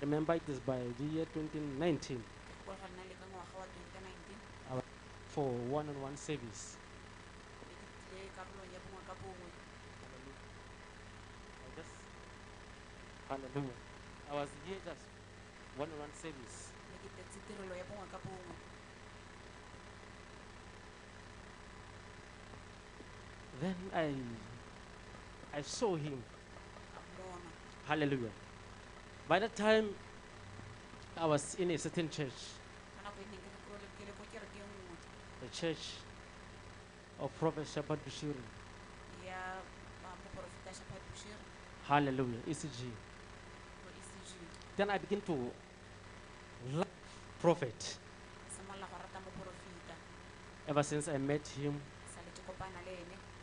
remember it is by the year 2019 ah, for one-on-one service. I just, hallelujah. I was here just one-on-one service. Then I, I saw him. Hallelujah. By that time, I was in a certain church, the church of Prophet Shepherd Bushiri. Hallelujah. ECG. Then I begin to love Prophet. Ever since I met him,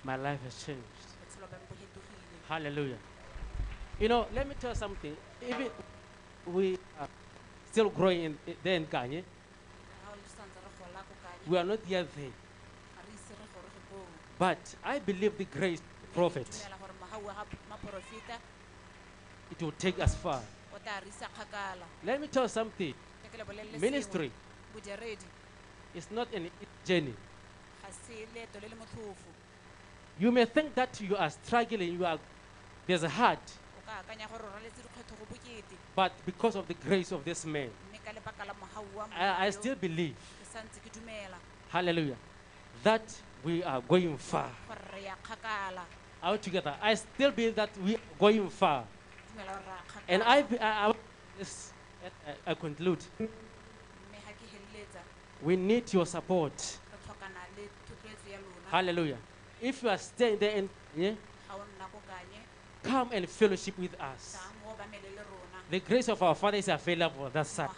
my life has changed. Hallelujah. You know, let me tell you something. Even we are still growing in, eh, there in Kanye, we are not yet there. But I believe the grace of prophet, it will take us far. Let me tell you something. Ministry is not an journey. You may think that you are struggling, you are there's a hard, but because of the grace of this man, I, I still believe, hallelujah, that we are going far. All together, I still believe that we are going far. And I, I, I, I conclude. We need your support. Hallelujah. If you are staying there and yeah, come and fellowship with us. The grace of our Father is available. That's it.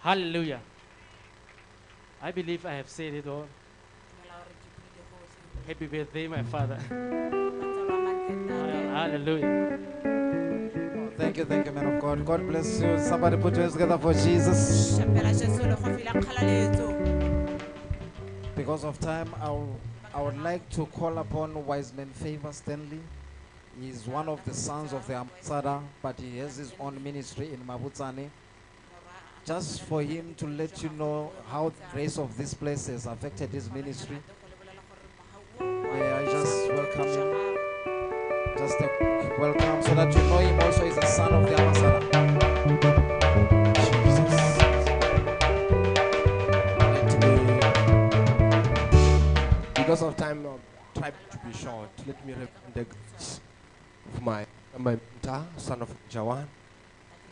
Hallelujah. I believe I have said it all. Happy birthday, my father. [laughs] Hallelujah. Thank you, thank you, man of God. God bless you. Somebody put your hands together for Jesus. Because of time, I will- I would like to call upon Wiseman Favor Stanley. He is one of the sons of the ambassador, but he has his own ministry in Mabutsane. Just for him to let you know how the grace of this place has affected his ministry. May I just welcome him? Just a welcome so that you know him also is a son of the ambassador. Because of time, I'll try to be short. Let me represent the grace of my, my mentor, son of Jawan,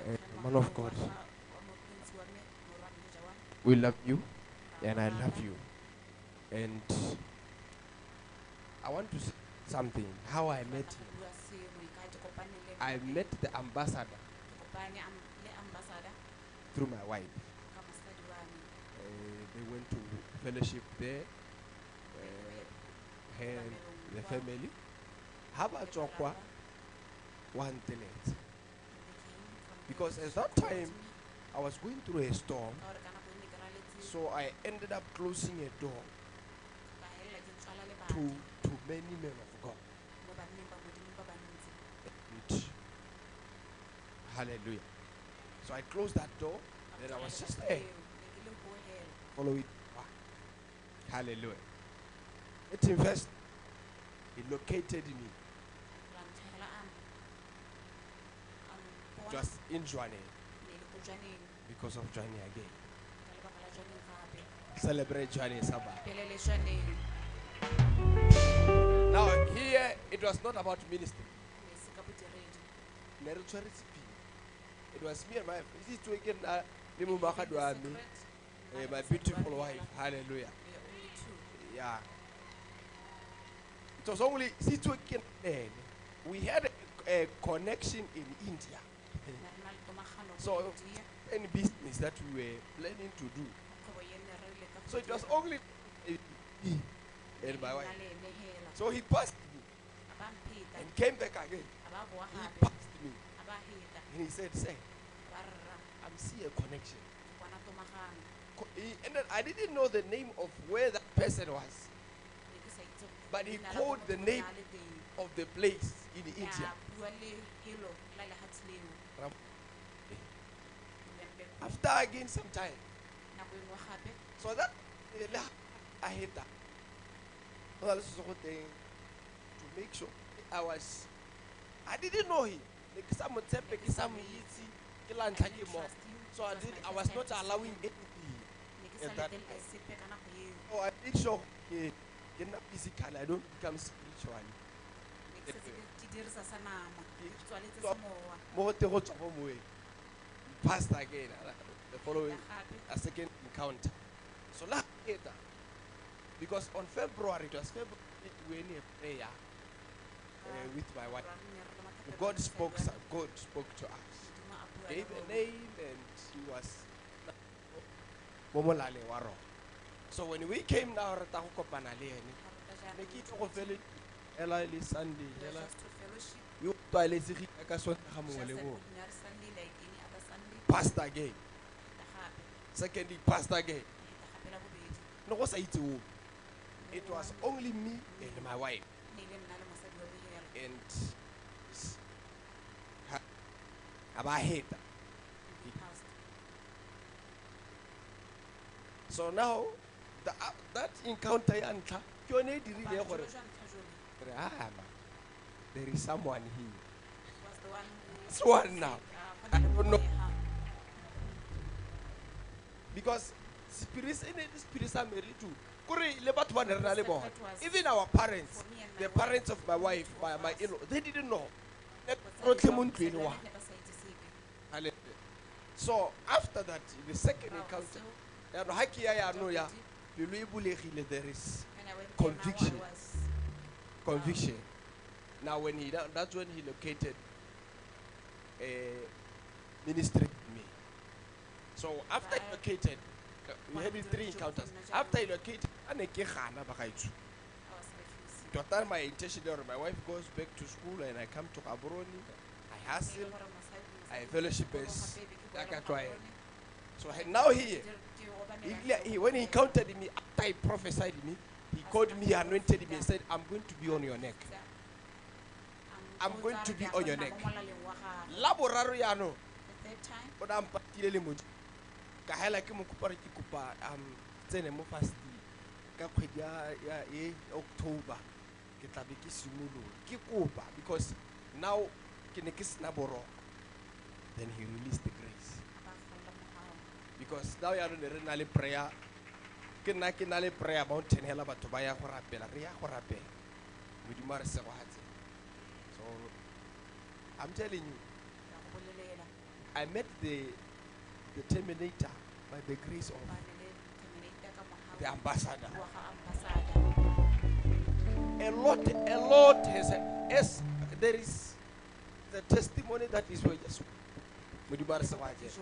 and man of God. We love you, and I love you. And I want to say something. How I met him. I met the ambassador through my wife. Uh, they went to fellowship there. And the family. Habachokwa one tenant. Because at that time, I was going through a storm. So I ended up closing a door to, to many men of God. And hallelujah. So I closed that door, then I was just there, following. Hallelujah. Him first, he located me just in Joanne because of Joanne again. Celebrate Joanne Sabbath. Now, here it was not about ministry. It was me and my wife. Is it again uh? Eh, my beautiful wife. Hallelujah. Yeah. It was only again then. We had a, a connection in India. So any business that we were planning to do. So it was only me and my wife. So he passed me and came back again. He passed me and he said, rra I'm seeing a connection. And I didn't know the name of where that person was, ne ke sa itse but he called the name na le teng. of the place in India. bua le helo la lehatshe leo Ram- Lembe- After again some time. nako nngwe gape So that I hate that. Go na le se go teng To make sure I was I didn't know him. Ne ke sa mo tshepe, ke mo itse, ke la ntlha ke mo. So I did I was not allowing anything. at that time. sepe ka nako eo So I make sure ke ke nna physically, I don't become spiritually. ne ke setse ke ke dirisa sa nama ke tswaletse So- semowa. mo go teng go tswa mo moweng. Passed again the following a second encounter. So last eta because on february it was february we in a prayer uh, with my wife. god spoke god spoke to us. Gave a name and he was mo molaleng wa rona so when we came now re ta go kopana le ene. Ne ke itse go fele ela le sunday ela yo tlwaeletsegile ka sontaga mongwe le mongwe. Passed again. Secondly passed again. No go sa itse ope it was only me and my wife. Ne le nna le mosadi wa behela and ga ba heta so now the, uh, that encounter ya ntlha ke yone e dirile gore re ah, ama there is someone here. This one now. I don't know. because spirit se ne le spirit sa mary too kore le batho ba ne re na le bona even our parents the parents of my wife my, my in they didn't know. Eh, ne- rotlhe mo ntlong le one. Hallelujah. so after that the second encounter yaanong ga ke ya yaanong ya e bulegile there is conviction. conviction. now when he that- that's when he located a ministry me. So after he located uh, we had three encounters. after he located a ne ke gana bagaetsho tota my intention or my wife goes back to school and i come to gaborone i hustle i fellowship as yaka tlwaela so now here he, he, when he encountered me after he prophesied me he called me anointed me and said i'm going to be on your neck. I'm going to be on your neck. La boraro yaanong o na mpatile le modi ka hela ke mo kopa gore ke kopa um tsene mo fasting ka kgwedi ya- e october ke tla be ke simolole ke kopa because now ke ne ke sena boroko. Then he released the grace because now yaanong ne re na le prayer ke nna ke na le prayer mountain hela batho ba ya go rapela re ya go rapela. Modimo a re segogatse so i'm telling you i met the the terminator by the grace of the ambassador. A lot a lot has as there is the testimony that is for just modimo a re segogatse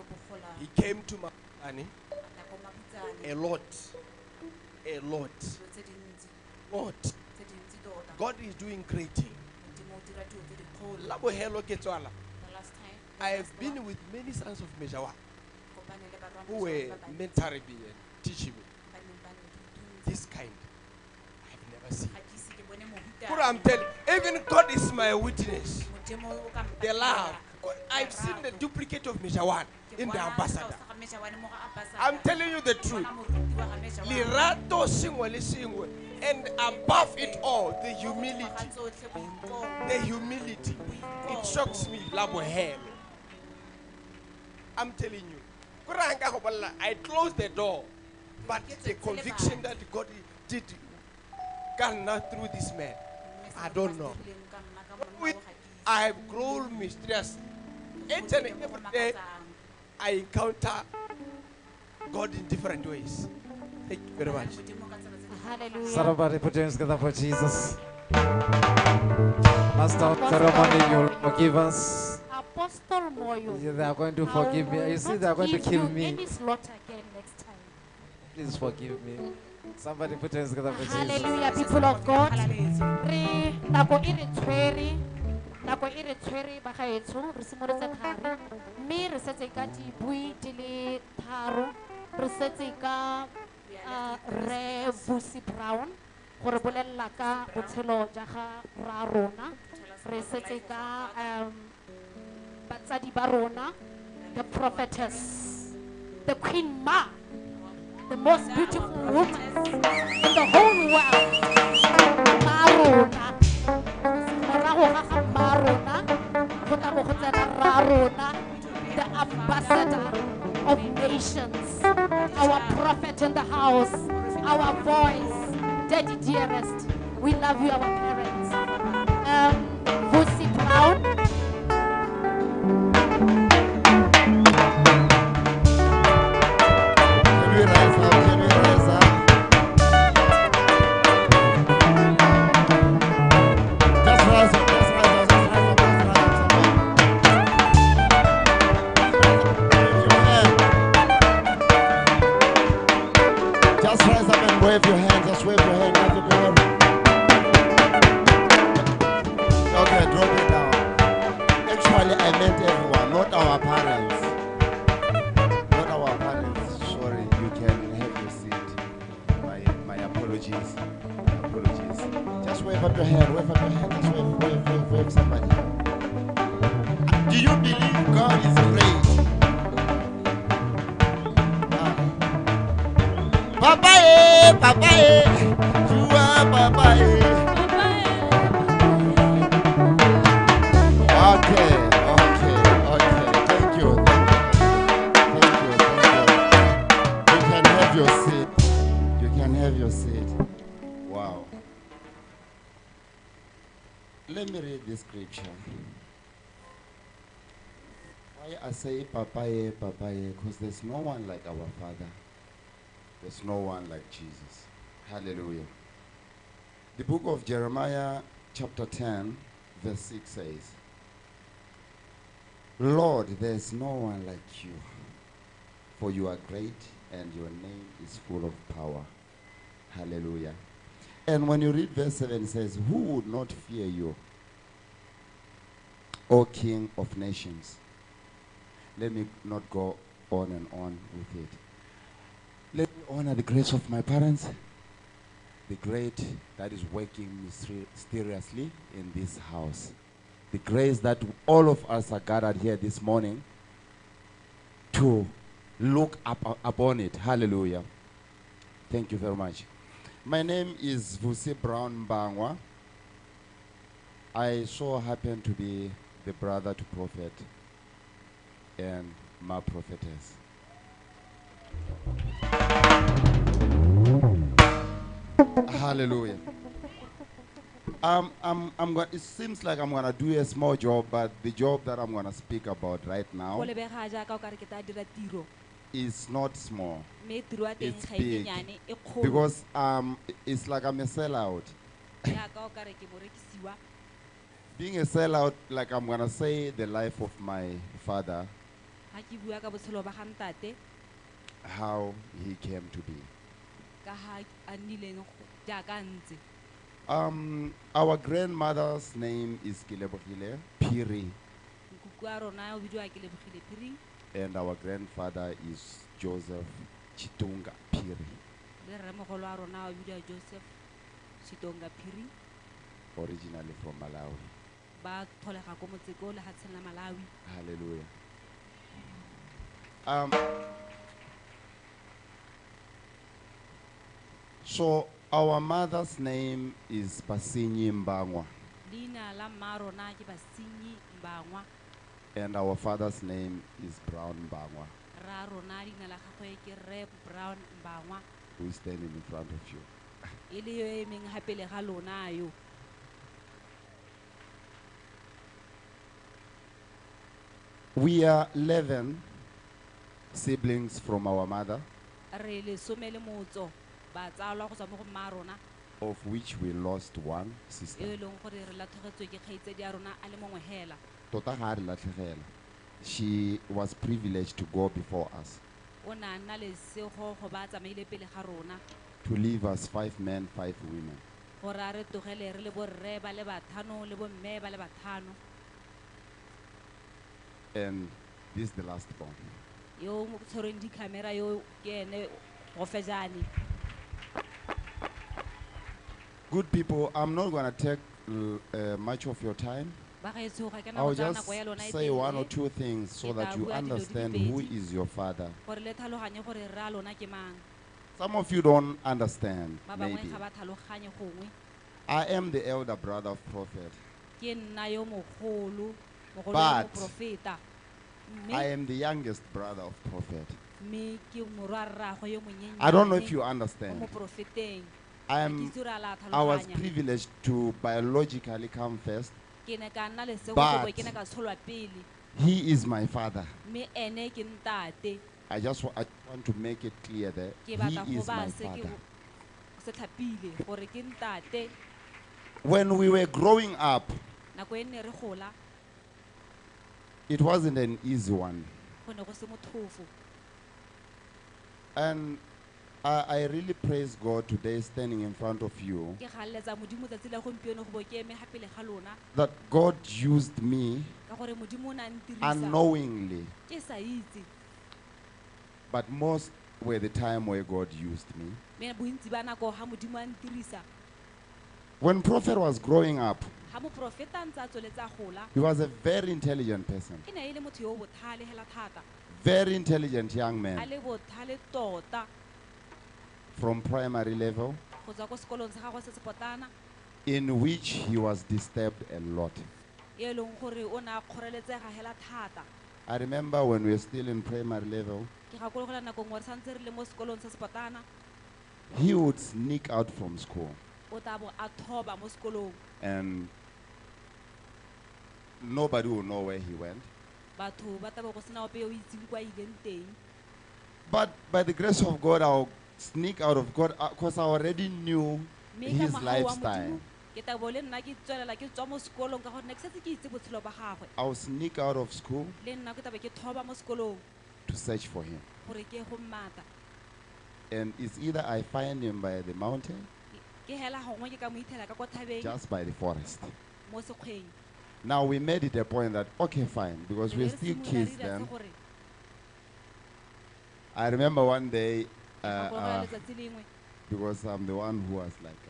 he came to Makani a lot. A lot. Lot. God is doing great thing la bohelo ke tswala. I have been with many sons of Major One. Who were mentoring me and teaching this kind i've never seen. I'm telling even god is my witness. The love. I've seen the duplicate of Major One in the ambassador. i'm telling you the truth. lerato sengwe le sengwe and above it all the humility. The humility. It shocks me la boheme. I'm telling you. Kura ha nka go bolela, i closed the door. But the conviction that god did nna through this man. I don't know. We- i have grown mysterious. Each and every day i encounter god in different ways thank you very much Somebody put your hands together for Jesus. Master of ceremony, you will forgive us. Apostle Moyo. Yeah, They are going to forgive me. You see, they are going to kill me. Any slaughter again next time. Please forgive me. Somebody put your hands together for Jesus. Hallelujah, people of God. Re nako e re tshwere nako e re tshwere re simolotse mme re setse ka dibui di le tharo re setse ka re brown gore bolelela ka botshelo ga ra rona. Re setse ka batsadi ba rona the prophetess the queen ma the most beautiful woman in the whole world marona morago ga ga marona go tla bo go tsena ra rona the ambassador of nations our prophet in the house our voice daddy dearest we love you our parents um, Vusi Brown say papaye, eh, papaye, eh, because there's no one like our Father. There's no one like Jesus. Hallelujah. The book of Jeremiah, chapter 10, verse 6 says, Lord, there's no one like you, for you are great and your name is full of power. Hallelujah. And when you read verse 7, it says, Who would not fear you, O King of nations? Let me not go on and on with it. Let me honor the grace of my parents, the great that is working mysteriously in this house. The grace that all of us are gathered here this morning to look up uh, upon it. Hallelujah. Thank you very much. My name is Vusi Brown Bangwa. I so happen to be the brother to prophet and my prophetess. Hallelujah. Um, I'm, I'm going it seems like I'm going to do a small job, but the job that I'm going to speak about right now lebega jaaka o kare ke tla dira tiro is not small. mme tiro ya teng It's big. nyenyane kgolo Because um, it's like I'm a sellout. jaaka o kare ke morekisiwa Being a sellout, like I'm going to say the life of my father, ga ke bua ka botshelo ba ga ntate how he came to be. ka ha a nnileng go- jaaka a ntse Um, our grandmother's name is Kilebogile Piri, nkoko ya rona o bidiwa ke lebogile piring and our grandfather is Joseph Chitunga Piri. le rremogolo a rona o bidiwa joseph shitonga piri originally from Malawi. ba tlholega ko motseko le legatsheng la malawi Hallelujah. Um, so our mother's name is Basinyi Mbangwa, leina la mma rona ke basenyi mbangwa. And our father's name is Brown Mbangwa, ra rona leina la gagwe ke rre brown mbangwa. Who is standing in front of you. le yo emeng gapele ga lona yo. We are 11 siblings from our mother, re lesome le motso ba go tswa mo go mma rona of which we lost one sister. e leng gore re latlhegetswe ke kgaitsedi ya rona a le mongwe hela Tota ga re latlhegela. She was privileged to go before us, o na nna lesego go ba tsamaile pele ga rona to leave us five men, five women. gore a re tlogele re le borre ba le bathano le bomme ba le bathano And this is the last born. Yo mo tshwereng di-camera yo ke ene Good people, I'm not going to take l- uh, much of your time. bagaetsho ga ke na I'll tsaya just nako ya lona e say one or telele two things so that you bua dilo di le understand who is your father. gore le tlhaloganye gore rre lona ke mang Some of you don't understand, ba bangwe maybe. ga ba tlhaloganye gongwe I am the elder brother of prophet. ke nna yo mogolo mogolo But moprofeta I am the youngest brother of prophet. mme ke morwa rragwe yo I don't know if you understand. I am itse gore a la I was privileged to biologically come first. ke ne ka nna lesego But- gore ke ne ka tsholwa pele He is my father. mme ene ke ntate I just I want to make it clear that he is my ba se ke father. se tlhapile gore ke ntate When we were growing up, nako e nne re gola it wasn't an easy one. go ne go se motlhofo And I, I really praise God today standing in front of you ke galeletsa modimo tsatsi la gompieno go bo ke eme gapele ga lona. that God used me ka gore modimo o ne a ntirisa. unknowingly, ke sa itse. But most were the time where God used me. mme bontsi ba nako ga modimo a ntirisa. When Prophet was growing up, ga moprofeta a ntse a tsweletse a gola. He was a very intelligent person, e ne e le motho yo o bothale hela thata. Very intelligent young a man le tota. From primary level, go tswa ko sekolong sa gagwe se se potana. in which he was disturbed a lot. e leng gore o ne a kgoreletsega hela thata. I remember when we were still in primary level, ke gakologola nako ngwe santse re le mo sekolong se se potana. he would sneak out from school o tla a thoba mo sekolong. and nobody will know where he went. batho ba taba go sena ope yo o itseng kwa ileng teng But by the grace of God, I'll sneak out of God uh, because I already knew his lifestyle. modimo ke tabo le nna ke tswelela ke tswa mo sekolong ka gore ne ke setse ke itse botshelo ba gagwe I'll sneak out of school le nna ke tabe ke thoba mo sekolong to search for him. gore ke go mmata And it's either I find him by the mountain, ke hela gongwe ke ka mo itlhela ka kwa thabeng just by the forest. Now we made it a point that, okay, fine, because we're still kids re dira se then. I remember one day, uh, uh, because I'm the one who was like,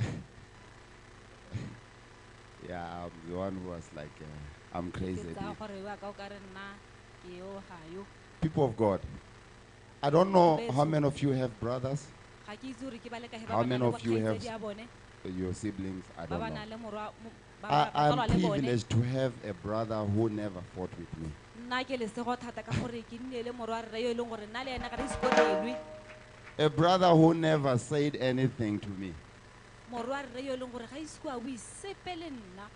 uh, [laughs] yeah, I'm the one who was like, uh, I'm crazy. ke a tsaya bit. gore wa ka o ka re nna ke yo ga yo People of God, I don't know how many of you have brothers, ga ke itse gore ke ba le kae ba How many of you have bokgaitsedi a bone your siblings. I don't know. Nang le morwa mo- ba I, ba- ba tswalwa I'm privileged to have a brother who never fought with me. nna ke lesego thata ka gore ke nne le morwa rre yo leng gore nna le ena ga re sekolelwe A brother who never said anything to me. morwa rre yo leng gore ga ise ko a bue sepe le nna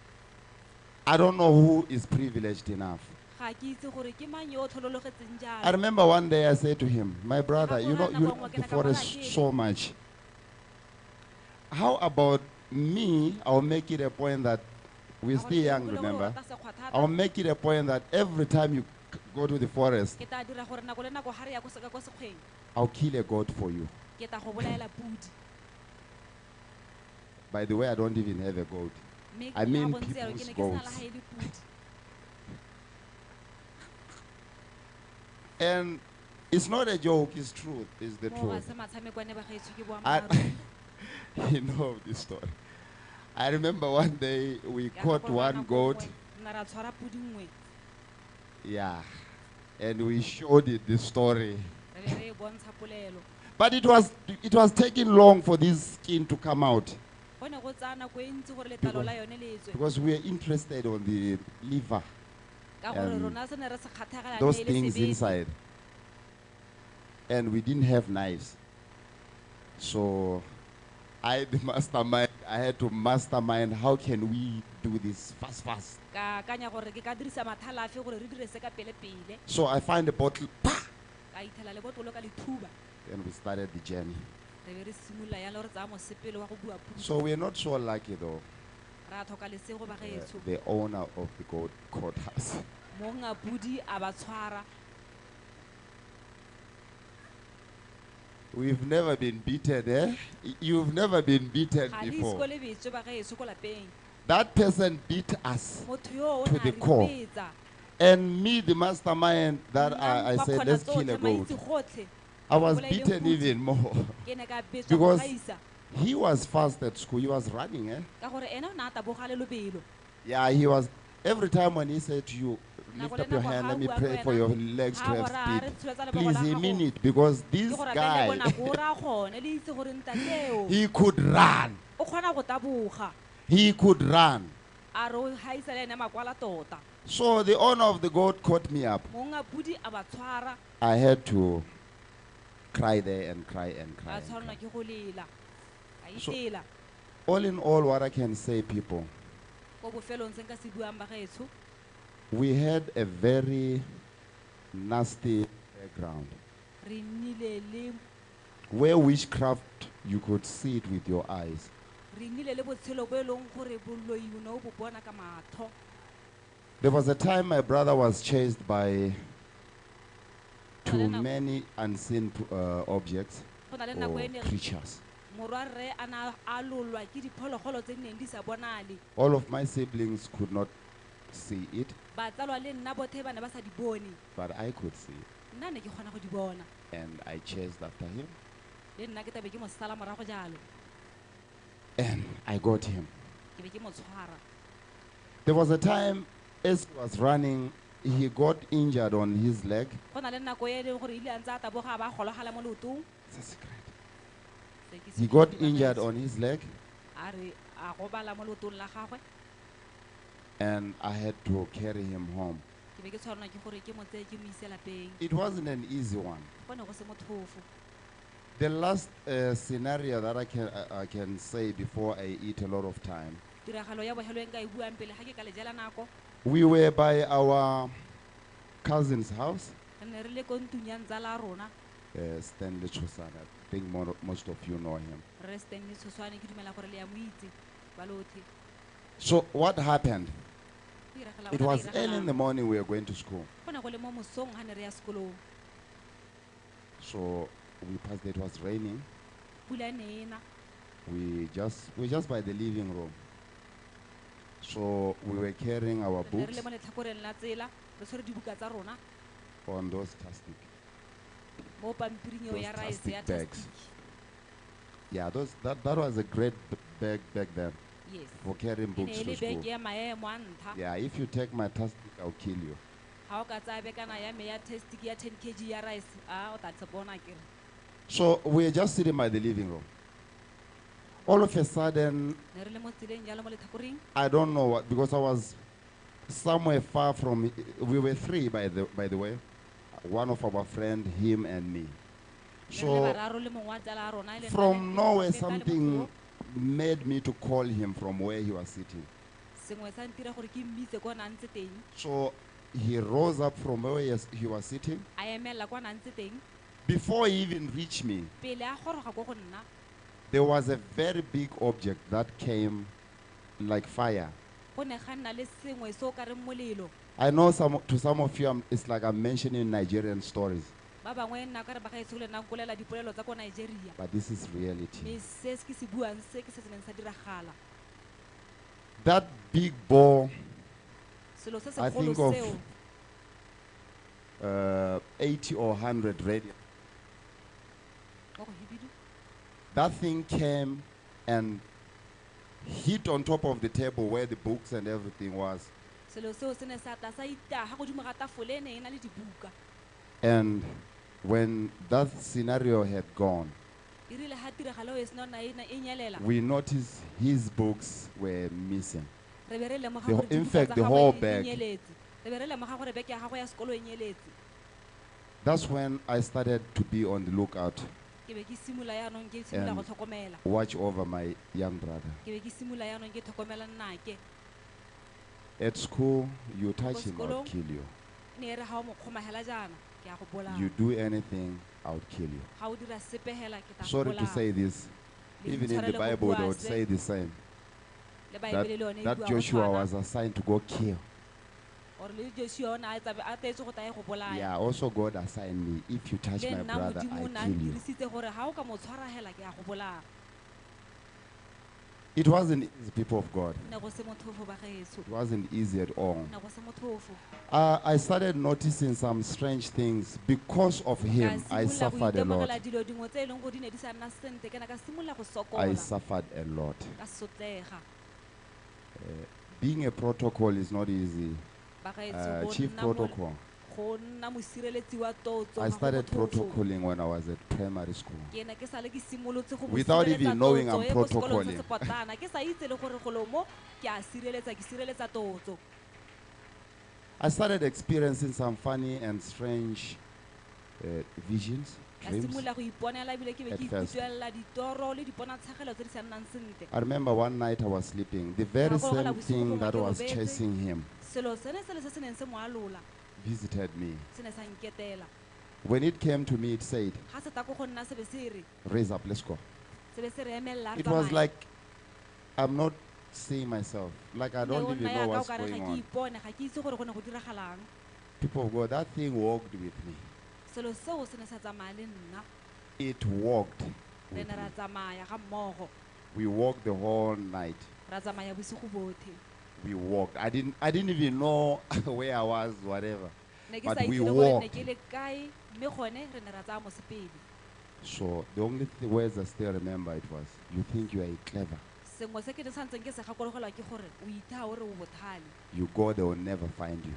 I don't know who is privileged enough. ga ke itse gore ke mang yo o tlholologetseng I remember one day I said to him, My brother, you know, you love the forest so much. How about me? I'll make it a point that we're still young, remember? I'll make it a point that every time you go to the forest, ke tla dira gore nako le nako ga re ya ko se- ka kwa sekgweng I'll kill a goat for you. ke tla go bolaela pudi By the way, I don't even have a goat. I mean ga bontse yalo, ke people's ne ke sena goats. la ga le pudi And It's not a joke, it's truth, it's the truth. se matshamekwane ba gaetsho ke I, [laughs] you know this story. I remember one day we caught one goat, nngwe, nna ra tshwara podi nngwe yeah, and we showed it the story. re be re bontsha polelo. But it was it was taking long for this skin to come out. Go ne go tsaya nako e ntsi gore letlalo la yone le tswe because we were interested on the liver and rona se ne re se kgatlhegela those things inside. And we didn't have knives. So I, the [laughs] mastermind, I had to mastermind how can we do this fast, fast. ka akanya gore ke ka dirisa mathala afe gore re dire se ka pele-pele So I find a bottle, ka ithela le ka lethuba and we started the journey. re be re simolola yalo re tsaya mosepele wa go bua puso So we're not so lucky though. re tlhoka lesego uh, gaetsho the owner of the gold caught us. a ba tshwara We've never been beaten, eh? You've never been beaten ga le before. ko lebetswe ba gaetsho ko lapeng That person beat us motho yo o to the core. betsa And me, the mastermind, that I, I said, let's kill a goat. gotlhe. I was beaten even more. ke ne ka betswa go [laughs] because gaisa he was fast at school. He was running, eh? ka gore ene o ne a taboga le lobelo Yeah, he was. Every time when he said to you, lift up your hand, let me pray for your legs to have gore a re speed. Please, a he gago. mean it because this guy, le bonako o ra gone le itse gore ntateo he could run. o kgona go taboga He could run. a re o gaisa le ene makwala tota So the owner of the goat caught me up. monga pudi a ba tshwara I had to cry there and cry and cry. and tshwanelwa ke go lela a So- All in all, what I can say, people, we had a very nasty background re nnile le where witchcraft, you could see it with your eyes. re nnile le botshelo bo e leng gore boloi o ne o bo bona ka matlho There was a time my brother was chased by too many unseen uh, objects go na le nako or e ne creatures. morwa rre a na a lolwa ke diphologolo tse di neng di sa bonale All of my siblings could not see it, batsalwa le nna bothe ba ne ba sa di bone. But I could see it. nna ne ke kgona go di bona. And I chased after him. Le nna ke tabe ke mo sala morago jalo. And I got him. ke be ke mo tshwara. There was a time as he was running, he got injured on his leg. go na le nako leng gore ile a ntse a taboga a ba golagala mo leotong Se ke se He got injured on his leg, a re a gobala mo leotong la gagwe and I had to carry him home. ke be ke tshwanelwa ke gore ke mo tseye ke mo ise lapeng It wasn't an easy one. go ne go se motlhofo The last uh, scenario that I can I, I can say before I eat a lot of time, tiragalo ya bogelo e nka e buang pele ga ke ka le nako we were by our cousin's house, re ne re le ko ntung ya ntsala rona uh, Stanley Chosana. I think most of you know him. re stanley tshoswane ke dumela gore le ya mo itse ba lotlhe So what happened? It was early in the morning. We were going to school, go ne go le mo mosong ga ne re ya sekolong so we passed. It was raining. pula ne ena We just we just by the living room. So we were carrying our books le mo letlhakoreng la tsela re tshwere dibuka tsa rona on those plastic mo those ya rice ya plastic bags. Yeah, those that, that was a great bag back then yes for carrying ne books e to le school. beke ya maemo a ntlha Yeah, if you take my plastic, I'll kill you. ga o ka tsaya bekana ya me ya testic ya ten kg ya rice a o tla se kere So we're just sitting by the living room. All of a sudden, ne re le mo tseleng jalo mo letlhakoreng I don't know what because I was somewhere far from. We were three, by the by the way, one of our friend, him, and me. re le So bararo le mongwe wa tsala a rona e leng from nowhere, something made me to call him from where he was sitting. sengwe sa ntira gore ke mmitse kwa na ntse teng So he rose up from where he was- he was sitting. a emelela kwa na ntse teng Before he even reached me, pele a goroga ko go nna there was a very big object that came like fire. go ne ga nna le sengwe se o ka reng molelo I know some to some of you, I'm, it's like I'm mentioning Nigerian stories, ba bangwe nna re ba gaetsho le nna nkolela dipolelo tsa ko nigeria but this is reality. mme se se ke se buang se ke se se neng sa diragala That big ball, selo se I segolo think of seo uh, 80 or 100 radio. That thing came and hit on top of the table where the books and everything was. selo seo se ne sa tla sa itaga godimo ga tafole e ne e na le dibuka And when that scenario had gone, we noticed his books were missing. The, in fact, the whole bag. That's when I started to be on the lookout and watch over my young brother. At school, you touch him, or kill you. Ne re ga o mo kgomagela jaana ke a go bolaya You do anything, I'll kill you. ga o dira sepegela ke tla go Sorry to say this. Even in the Bible, they would say the same. That, Baebele le yone that Joshua was assigned to go kill. Or le joshua o ne a tsabe- a taetswe go taye go bolaya Yeah, also God assigned me. If you touch my brother, modimo o ne I kill you. ntirisitse gore ga o ka mo tshwaragela ke a go bolaya It wasn't easy, people of God. ne go se motlhofo ba gaetsho It wasn't easy at all. ne go se motlhofo Uh, I started noticing some strange things. Because of him, I suffered a lot. itemogela dilo dingwe tse leng gore di ne di sa nna sentle ke ne ka simolola go I suffered a lot. Uh, being a protocol is not easy. Uh, chief protocol. Go nna mosireletsi wa totso I started protocoling when I was at primary school. ke ne ke sale ke simolotse go mo Without even knowing I'm ko sekolong se protocoling. se potlana ke sa itse le gore golo mo ke a sireletsa ke sireletsa totso I started experiencing some funny and strange uh, visions, dreams. simolola go iponela ebile ke be at first. ikutlwelela ditoro le diponatshegelo tse di sa nnang sentle I remember one night I was sleeping. The very Nako go la same thing that was chasing him selo sene se le se se neng se mo alola visited me. se ne sa nketela When it came to me, it said, ga se tako go nna se be se re Raise up, let's go. se be se re emelela re It was like I'm not seeing myself. Like I don't even know what's going on. ipone ga ke itse gore go ne go diragalang People of God, that thing walked with me. selo seo se ne sa tsamaya le nna It walked. re ne ra tsamaya ga mmogo We walked the whole night. Ra tsamaya bosigo botlhe We walked. I didn't I didn't even know [laughs] where I was, whatever. But we itse le gore ne walked. ke le kae mme gone re ne ra tsaya mosepedi So the only th- words I still remember it was, you think you are clever. sengwe se ke di santseng ke se gakologelwa ke gore o itha o re o bothale You go, they will never find you.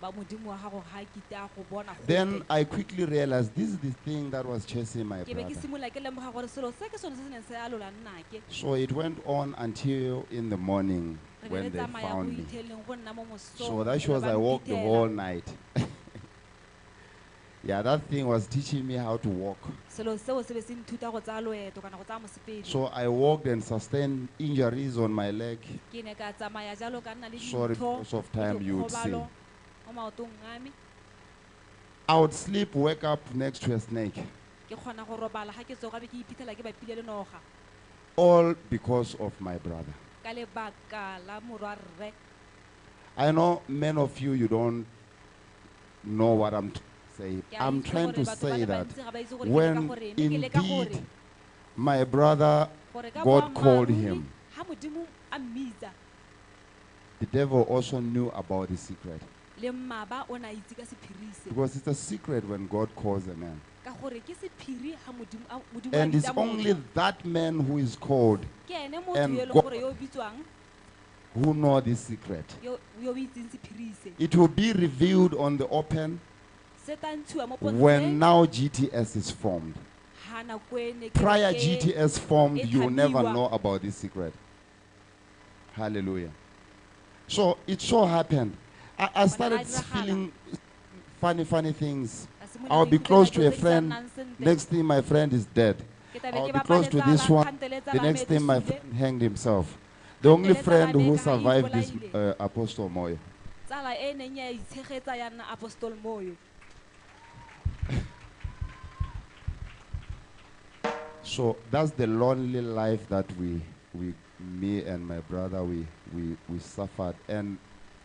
ba modimo wa gago ga kite a go bona gope. Then I quickly realized this is the thing that was chasing my ke be ke brother. simolola ke lemoga gore selo se ke sone se se neng se alola nnake So it went on until in the morning when they found me. itheleng go nna mo mosong So that shows I walked the whole night. [laughs] yeah, that thing was teaching me how to walk. selo seo se be se nthuta go tsaya loeto kana go tsaya mosepedi So I walked and sustained injuries on my leg. ke ne ka tsamaya jalo ka nna le Sorry, because of time you would see. mo maotong a me I would sleep, wake up next to a snake. ke kgona go robala ga ke tsoga be ke iphitlhela ke bapile le noga All because of my brother. Ka lebaka la morwa rre I know many of you, you don't know what I'm t- saying. Ke a I'm itse trying gore to batho ba say le that bantsi ga ba itse gore ke leka when gore ke leka gore indeed my brother, gore ka God called boammaaruri, him, ha modimo a mmitsa the devil also knew about the secret. le mmaba o ne a itse ka sephiri Because it's a secret when God calls a man. Ka gore ke sephiri ha modimo a- modimo a And it's bitsa only motho. that man who is called ke ene motho and yo e leng God- gore yo o bitswang who know this secret. yo yo o itseng sephiri se It will be revealed on the open se tla ntshiwa mo when pontsheng now GTS is formed. ha nako e ne Prior GTS formed, you will never know about this secret. Hallelujah. So it so happened. I, I started feeling funny, funny things. I'll be close to a tse di sa friend. Next thing, my friend is dead. Ke tla be I'll be close to this one. The next thing, my friend hanged himself. The only friend who survived is uh, Apostle Moyo. tsala neng ya itshegetsa ya nna apostol moyo [laughs] So that's the lonely life that we, we, me and my brother, we, we, we suffered, and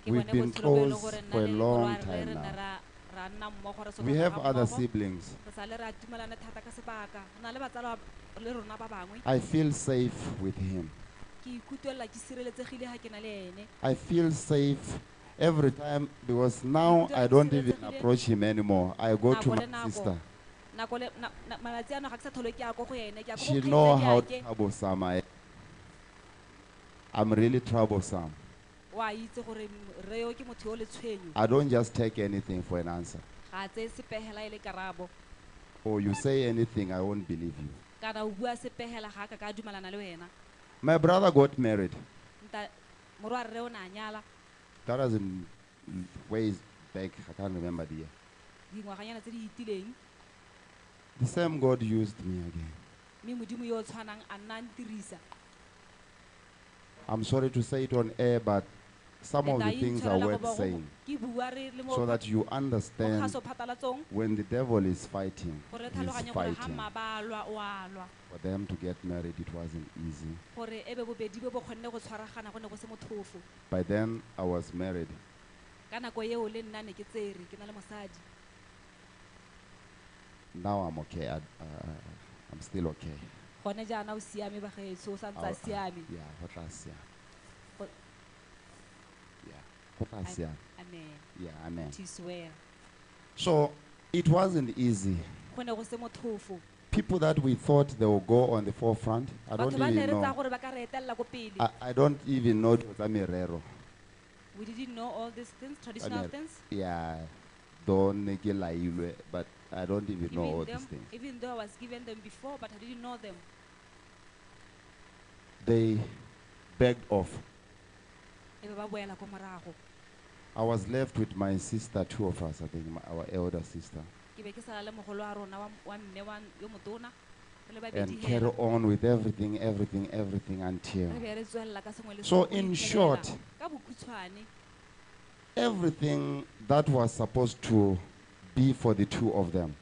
we've been botshelo bo leng close for a long time now. Ra- ra nna mmogo re We have other siblings. re sale re atumelane thata ka sebaka re na le batsala ba- le rona ba bangwe I feel safe with him. ke ikutlwelela ke sireletsegile ga ke na le ene I feel safe Every time, because now I don't even approach him anymore. I go to my sister. nako le na- na- malatsi ano ga ke sa tlhole ke ya ko go ene ke ya ko go She know how troublesome I am. I'm really troublesome. Wa itse gore m- ke motho yo o I don't just take anything for an answer. ga a sepegela e le karabo Or you say anything, I won't believe you. kana o bua sepegela ga a ka ka dumelana le wena My brother got married. nta moro rre o ne a nyala That was in ways back. I can't remember the year. dingwaganyana tse di itileng The same God used me again. mme modimo yo o tshwanang a nna a ntirisa I'm sorry to say it on air, but some of the things are worth saying ke bua re le mo so that you understand when the devil is fighting, he's tlhaloganye gore ga fighting. mabalwa o a lwa For them to get married, it wasn't easy. gore be bobedi bo bo kgonne go tshwaragana go ne go se motlhofo By then, I was married. ka nako eo le nna ne ke tsere ke na le mosadi Now I'm okay. I, uh, I'm still okay. gone jaana o siame bagaetsho o sa ntse a I'll- siame Yeah, go tla siama. Go- Yeah, go tla Am- siama. amen Yeah, amen. it So it wasn't easy. go ne go se motlhofo People that we thought they will go on the forefront, I don't batho ba ne even know. gore ba ka re etelela ko pele I, I don't even know Dr. Mirero. we didn't know all these things traditional things Yeah, don't make it like you, but I don't even know all even, these them, things. even though I was given them before but I didn't know them They begged off. I was left with my sister, two of us, I think, my, our elder sister, ke be ke sala le mogolo wa rona wa wa mme wa yo motona re le babedi and hela. carry on with everything, everything, everything until. re be re tswelela ka sengwe le So sengwe in short, ka bokhutshwane everything that was supposed to be for the two of them,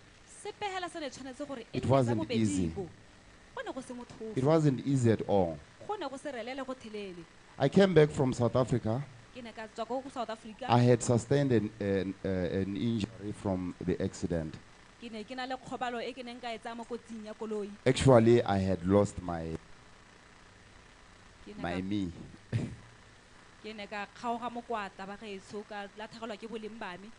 sepegela se ne tshwanetse gore e It nne wasn't bobedi easy. bo. go ne go se motlhofo it wasn't easy at all. go ne go se relele go thelele I came back from South Africa. Ke ne ka tswa ko go south africa I had sustained an, an, uh, an injury from the accident. ke ne ke na le kgobalo ke neng ka tsaya mo kotsing ya koloi Actually, I had lost my my me. [laughs] ke ne ka kgaoga mokwata ba gaetsho ka latlhegelwa ke boleng ba me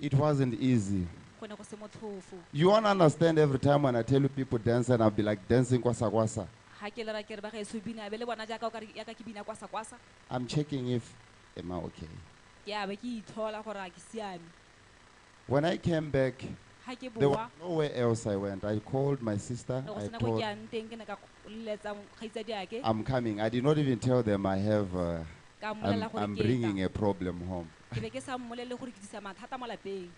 It wasn't easy. go ne go se motlhofo You won't understand every time when I tell you people dance, and I'll be like dancing kwasa kwasa. Ga ke lera ke re ba gaetsho bina be le bona jaaka o ka re- yaka ke bina kwasa-kwasa I'm checking if am I okay. ke a be ke itlhola gore a ke When I came back, there was nowhere else I went. I called my sister. I told ke yang teng ke ne ka leletsa kgaitsadi ake I'm coming. I did not even tell them I have. Uh, I'm, I'm bringing a problem home. ke be ke sa mmolele gore ke disa mathata mo lapeng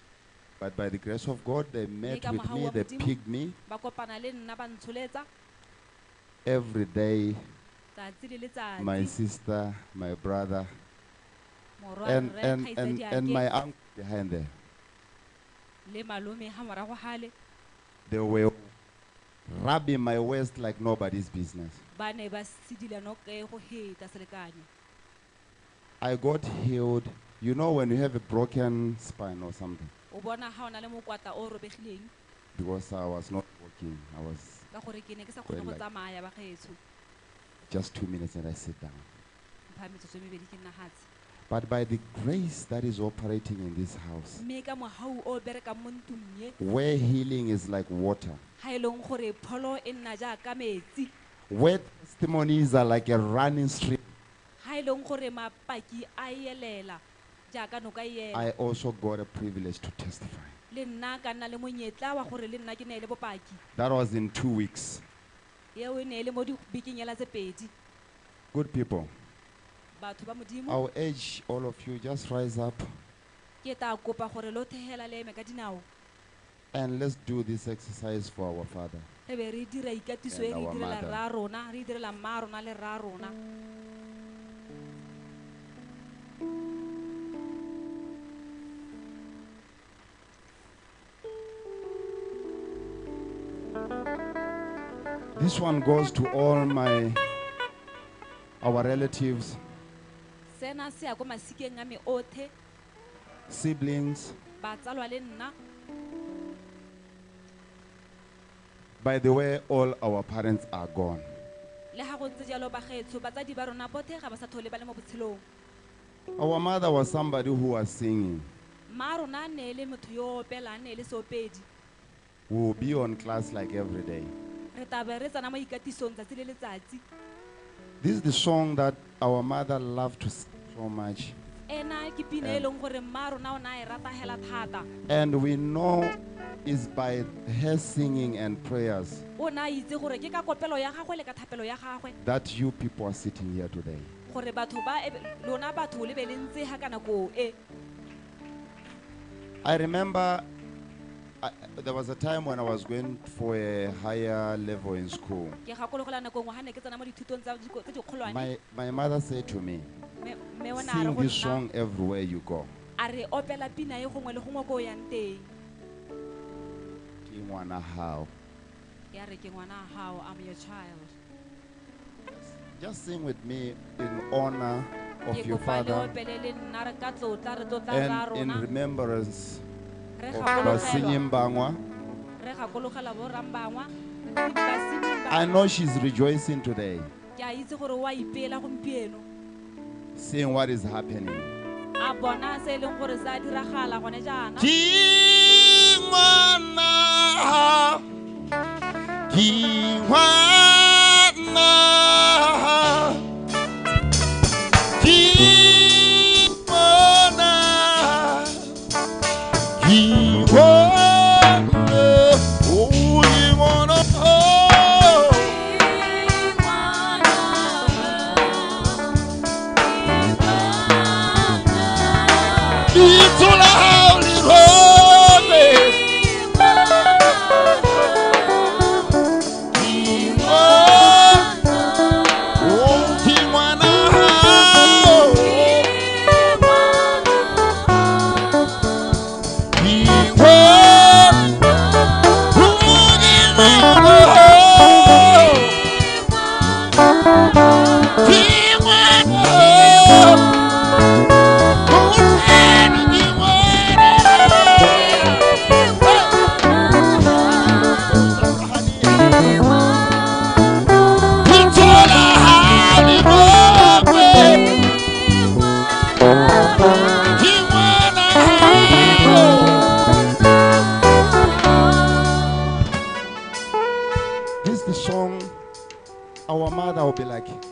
But by the grace of God, they met with me. They picked me ba kopana le nna ba ntsholetsa every day. tsatsi le letsatsi My sister, my brother, and and and, and my uncle behind there. le malome ga morago gale They were rubbing my waist like nobody's business. ba ne ba sedila noke go heta selekanyo I got healed. You know when you have a broken spine or something, o bona ga o na le mokwata o o robegileng because I was not walking. I was ka gore ke ne ke sa kgone Well, like- tsamaya ba just two minutes and I sit down. mpha metsotso e mebedi ke nna But by the grace that is operating in this house, mme ka mogau o o berekang mo ntung ye where healing is like water, ga e leng gore pholo e nna jaaka metsi. Where testimonies are like a running stream, ga e leng gore mapaki a elela jaaka noka e I also got a privilege to testify. Le nna ka nna le monyetla wa gore le nna ke ne e le bopaki. That was in two weeks. eo e ne e le mo dibekeng ela tse pedi Good people, batho ba modimo. I'll urge all of you just rise up. Ke tla kopa gore lo thegela le eme ka dinao. And let's do this exercise for our Father. re be re dira ikatiso e And re our direla mother. rra rona re direla mma rona le rra rona This one goes to all my our relatives, sena se ya masikeng a me siblings. batsalwa le nna By the way, all our parents are gone. le ga go ntse jalo bagaetsho batsadi ba rona ga ba sa tlhole ba le mo botshelong Our mother was somebody who was singing. mma rona ne e le motho yo opela ne e le seopedi We will be on class like every day. re tabe re tsena mo ikatisong tsatsi le letsatsi This is the song that our mother loved to sing so much. ena ke pina e leng gore mma rona o ne a e rata hela thata And we know it's by her singing and prayers o ne a itse gore ke ka kopelo ya gagwe le ka thapelo ya gagwe that you people are sitting here today. gore batho ba e lona batho le be le ntse ga ka nako e I remember I, there was a time when I was going for a higher level in school. ke gakologola nako ngwe ga ne ke tsena mo dithutong tsa diko- tse dikgolwane My, my mother said to me, mme mme o ne a re Sing go this nna song everywhere you go. a re opela pina e gongwe le gongwe ko o yang teng Ke ngwana hao. ya re ke ngwana gago i'm your child Just sing with me in honor of ke your kopa le father opele le nna re ka tlotla re tlotla ra and in rona remembrance Re of gakologelwa. Basinyi Mbangwa. re gakologela bo rambangwa basimeng I know she's rejoicing today, ke a itse gore wa ipela gompieno seeing what is happening. a bona se e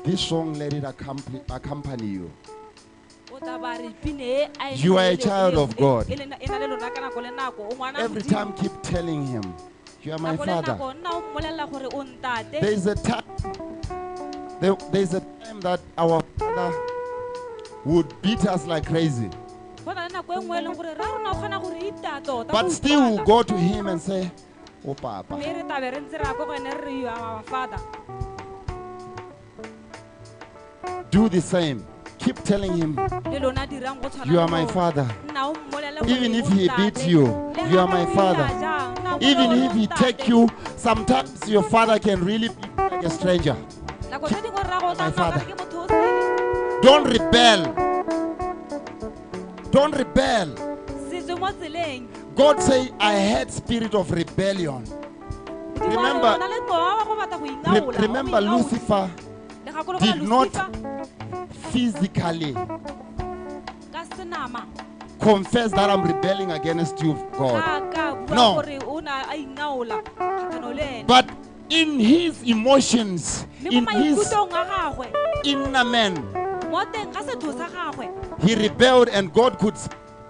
this song let it accompany, you. You are a child of God. Every time keep telling him, you are my father. There is a time there, there's a time that our father would beat us like crazy. But still we'll go to him and say, Oh Papa. Do the same. Keep telling him, le lona dirang go tshwana You are my father. nna o mmolele gore Even if he beats you, you are my father. jang, nna o Even if he o take you, sometimes your father can really be like a stranger. nako tse dingwe rra go tla My nna o kare father. ke motho o sele Don't rebel. Don't rebel. se tswe mo tseleng God say, I had spirit of rebellion. Modimo a re, Remember- "O na le mowa wa go batla go Re- inaola, wa go remember. Lucifer did not physically confess that I'm rebelling against you, God. ga ka bua No. gore o na a inaola kgatlhanong le ene But in his emotions, in his inner man, mo teng ga setho sa gagwe he rebelled and God could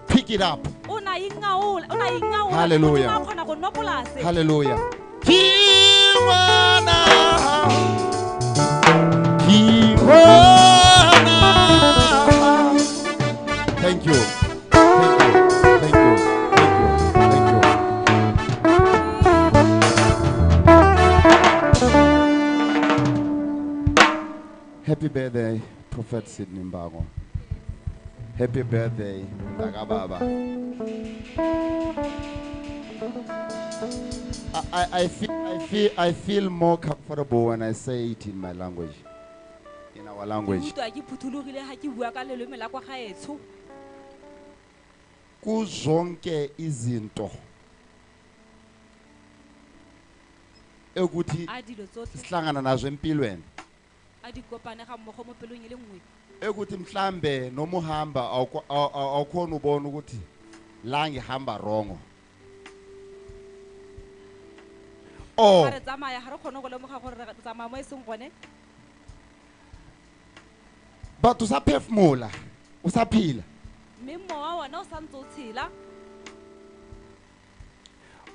pick it up. o na ingaola o na ingaola Hallelujah. Modimo a kgona go nopola se Hallelujah. Thank you. Thank you. Thank you. Thank you. Thank you. Happy birthday, Prophet Sidney Mbangwa. Happy birthday, Tagababa. I, I, I, feel, I, feel, I feel more comfortable when I say it in my language, our language. ke ga ke bua ka lelome la kwa gaetsho. Kuzonke izinto ekuthi a dilo tsotlhe sihlangana nazo empilweni. a di kopane ga mmogo mo pelong e le nngwe. Ekuthi mhlambe noma uhamba awukwa- aw- aw- awukhona ubona ukuthi la ngihamba wrong Fa or re tsamaya ga re kgone go lemoga gore re tsamaya mo e seng gone but usaphefumula usaphila. Mme mowa wona o santse o tshela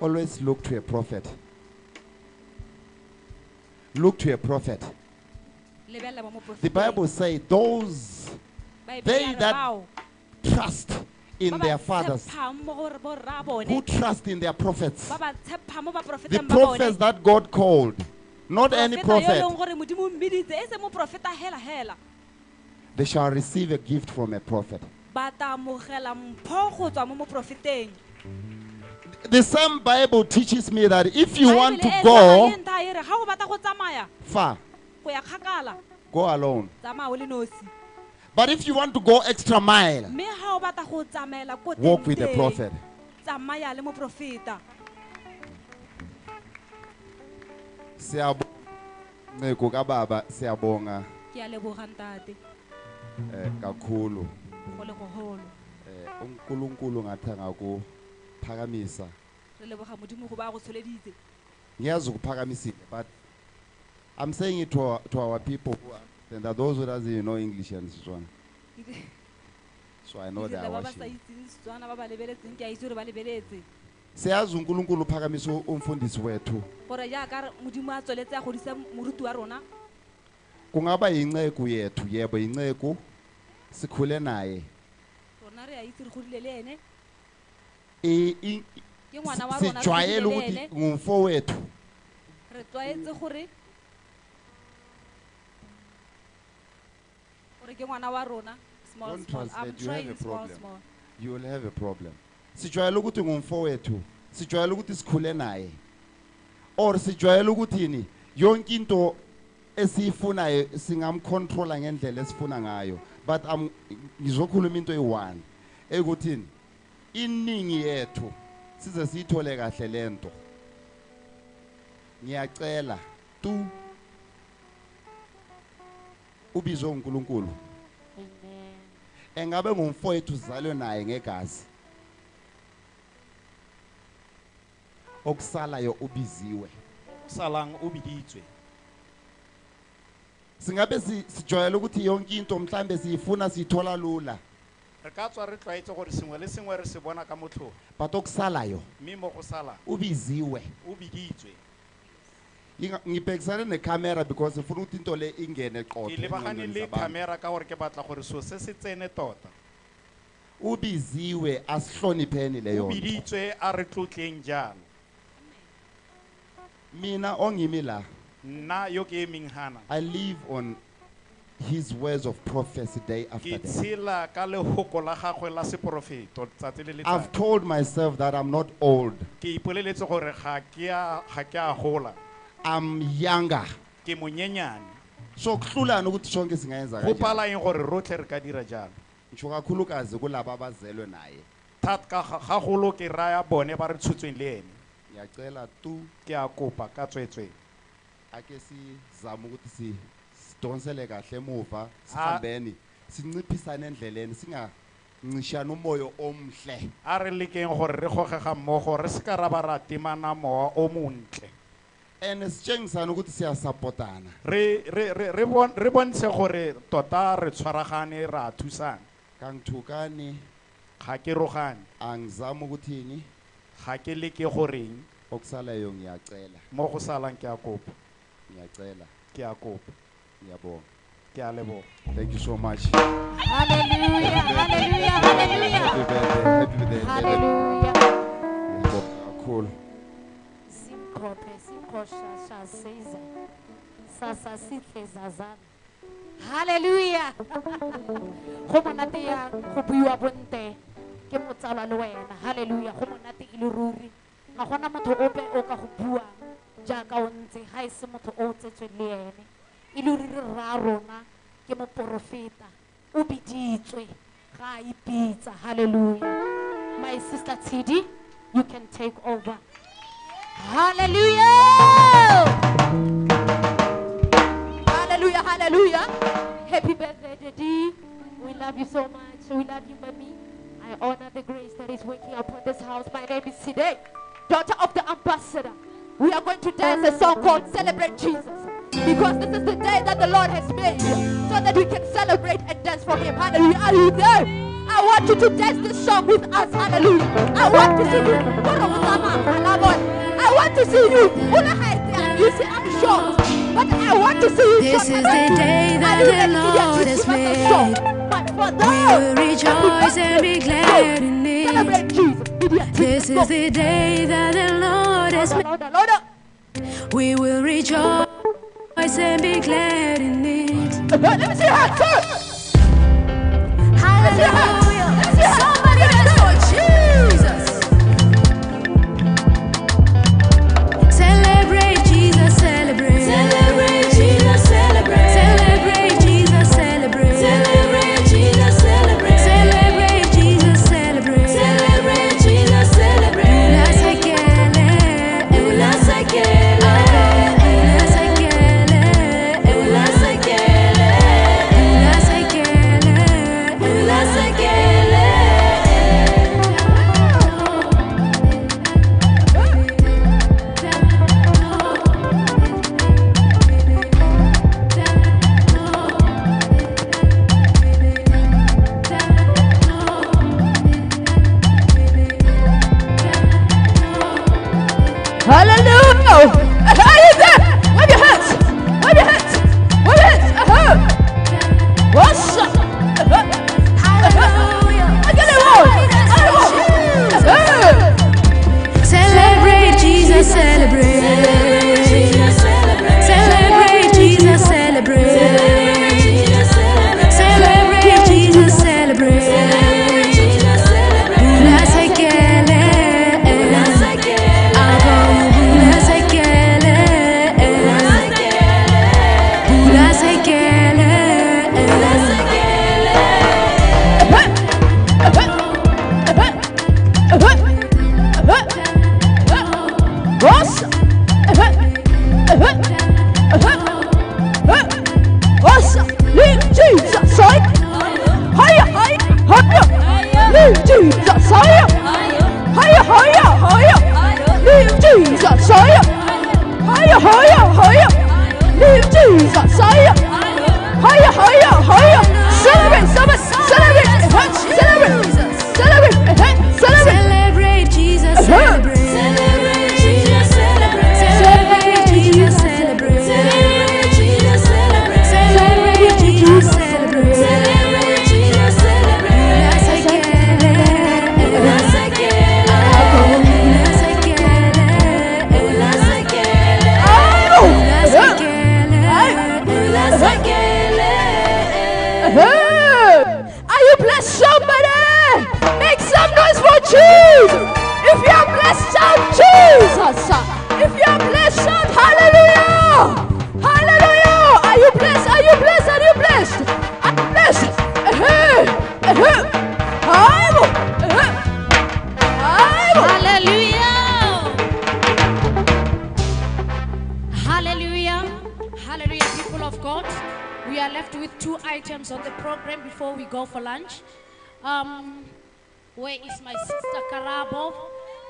always look to a prophet. Look to a prophet. Lebelela mo the bible say those they that trust in their fathers. who trust in their prophets? Ba ba tshepa mo the baprofeteng ba prophets bone that god called. Not any Profeta yo e prophet. leng gore modimo o mmiditse e se mo hela hela they shall receive a gift from a prophet. Ba tla amogela mpho go tswa mo moprofeteng the same bible teaches me that if you want to go tsamaya ntha re ga o batla go far go ya kgakala go alone. tsamaya o le nosi. But if you want to go extra mile mme ga o batla go tsamaela ko walk with the prophet. tsamaya le moprofeta. Siyabonga. Ke a leboga ntate eh kakhulu. Go le gogolo eh uNkulunkulu ngathi angakuphakamisa. Re leboga modimo go ba go tsholeditse. Ngiyazi ukuphakamisile but i'm saying it to our, to our people who understand that those who doesn't know english and Setswana. [laughs] So i know that ba ba sa itseng setswana ba ba lebeletseng ke a itse gore ba lebeletse. Siyazi uNkulunkulu uphakamisa umfundisi wethu. Gore jaaka modimo a tsweletse a godisa moruti wa rona kungaba yinceku yethu yebo yinceku. Sikhule naye. Rona re a itse re godile le ene? E ke ngwana wa rona re sijwayele ukuthi ngumfo wethu. Re tlwaetse gore gore ke ngwana wa rona small small. I'm trying a small problem. small. You will have a problem. Sijwayele ukuthi ngumfo wethu. Sijwayele ukuthi sikhule naye. Or sijwayele ukuthini yonke into esiyifunayo singamcontrola ngendlela esifuna ngayo. But am ngizokhuluma into eyi-one. Ekuthini? Iningi yethu size siyithole kahle lento ngiyacela tu ubizwe uNkulunkulu. Engabe ngumfowethu uzalwe naye ngegazi. Okusalayo ubiziwe. Salang o biditswe singabe si- sijwayele ukuthi yonke into mhlambe siyifuna siyithola lula. Re ka tswa re tlwaetse gore sengwe le sengwe re se bona ka motlhong but okusalayo mme mo go sala. Ubiziwe. Nginga- ngibhekisane necamera because ngifuna ukuthi into le ingene ke qotho lebagane le camera ka gore ke batla gore so se se tsene tota. Ubiziwe asihlonipheni leyo nto. biditswe a re tlotleng jalo mina ongimi la nna yo ke emeng hana. I live on his words of prophecy day after day. tshela ka lehoko la gagwe la seporofeto tsatsi le i've told myself that i'm not old. Ke ipoleletse gore ga ke a ga ke a gola. I'm younger. So kuhlulani ukuthi sonke singayenza kanjani? Pala eng gore rotlhe re ka dira jalo? Ngisho kakhulukazi kulaba abazelwe naye. Thata ka gagolo ke raya bone ba re tshotsweng le ene. Ngiyacela tu. Ke a kopa ka tswetswe ake sizame ukuthi si- sidonsele kahle emuva sihambeni sinciphisane endleleni singancishani umoyo omhle. A re lekeng gore re gogega mmogo re se ka ra ba ra temana mowa o montle. And sitshengisane ukuthi siyasapotana re re re re bon- re bontshe gore tota re tshwaragane ra thusana kangthukane ga ke rogane. Angizami ukuthini ga ke leke goreng? Okusalayo ngiyacela. Mo go salang ke a kopa ngiyacela ke a kopa ngiyabonga ke a leboga thank you so much Hallelujah, hallelujah, hallelujah. happy birthday happy birthday Hallelujah. ngiyabonga kakhulu Simkhophe, simkhoshasha siza. Sasa zazana. Hallelujah. [laughs] Go monate ya go buiwa bonte ke motsala le wena. Hallelujah. Go monate e le ruri. Ga gona motho ope o ka go bua jaaka o ntse ga e se motho o tsetswe le ene. E le ruri rra rona ke moporofeta. O biditswe ga a ipitsa. Hallelujah. My sister Tidi, you can take over. Hallelujah! Hallelujah, hallelujah. Happy birthday, Daddy, we love you so much. We love you, Mommy. I honor the grace that is working upon this house. My name is Side, daughter of the ambassador. We are going to dance a song called Celebrate Jesus. Because this is the day that the Lord has made so that we can celebrate and dance for Him. Hallelujah. Are you there? I want you to dance this song with us. Hallelujah. I want to see you. I want to see you. You see, I'm short. But I want to see you. This is the day that the Lord has made. We will rejoice and be glad in it. This is the day that the Lord has made. We will rejoice and be glad in it. Let me see your hands, sir. Hallelujah. Jesus, higher. Higher, for lunch. Um, where is my sister Karabo?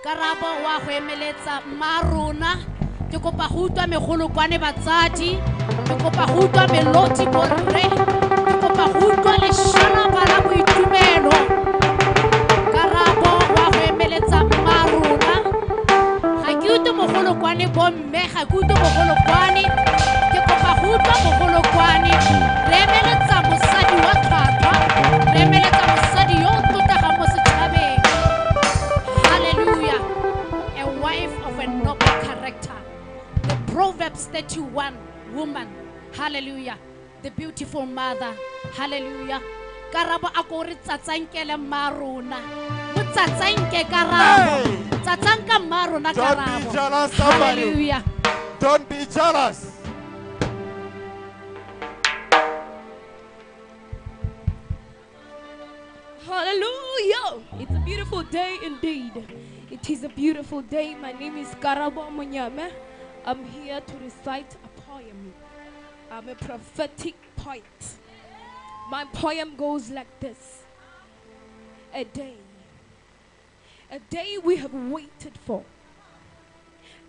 Karabo wa go emeletsa marona. Ke kopa go utlwa megolokwane batsadi. Ke kopa go utlwa meloti borre. Ke kopa go utlwa leshanaba la boitumelo. Karabo wa go emeletsa marona. Ga ke utlwe mogolokwane bomme, ga ke utlwe mogolokwane. Ke kopa go utlwa mogolokwane. Woman. Hallelujah. The beautiful mother. Hallelujah. Karabo a ko re tsatsankele mma rona. Mo tsatsanke karabo. Tsatsanka mma rona Don't be karabo. jealous. Hallelujah. Don't be jealous. Hallelujah! It's a beautiful day indeed. It is a beautiful day. My name is Karabo Munyame. I'm here to recite a poem. I'm a prophetic poet. My poem goes like this A day, a day we have waited for,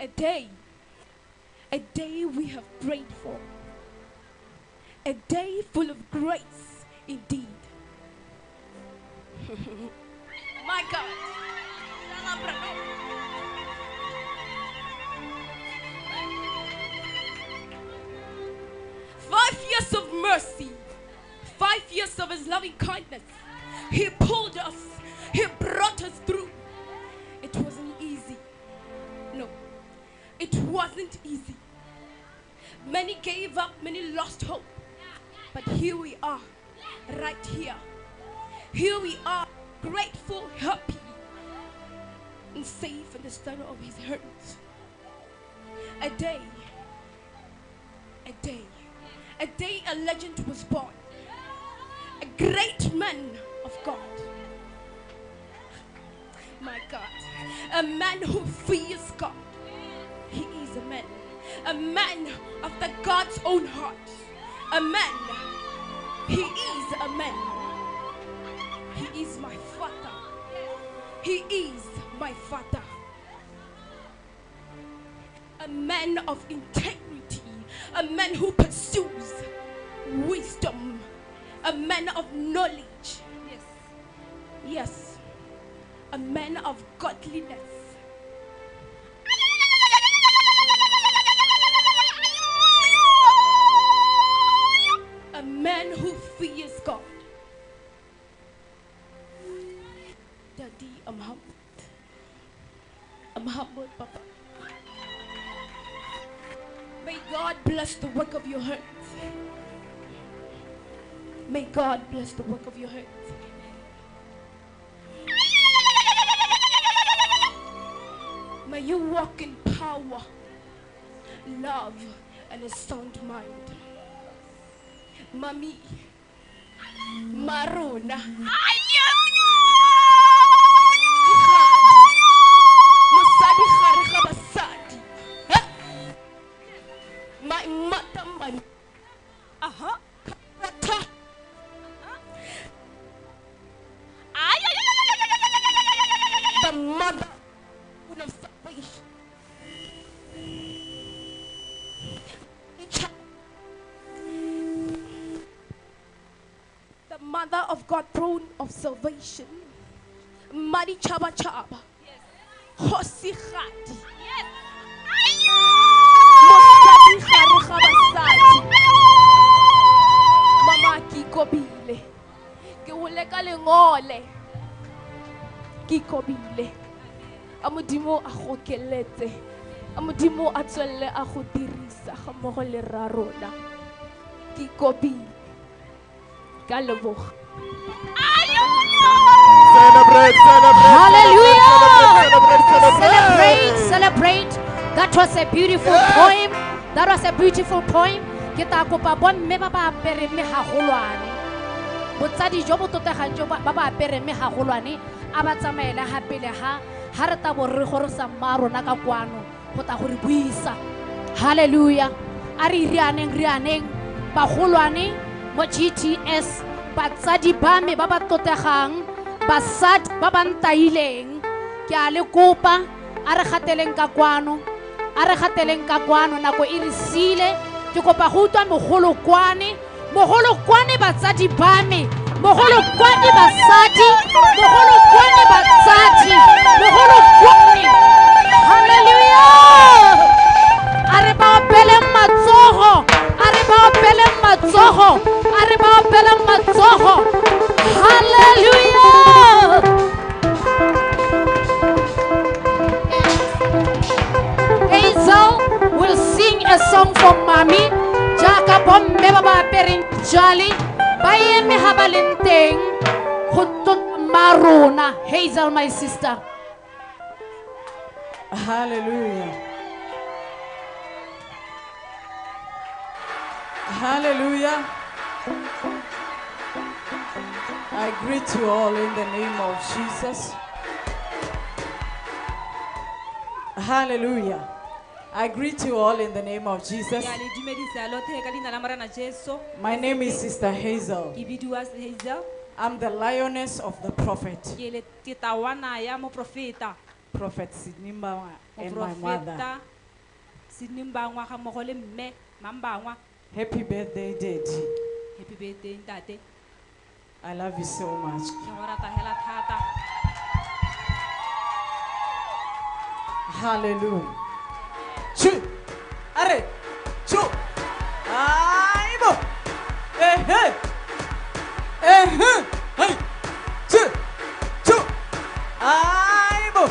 a day, a day we have prayed for, a day full of grace indeed. [laughs] My God. Five years of mercy, five years of His loving kindness. He pulled us, He brought us through. It wasn't easy. No, it wasn't easy. Many gave up, many lost hope. But here we are, right here. Here we are, grateful, happy, and safe in the center of His hands. A day, a day, a day a legend was born. A great man of God. My God. A man who fears God. He is a man. A man of the God's own heart. A man. He is a man. He is my father. He is my father. A man of integrity. A man who pursues wisdom. A man of knowledge. Yes. Yes. A man of godliness. A man who fears God. Daddy, I'm humbled. I'm humbled, Papa. May God bless the work of your hands. May God bless the work of your hands. May you walk in power, love, and a sound mind. Mami, Maruna. My mother, my Aha. Kata. The mother of salvation. The mother of God, throne of salvation. Mari Chaba Chaba. Mosadi gare ga basadi. Mama ke ikobile. Ke go leka lengole. Ke ikobile. a modimo a go a modimo a tswelele a go dirisa ga mmogo le ra rona ke ikobile ka leboga Celebrate, celebrate, Hallelujah! celebrate, celebrate, Celebrate, celebrate. That was a beautiful poem. That was a beautiful poem. Ke ta kopa bomme ba ba apere mme gagolwane. Botsadi jo bo totegang jo ba ba apere mme gagolwane a ba tsamaela ga pele ga ga re tabo re gore sa mma rona ka kwano go ta gore buisa. Hallelujah. A re rianeng rianeng bagolwane mo GTS batsadi ba me ba ba totegang basadi ba ba ntaileng ke a le kopa a re gateleng ka kwano a re gateleng ka kwano nako e re sile ke kopa go utlwa mogolokwane. Mogolokwane batsadi ba me. Mogolokwane basadi. Mogolokwane batsadi. Mogolokwane. Halleluya a re ba opeleng matsogo. A re ba opeleng matsogo. A re ba opeleng matsogo. Halleluya will sing a song for mommy jaaka bomme ba ba apereng jale ba eme ga ba leng teng Hazel my sister Hallelujah. Hallelujah. I greet you all in the name of Jesus. Hallelujah. I greet you all in the name of Jesus. My name is Sister Hazel. I'm the lioness of the prophet. Prophet Sidnimba and my mother. Happy birthday, Daddy. Happy birthday, Daddy. I love you so much. Hallelujah. 주 아래 주 아이고. 에헤 에헤 아이 주주 아이고.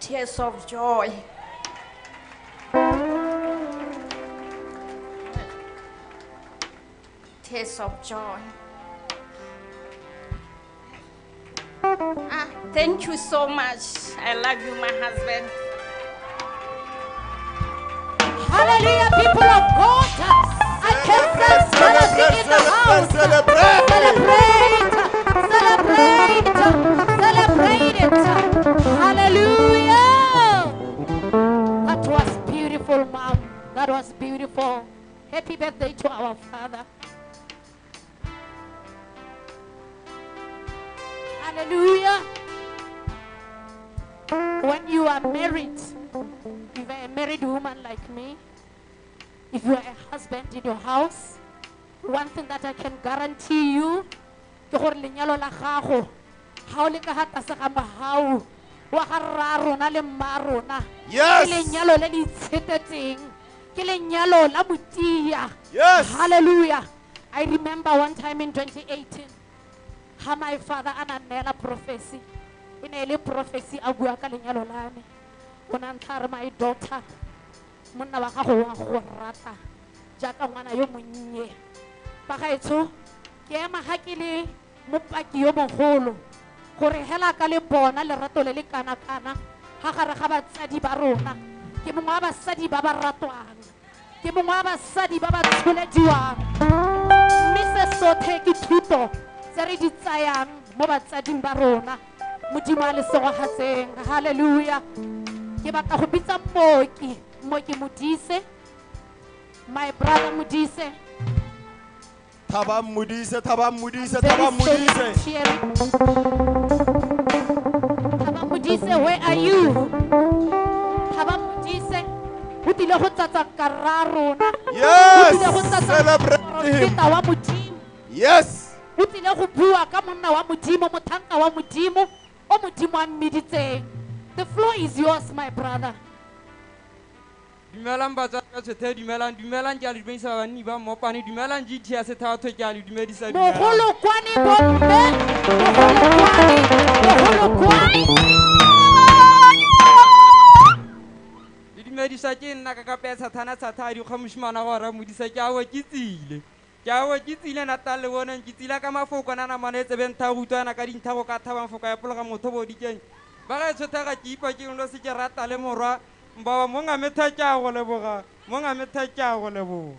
Tears of mma rona. Yes. ke lenyalo le le itshetetseng ke lenyalo la motia Yes. hallelujah. I remember one time in 2018 ha my father a na prophecy. E ne e le prophecy a bua ka lenyalo la me. O na ntlha re my daughter monna wa gago wa go rata jaaka ngwana yo monnye. Bagaetsho ke ema ga ke le mopaki yo mogolo gore hela ka le bona lerato le le kana-kana ga gare ga batsadi ba rona. Ke mongwe wa basadi ba ba ratwang. Ke mongwe wa basadi ba ba tsholediwang. Mme se sothe ke thuto tse re di tsayang mo batsading ba rona. Modimo a lesegogatseng halleluja ke batla go bitsa mooki. Mooki modise. My brother modise. Thabang Modise, Thabang Modise, Thabang Modise. Thaba Modise, where are you? Thaba Modise, o tlile go tlatsa karra rona. Yes, O tlile go tlatsa celebrate him. moprofeta wa modimo. Yes. O tlile go bua ka monna wa modimo, motlhanka wa modimo, o modimo a mmiditseng. The floor is yours, my brother. dumelang batswadi ka tshwethe dumelang dumelang ke a le dumedisa banni ba mmopane dumelang gt ya sethatho ke a le dumedisa. Mogolokwane bomme, mogolokwane, mogolokwane. Le modisa ke nna ka ka pesa thana thata a dikgwa mošimana gora modisa ke awa ke tsile ke awa ke tsile nata le boneng ke tsila ka mafoko na namana e tsebeng tha go utlwana ka dintlha go ka thabang foko ya pologa motho bodikeng. Ba ga e tshothaga ke ipa ke no se ke rata le morwa mbaba mo ngametha ke a go leboga ke a go leboga.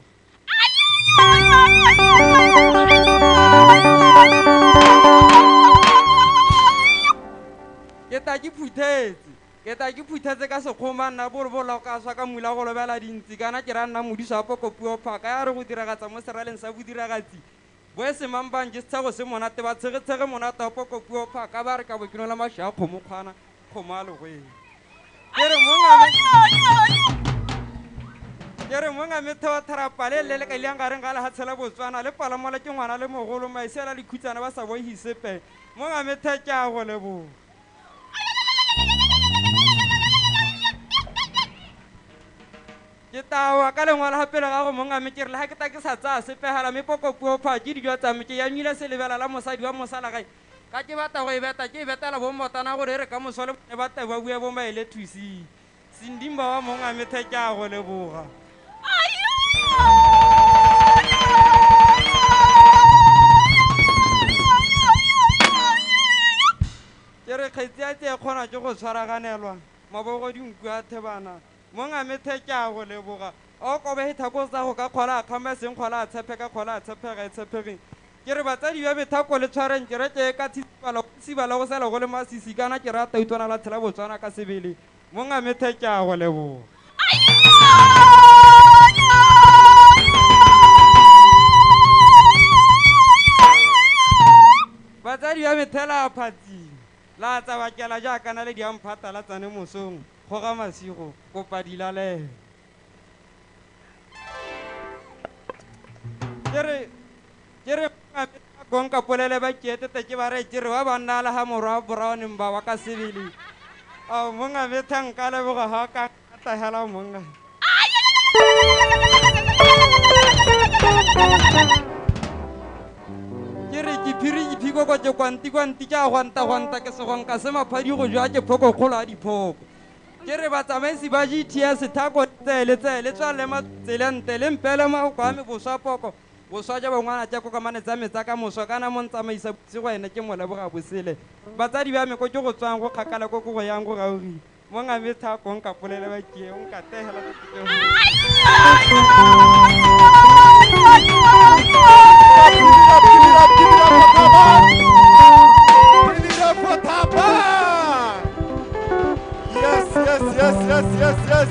Ke ta ke phuthetse ke ta ke phuthetse ka sekgoma nna bolebola ka swa ka mula go lobela dintsi. Kana ke ra nna modiso wa pokopuo phaka ya re go diragatsa mo seraleng sa bodiragatsi. Bo e semang bang ke setshego se monate ba tshegetshege monate wa pokopuo phaka ba re ka bokeno la mašwi a kgomo kgwana kgomo a legweng. Ke re mo ke re mo ngametheo tharapale le le ka ileng gareng ga lehatshela botswana le palamola ke ngwana le mogolo maisela le khutsana ba sa bohisepe mo ngamethe ke a go leboga ke tawa ka lengwala ga pele ga go mongame ke re le ga ke ta ke sa tsaya sepegela mme pokopuo pha ke dijo tsame ke yamile selebela la mosadi wa mosalagae ka ke bata go e beta ke e betela bommotana gore e re ka moso le bone bata ba bua bo maele thusing sendimba wa mongamethe ke a go leboga. Ke re kgetsi a tse kgona ke go tshwaraganelwa mabogo dinku a thebana mo ngamethe ke a go leboga o kobe thako tsa go ka kgola a kgama seng kgola a tshepe ka. Kgola a tshepega e tshepegeng ke re batsadi ba methako le tshwareng ke reke ka tsibala go sela go le masisi kana ke rata utwana la tshela botswana ka sebele. Mo ngamethe ke a go leboga batsadi ba methela phatsing. La tsabakela jaaka na le diamphata la tsane mosong goga masigo kopa dilalelo kere kere gonka polele ba keetete ke ba re kere wa banna la ha morwa browneng ba wa ka sebele. Ao monga methang ka leboga ga ka tahela monga. Ke re ke phiri ke kwanti kwanti ke ke segonka se go jwa ke a ke re batsamaisi ba gts thako tsele tsele tswale matselente le mpele maoko a me boswa poko boswa ja bongwana tja kokamane tsa metsa ka moswa kana mo ntsamaisa botse go ene ke moleboga bosele batsadi ba me ko ke go tswang go kgakala ko ko go yang go gaogile mo ngame thako nka polele ba kie o nka tegela Give yes, yes, yes, yes.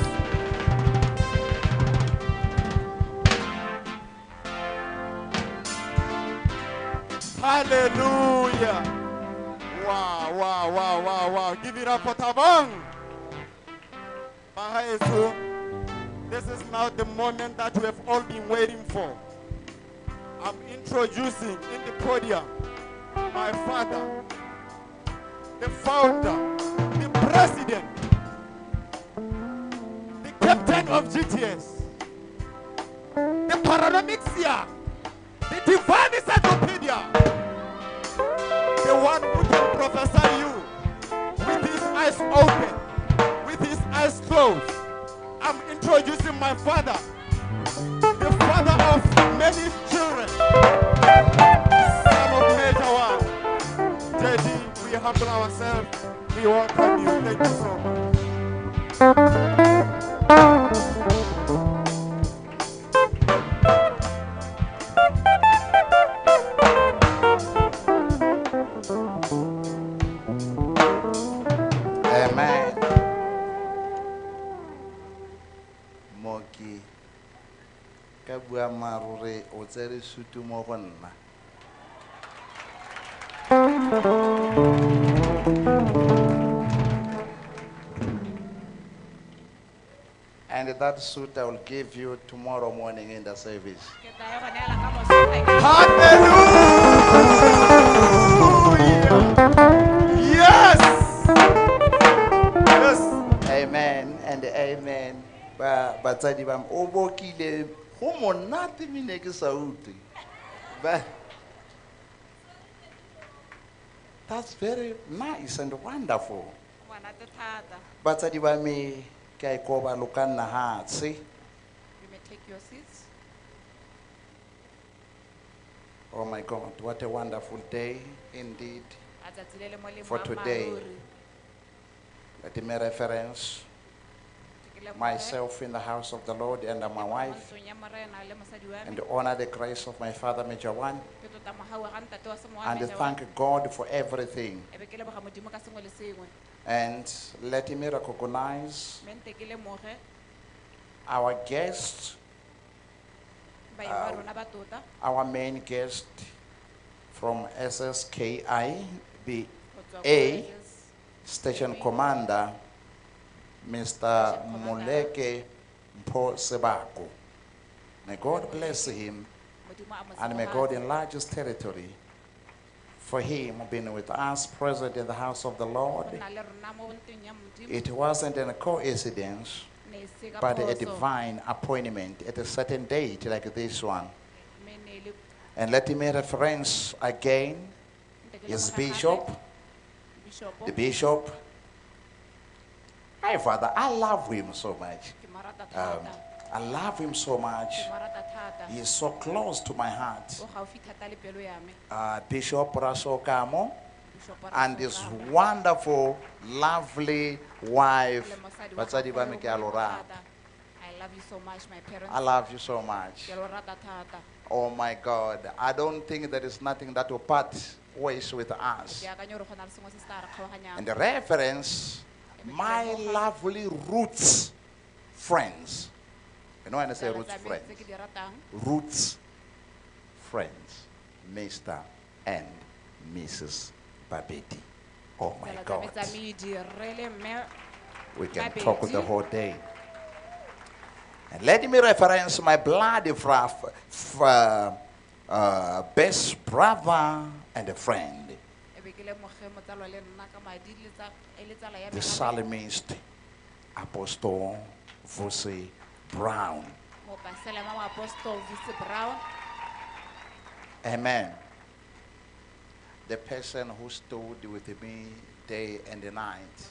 Hallelujah. Wow, wow, wow, wow, wow. Give it up for Thabang. Mahaesu, this is now the moment that we have all been waiting for. I'm introducing in the podium my father, the founder, the president, captain of GTS, the paranomixia, the divine encyclopedia, the one who can prophesy you with his eyes open, with his eyes closed. I'm introducing my father, the father of many children, son of Major One. JD, we humble ourselves. We welcome you. Thank you so much. Marore o tsere sutu mo go nna. And that suit I will give you tomorrow morning in the service. Hallelujah! Yes! Yes! Amen and amen. Ba batsadi ba o bokile go monate mine ke sa utlwe. Ba That's very nice and wonderful. Batsadi ba me ke a ikoba lo ka nna hatshe You may take your seats. oh my god what a wonderful day indeed A tsatsi le le molemo for today let me reference myself in the house of the lord and my wife. ntlong ya morena le mosadi wa me. and honor the grace of my father Major One. Ke tlotla mogawe ga ntate wa se mo wa and thank God for everything. Be ke leboga modimo ka sengwe le sengwe And let me recognize mme nte ke lemoge our guest, Uh, our main guest from SSKI, the go tswa ko A Station Commander, Mr. Muleke Mpo Sebako. May God bless him and may God enlarge his territory. For him being with us present in the house of the Lord, it wasn't a coincidence, but a divine appointment at a certain date like this one. And let me reference again his bishop, the bishop. Hi, Father, I love him so much. ke mo rata Um, I love him so much. ke mo rata thata He is so close to my heart. o gaufi thata le pelo ya me Uh, Bishop Rasokamo and his wonderful, lovely wife. le mosadi wa Batsadi ba gagwe me o ke a mo lo rata rata. thata. I love you so much my parents I love you so much. ke lo rata thata Oh my God. I don't think there is nothing that will part ways with us. ke akanya gore go na le sengwe se se tla re kgaoganyang And the reference, my lovely roots friends. You know when I say roots friends? tse ke di ratang Roots friends, Mr. and Mrs. Babeti. Oh my tsala tsa me God. tsa medi rre le mme We can talk the whole day. And let me reference my bloody fra- f- f- uh, uh, best brother and a friend, the gape. psalmist Apostle Vusi Brown. Amen. The person who stood with me day and night.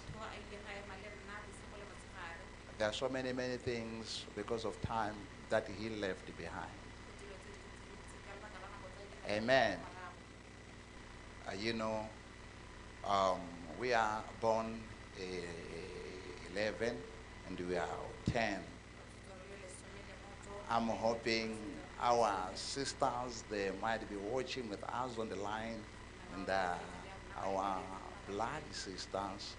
There are so many, many things because of time that he left behind. Amen. Uh, you know, um, we are born uh, 11 and we are 10. I'm hoping our sisters, they might be watching with us on the line and uh, our blood sisters,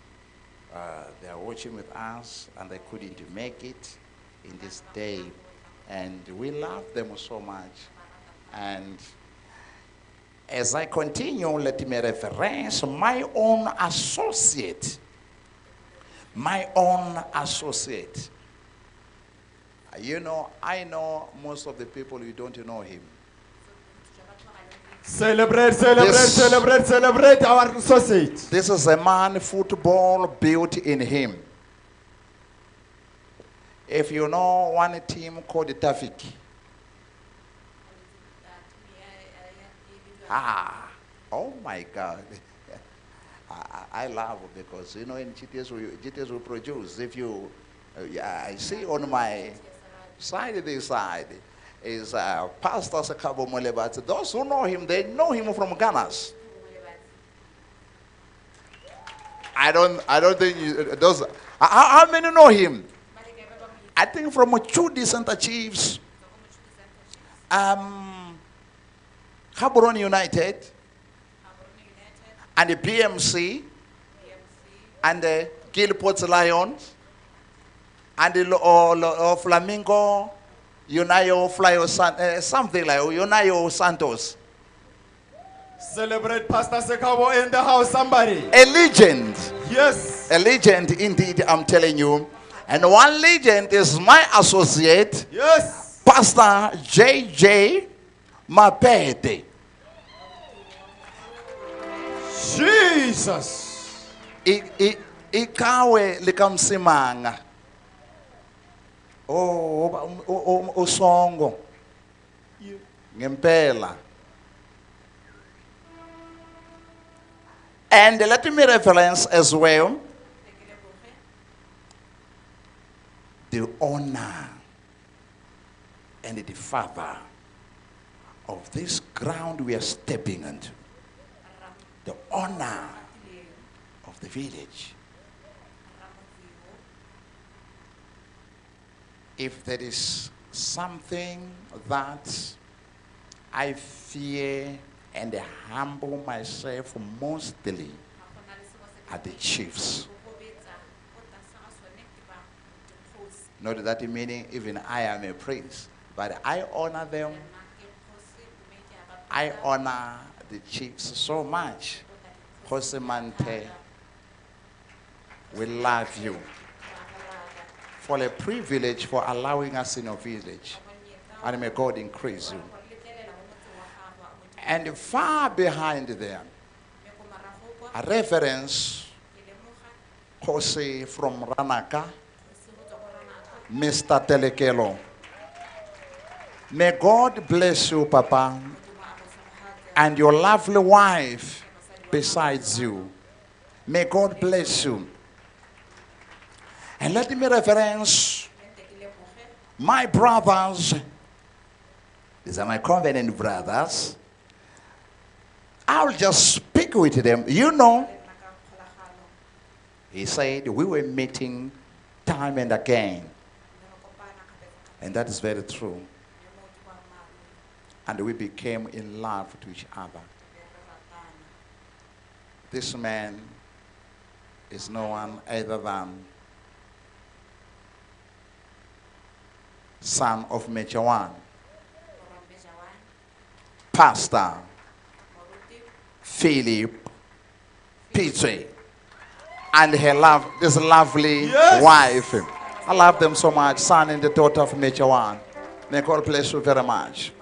uh, they are watching with us and they couldn't make it in this day. And we love them so much. And as I continue, let me reference my own associate. My own associate. You know, I know most of the people, you don't know him. Celebrate, celebrate, This- celebrate, celebrate our associate. This is a man football built in him. If you know one team called TAFIC, ah, oh my God. [laughs] I, I love because you know in GTS we, GTS produce. If you, uh, yeah, I see on my side, this side is uh, Pastor Sakabo Molebat. Those who know him, they know him from Ghana. I don't, I don't think you, those. How, how many know him? I think from Mochudi Centre Chiefs, um, Gaborone United, and the BMC, and the Gilport Lions, and the Lo- oh, Lo- oh, Flamengo, Uniao Flyo, San, uh, something like Uniao Santos. Celebrate Pastor Sekabo in the house, somebody. A legend. Yes. A legend indeed, I'm telling you. And one legend is my associate, Yes. Pastor J.J. Mapete. Jesus. Ikawe likamsimanga. Oh, um- usongo. Ngempela. And let me reference as well the owner and the father of this ground we are stepping into, the honor of the village. If there is something that I fear and humble myself mostly at the chiefs. Not that meaning even I am a prince, but I honor them. I honor the chiefs so much. Kgosi Mante, we love you for the privilege for allowing us in your village. And may God increase you. And far behind them, a reference, Kgosi from Ranaka, Mr. Telekelo. May God bless you, Papa, and your lovely wife besides you. May God bless you. And let me reference my brothers. These are my covenant brothers. I'll just speak with them. You know, he said we were meeting time and again. And that is very true. And we became in love to each other. This man is no one other than son of Mechawan, Pastor Philip Petrie, and her love, this lovely Yes. wife. I love them so much, son and the daughter of Mechawan. May God bless you very much.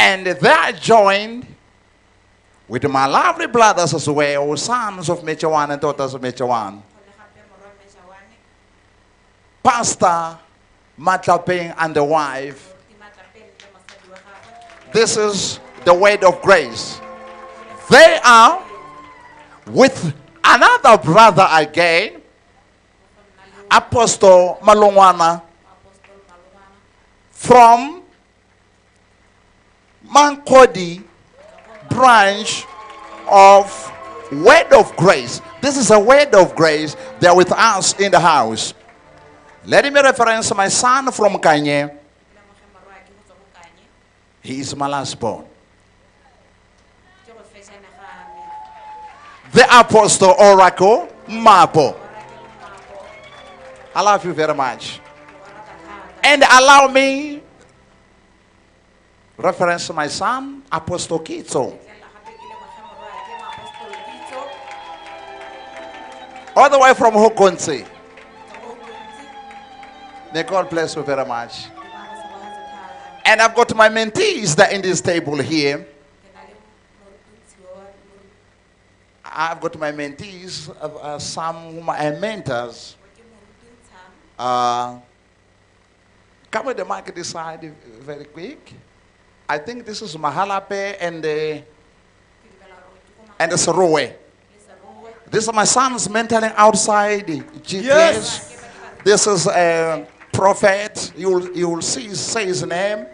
And they are joined with my lovely brothers as well, sons of Mechawan and daughters of Mechawan. Pastor Matlapeng and the wife. This is the word of grace. They are with another brother again, Apostle Malongwana, from Mankodi branch of Word of Grace. This is a word of grace. They're with us in the house. Let me reference my son from Kanye. He is my last born. The Apostle Oracle Mapo. I love you very much. And allow me reference my son, Apostle Kitso. All the way from Hukuntsi. May God bless you very much. And I've got my mentees that in this table here. I've got my mentees, uh, uh, some whom I mentors. Uh, come with the mic this side very quick. I think this is Mahalapye and the and the Serowe. These are my sons mentoring outside GTS. Yes. This is a prophet. You will, you will see say his name.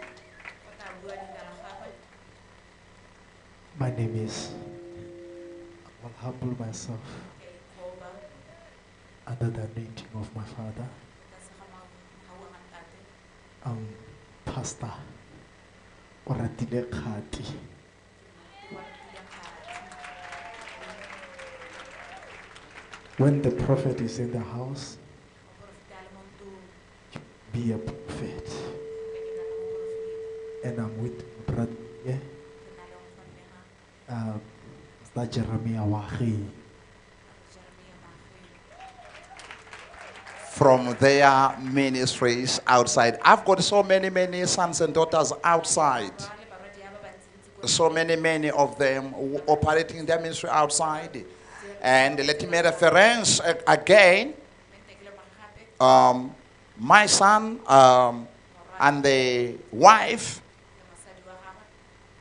My name is. I'll humble myself under the anointing of my father. Um, Pastor When the prophet is in the house, be a prophet. And I'm with brother here, uh, Mr. Jeremiah Wahi. From their ministries outside. I've got so many, many sons and daughters outside. So many, many of them operating their ministry outside. And let me reference again um, my son um, and the wife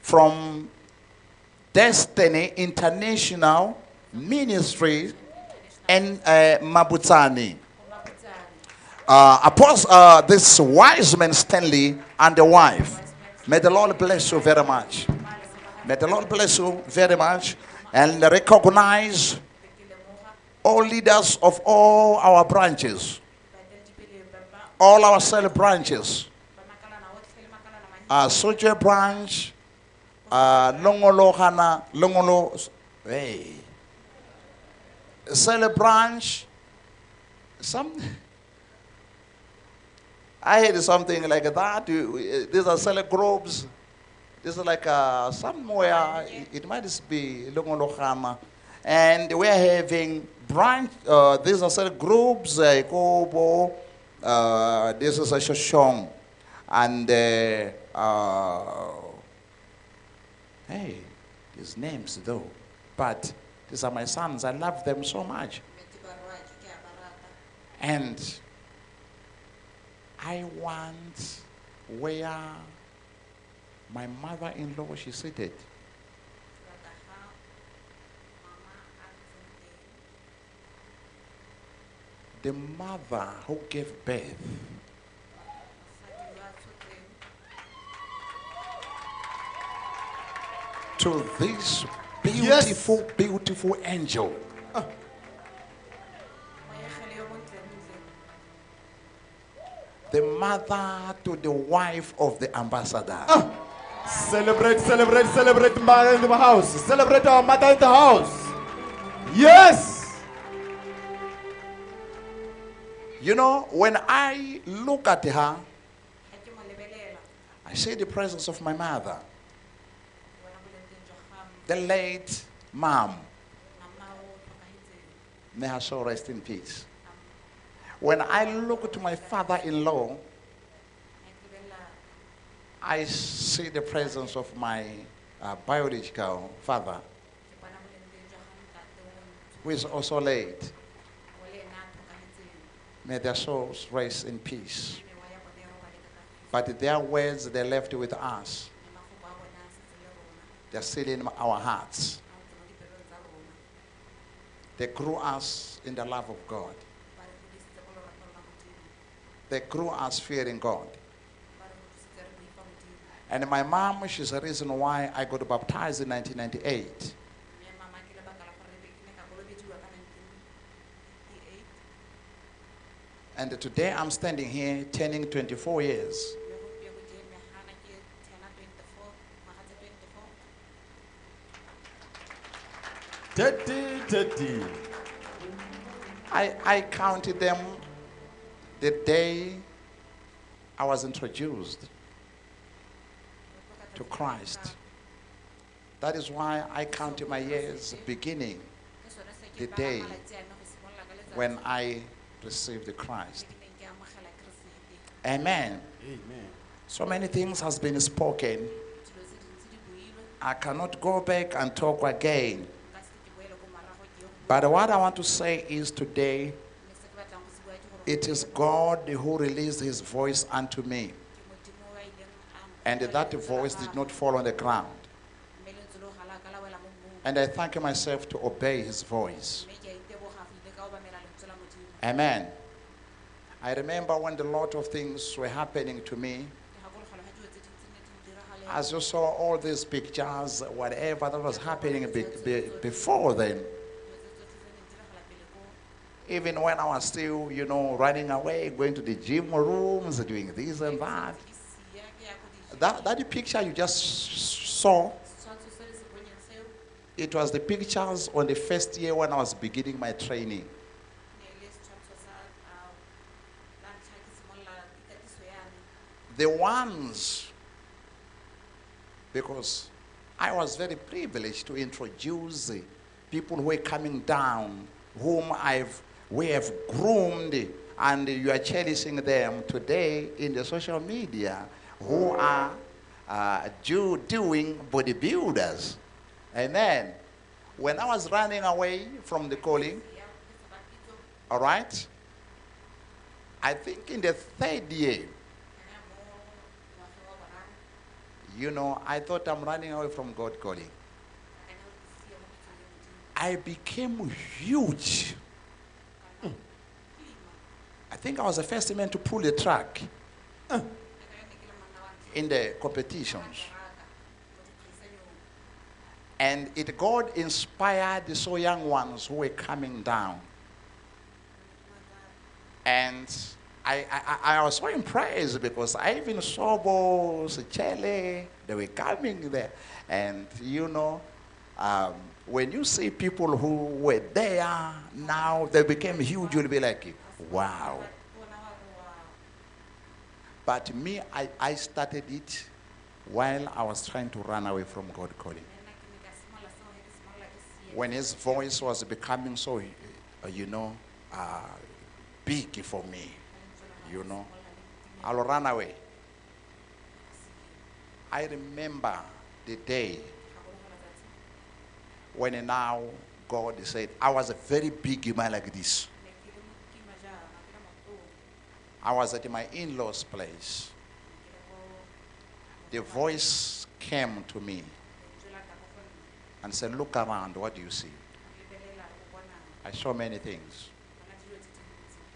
from Destiny International Ministry and uh, Mabutsane. Uh, Apostle, uh, this wise man Stanley and the wife. May the Lord bless you very much. May the Lord bless you very much and recognize all leaders of all our branches, all our cell branches, uh, Soldier branch, uh, Longolo Hana, Longolo, hey, cell branch, some. [laughs] I heard something like that. These are cell groups. This is like uh, somewhere, it- might be Longolokhama. And we're having branch, uh, these are cell groups, uh, Kobo, uh, this is a Shoshong. And, uh, uh, hey, these names though. But these are my sons. I love them so much. And I want where my mother-in-law she's seated. The mother who gave birth. To this beautiful, beautiful angel. The mother to the wife of the ambassador. Ah. Celebrate, celebrate, celebrate mother in the house. Celebrate our mother in the house. Yes. You know, when I look at her, I see the presence of my mother, the late mom. May her soul rest in peace. When I look to my father in law, I see the presence of my uh, biological father, who is also late. May their souls rest in peace. But their words they left with us. They're still in our hearts. They grew us in the love of God. They grew as fearing God. And my mom, she's the reason why I got baptized in 1998. And today I'm standing here turning 24 years. Teddy, Teddy. I, I counted them the day I was introduced to Christ. That is why I counted my years beginning the day when I received Christ. Amen. Amen. So many things has been spoken. I cannot go back and talk again. But what I want to say is today, it is God who released his voice unto me. And that voice did not fall on the ground. And I thank myself to obey his voice. Amen. I remember when a lot of things were happening to me. As you saw all these pictures, whatever that was happening be, be, before then, even when I was still, you know, running away, going to the gym rooms, doing this and that. That, that picture you just saw, it was the pictures on the first year when I was beginning my training. The ones, because I was very privileged to introduce people who were coming down, whom I've, we have groomed, and you are cherishing them today in the social media, who are uh, do, doing bodybuilders. Amen. When I was running away from the calling, all right, I think in the third year, you know, I thought I'm running away from God calling. I became huge. I think I was the first man to pull the truck in the competitions. And it God inspired the so young ones who were coming down. And I, I, I was so impressed because I even saw Boss, Chele, they were coming there. And you know, um, when you see people who were there, now they became huge, you'll be like, wow. But me, I, I started it while I was trying to run away from God calling. When his voice was becoming so, uh, you know, uh, big for me, you know, I'll run away. I remember the day when now God said, I was a very big man like this. I was at my in law's place. The voice came to me and said, Look around, what do you see? I saw many things.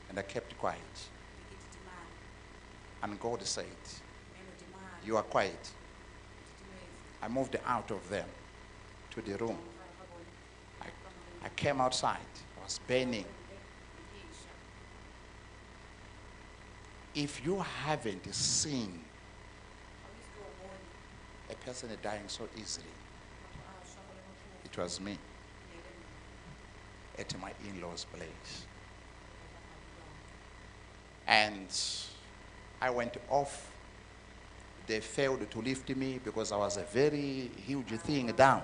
And I kept quiet. And God said, You are quiet. I moved out of them to the room. I, I came outside. I was burning. If you haven't seen a person dying so easily, it was me at my in law's place. And I went off. They failed to lift me because I was a very huge thing down.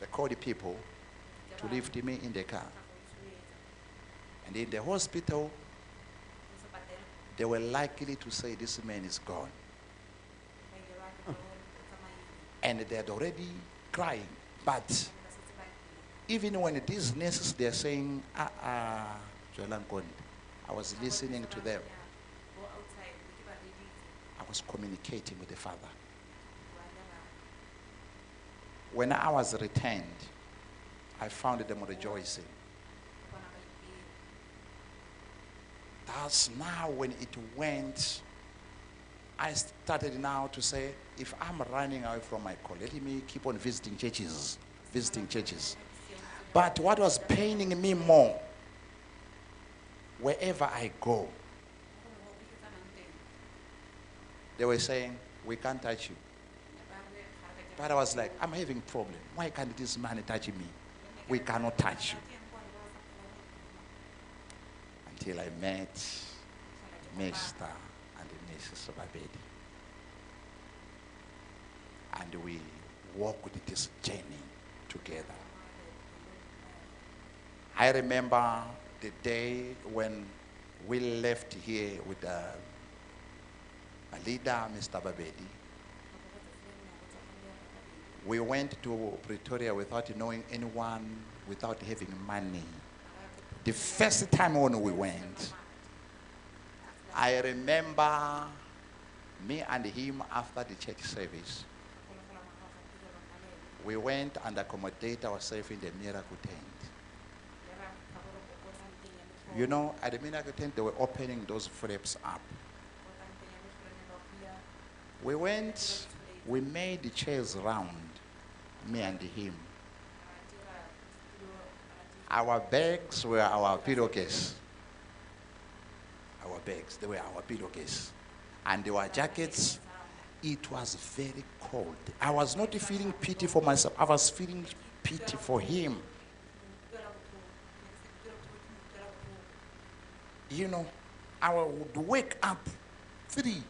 They called the people to lift me in the car. And in the hospital, they were likely to say, This man is gone. And they had already crying. But even when these nurses they're saying, ah ah, I was listening to them. I was communicating with the Father. When I was returned, I found them rejoicing. That's now when it went. I started now to say, if I'm running away from my call, let me keep on visiting churches, visiting churches. But what was paining me more, wherever I go, they were saying, we can't touch you. But I was like, I'm having problem. Why can't this man touch me? We cannot touch you. Until I met Mr. and Mrs. Babedi. And we walked this journey together. I remember the day when we left here with uh, a leader, Mr. Babedi. We went to Pretoria without knowing anyone, without having money. The first time when we went, I remember me and him after the church service. We went and accommodated ourselves in the miracle tent. You know, at the miracle tent, they were opening those flaps up. We went, we made the chairs round, me and him. Our bags were our pillowcase. Our bags, they were our pillowcase. And they were jackets. It was very cold. I was not feeling pity for myself, I was feeling pity for him. You know, I would wake up three.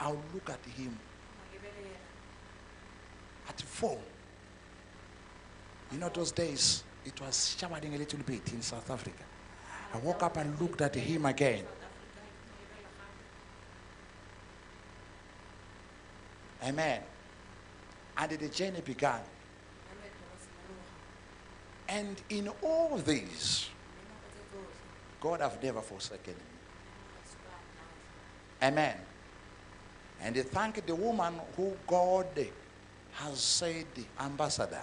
I would look at him at four. You know, those days, it was showering a little bit in South Africa. I woke up and looked at him again. Amen. And the journey began. And in all this, God have never forsaken me. Amen. And they thank the woman who God has said the ambassador.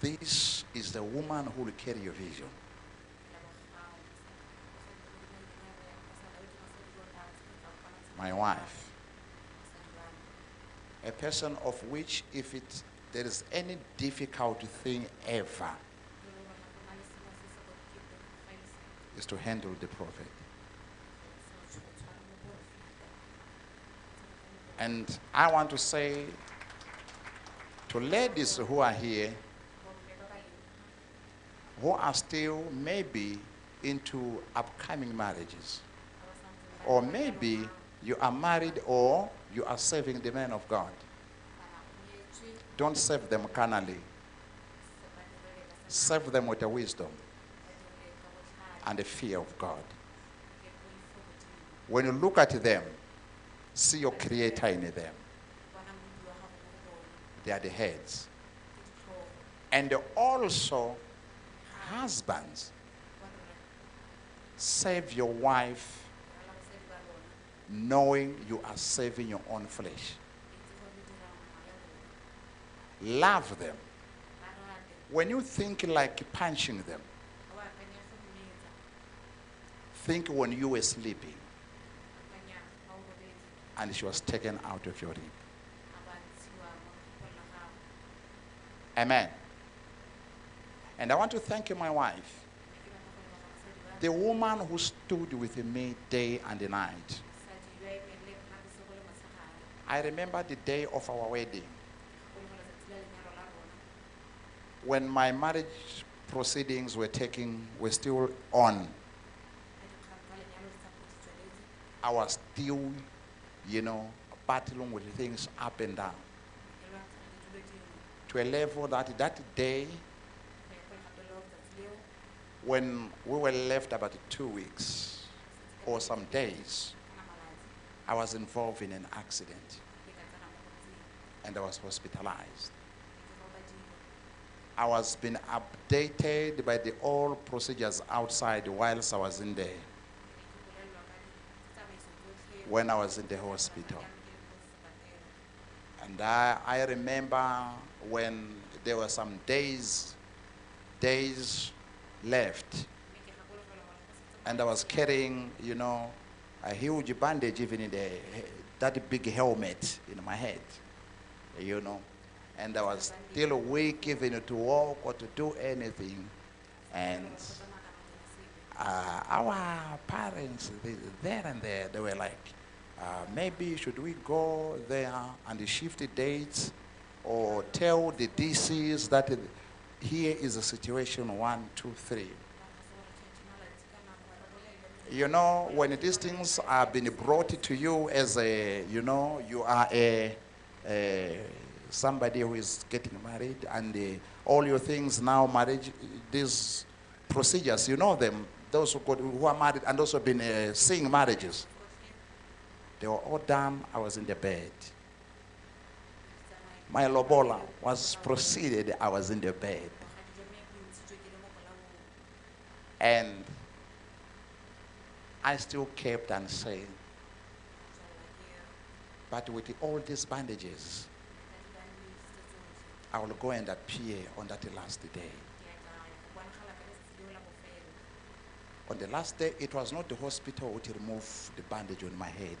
This is the woman who will carry your vision. My wife. A person of which, if it, there is any difficult thing ever, is to handle the prophet. And I want to say to ladies who are here, who are still maybe into upcoming marriages, or maybe you are married or you are serving the man of God. Don't serve them carnally. Serve them with a wisdom and the fear of God. When you look at them, see your creator in them. They are the heads. And also, husbands, save your wife knowing you are saving your own flesh. Love them. When you think like punching them, think when you were sleeping and she was taken out of your rib. Amen. And I want to thank you, my wife, the woman who stood with me day and night. I remember the day of our wedding. When my marriage proceedings were taking, were still on. I was still, you know, battling with things up and down. To a level that that day, when we were left about two weeks or some days, I was involved in an accident and I was hospitalized. I was being updated by the old procedures outside whilst I was in there. When I was in the hospital. And I, I remember when there were some days, days left. And I was carrying, you know, a huge bandage even in the, that big helmet in my head, you know. And I was still weak even to walk or to do anything. And uh, our parents, they, there and there, they were like, uh, maybe should we go there and shift the dates or tell the DCs that here is a situation one, two, three. You know, when these things are being brought to you as a, you know, you are a, a somebody who is getting married and all your things now, marriage, these procedures, you know them, those who, got, who are married and also been uh, seeing marriages. They were all done, I was in the bed. My lobola was proceeded, I was in the bed. And I still kept on saying, but with all these bandages, I will go and appear on that last day. On the last day, it was not the hospital who removed the bandage on my head.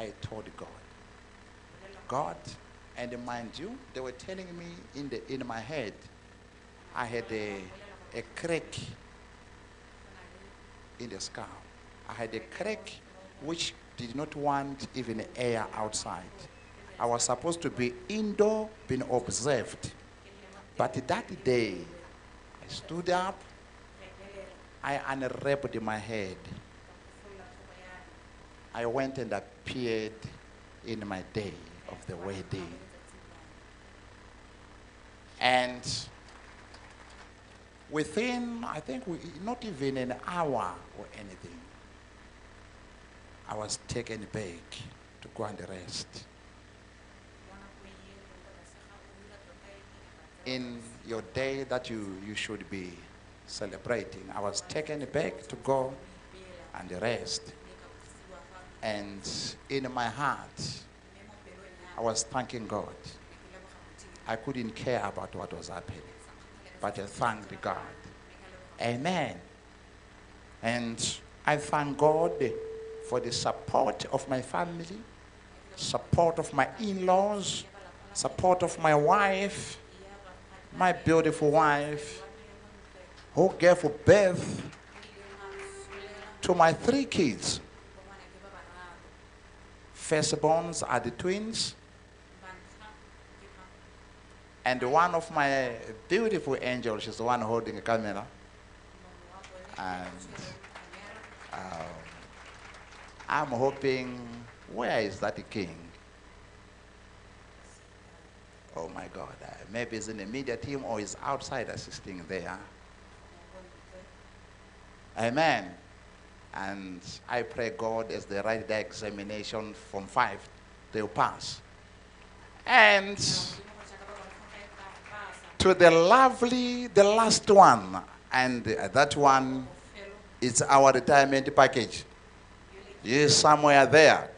I told God, God, and mind you, they were telling me in, the, in my head, I had a, a crack in the skull. I had a crack which did not want even air outside. I was supposed to be indoor, being observed. But that day, I stood up, I unwrapped my head. I went and appeared in my day of the wedding. And within, I think, we, not even an hour or anything, I was taken back to go and rest. In your day that you, you should be celebrating, I was taken back to go and rest. And in my heart, I was thanking God. I couldn't care about what was happening, but I thanked God. Amen. And I thank God for the support of my family, support of my in laws, support of my wife, my beautiful wife, who gave birth to my three kids. Firstborns are the twins. And one of my beautiful angels, she's the one holding a camera. And um, I'm hoping, where is that king? Oh my God, uh, maybe he's in the media team or he's outside assisting there. Amen. And I pray God as they write their examination from five, they'll pass. And to the lovely, the last one, and uh, that one is our retirement package. Yes, somewhere there.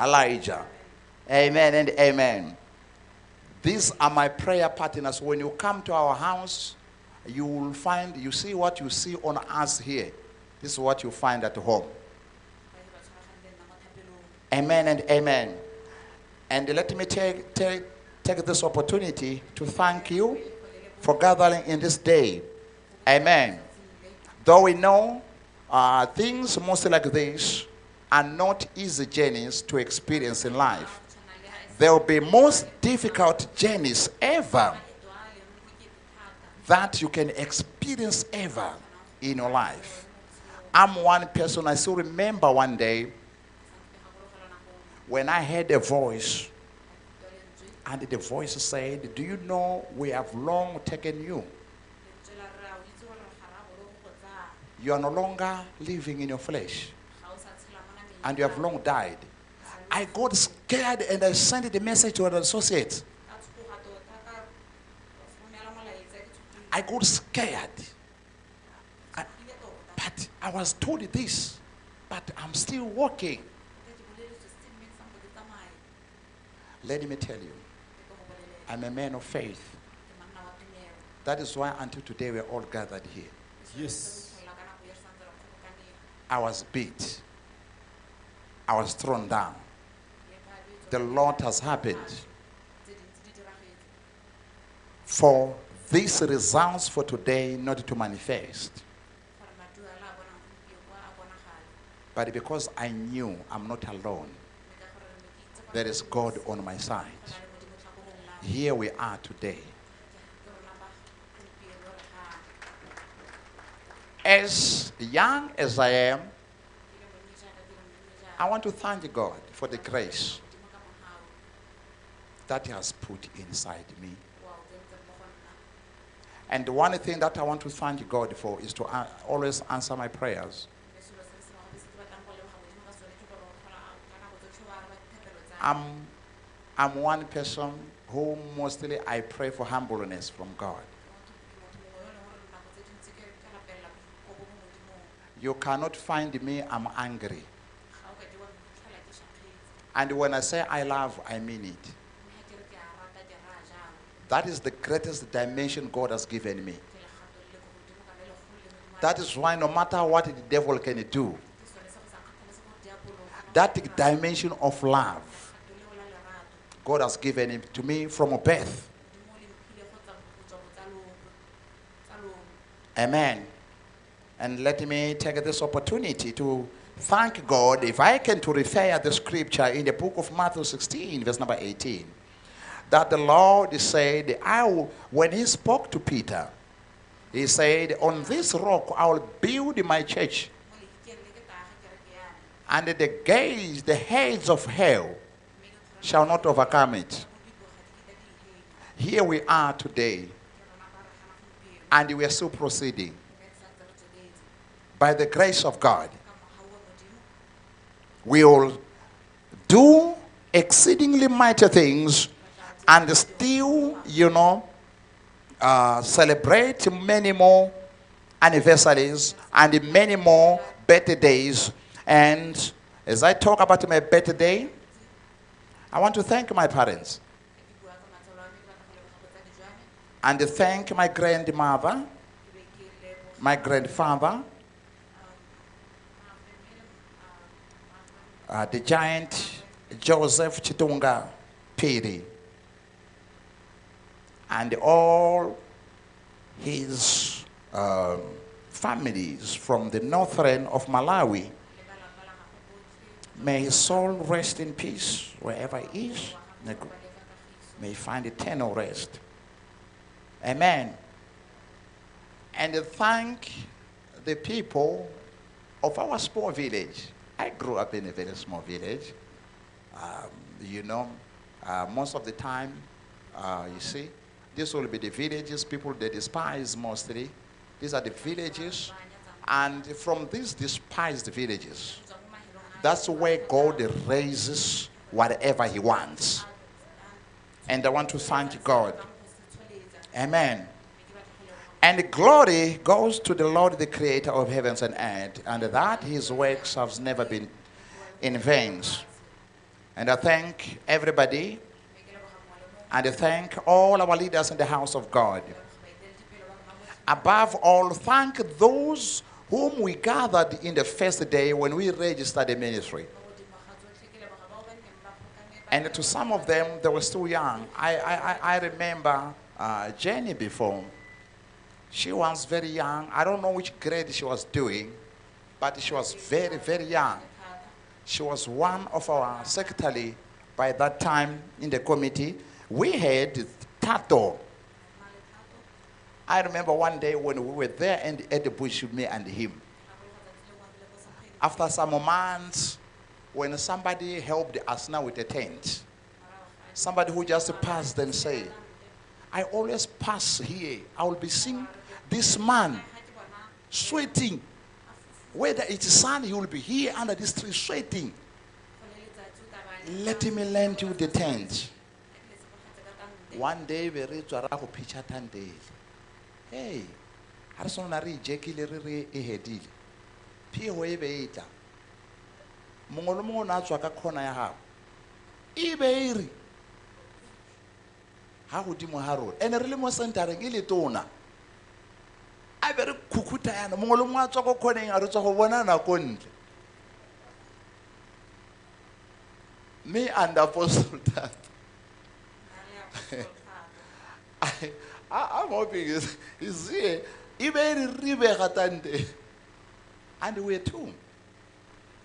Elijah. Amen and amen. These are my prayer partners. When you come to our house, you will find, you see what you see on us here. This is what you find at home. Amen and amen. And let me take, take, take this opportunity to thank you for gathering in this day. Amen. Though we know uh, things mostly like this are not easy journeys to experience in life. There will be most difficult journeys ever that you can experience ever in your life. I'm one person, I still remember one day when I heard a voice, and the voice said, Do you know we have long taken you? You are no longer living in your flesh, and you have long died. I got scared and I sent the message to an associate. I got scared. I, I was told this, but I'm still walking. Let me tell you, I'm a man of faith. That is why until today we're all gathered here. Yes. I was beat. I was thrown down. The Lord has happened. For these results for today not to manifest. But because I knew I'm not alone, there is God on my side. Here we are today. As young as I am, I want to thank God for the grace that He has put inside me. And the one thing that I want to thank God for is to always answer my prayers. I'm, I'm one person who mostly I pray for humbleness from God. You cannot find me, I'm angry. And when I say I love, I mean it. That is the greatest dimension God has given me. That is why no matter what the devil can do, that dimension of love, God has given it to me from birth. Amen. And let me take this opportunity to thank God if I can to refer the scripture in the book of Matthew 16, verse number 18 that the Lord said, I will, when he spoke to Peter, he said, On this rock I will build my church. And the gates, the heads of hell shall not overcome it. Here we are today, and we are still proceeding. By the grace of God, we will do exceedingly mighty things and still, you know, uh, celebrate many more anniversaries and many more birthdays. And as I talk about my birthday, I want to thank my parents and thank my grandmother, my grandfather, uh, the giant Joseph Chitunga Piri, and all his um, families from the northern of Malawi. May his soul rest in peace wherever he is. May he find eternal rest. Amen. And thank the people of our small village. I grew up in a very small village. Um, you know, uh, most of the time, uh, you see, this will be the villages people they despise mostly. These are the villages. And from these despised villages, that's where God raises whatever He wants. And I want to thank God. Amen. And glory goes to the Lord, the creator of heavens and earth, and that his works have never been in vain. And I thank everybody, and I thank all our leaders in the house of God. Above all, thank those whom we gathered in the first day when we registered the ministry. And to some of them, they were still young. I, I, I remember uh, Jenny before. She was very young. I don't know which grade she was doing, but she was very, very young. She was one of our secretary by that time in the committee. We had Tato. I remember one day when we were there and at the bush, me and him. After some months, when somebody helped us now with a tent, somebody who just passed and said, I always pass here. I will be seeing this man sweating. Whether it's sun, he will be here under this tree sweating. Let me lend you the tent. One day, we reach Arahu Pichatande. Hey, Harsona re ijekile re re e hedile. Phego e be e tla. Mongwe le mongwe o ne a tswa ka kgona ya gago. E be e re ga godimo ga rona ande re le mo centereng e le tona a be re khukhuta yana mongwe le mongwe a tswa ko kgoneng a re tswa go bona nako ntle me and apostle that I, I'm hoping he's, he's here. And we're two.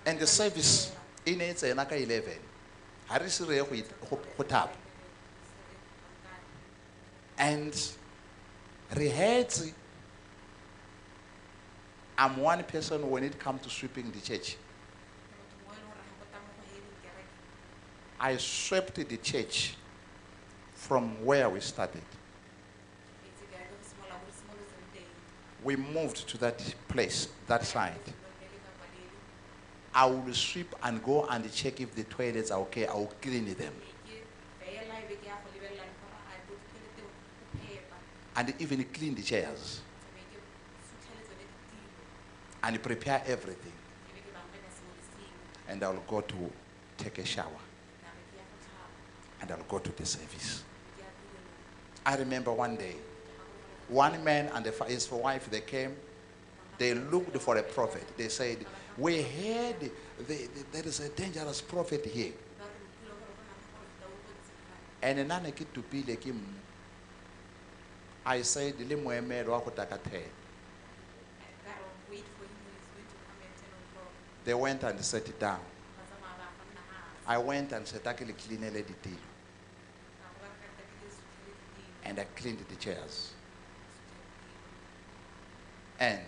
And the service in it's anaka 11. Harisi re go tap. And Reheti, I'm one person when it comes to sweeping the church. I swept the church from where we started. We moved to that place, that side. I will sweep and go and check if the toilets are okay. I will clean them. And even clean the chairs. And prepare everything. And I will go to take a shower and I'll go to the service. I remember one day, one man and his wife, they came, they looked for a prophet. They said, we heard the, the, there is a dangerous prophet here. And nane ki tupile ki I said, le moemelo wa go takathe. They went and sat it down. I went and said, "Takile clean le ditilo." And I cleaned the chairs. And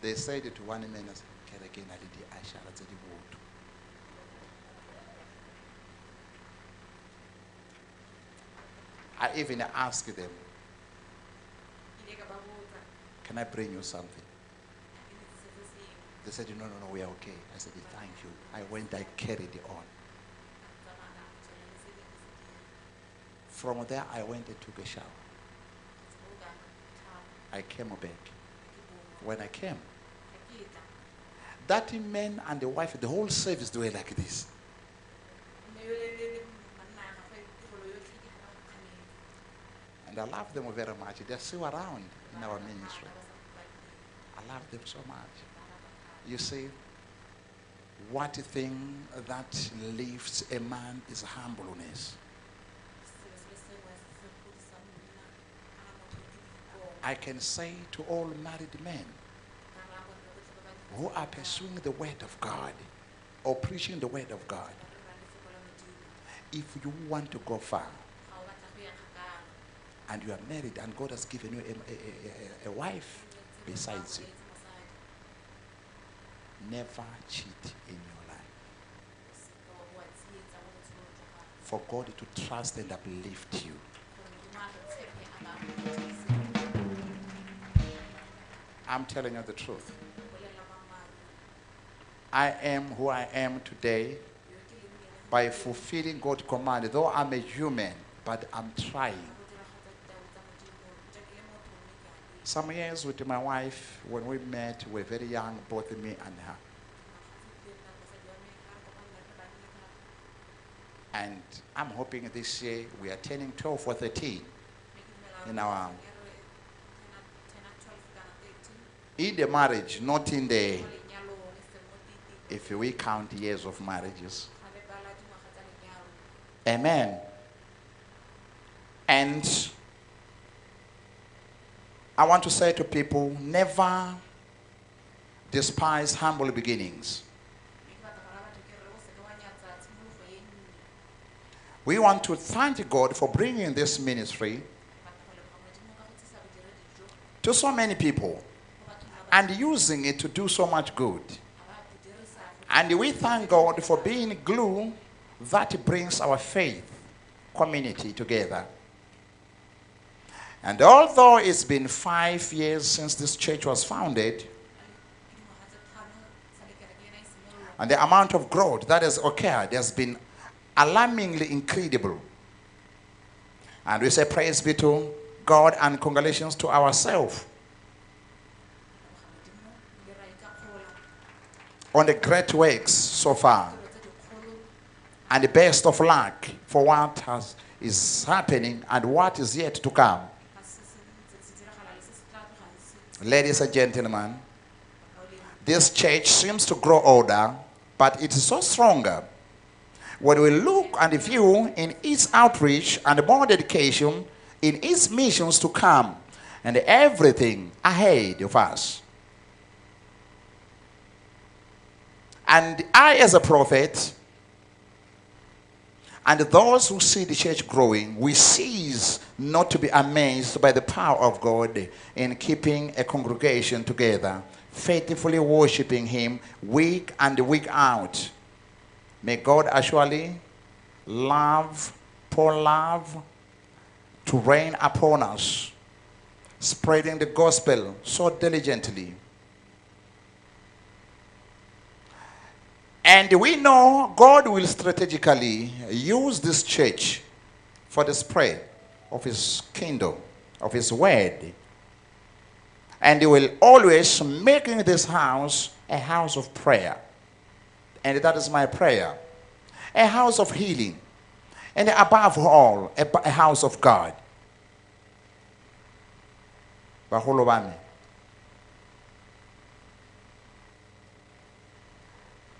they said to one man, "Kereke na le botho." I even asked them, Can I bring you something? They said, No, no, no, we are okay. I said, Thank you. I went, I carried it on. From there, I went and took a shower. I came back. When I came, that man and the wife, the whole service, do it like this. And I love them very much. They're still around in our ministry. I love them so much. You see, what thing that lifts a man is humbleness. I can say to all married men who are pursuing the word of God or preaching the word of God, if you want to go far and you are married and God has given you a, a, a, a wife besides you, never cheat in your life. For God to trust and uplift you. I'm telling you the truth. I am who I am today by fulfilling God's command. Though I'm a human, but I'm trying. Some years with my wife, when we met, we were very young, both me and her. And I'm hoping this year we are turning 12 or 13 in our in the marriage, not in the if we count years of marriages. Amen. And I want to say to people never despise humble beginnings. We want to thank God for bringing this ministry to so many people and using it to do so much good. And we thank God for being glue that brings our faith community together. And although it's been five years since this church was founded, and the amount of growth that has occurred has been alarmingly incredible. And we say praise be to God and congratulations to ourselves on the great works so far. And the best of luck for what has, is happening and what is yet to come. Ladies and gentlemen, this church seems to grow older, but it is so stronger. When we look and view in its outreach and more dedication in its missions to come and everything ahead of us. And I, as a prophet, and those who see the church growing, we cease not to be amazed by the power of God in keeping a congregation together, faithfully worshiping Him week and week out. May God actually love, pour love to reign upon us, spreading the gospel so diligently And we know God will strategically use this church for the spread of his kingdom, of his word. And he will always making this house a house of prayer. And that is my prayer. A house of healing. And above all, a, a house of God.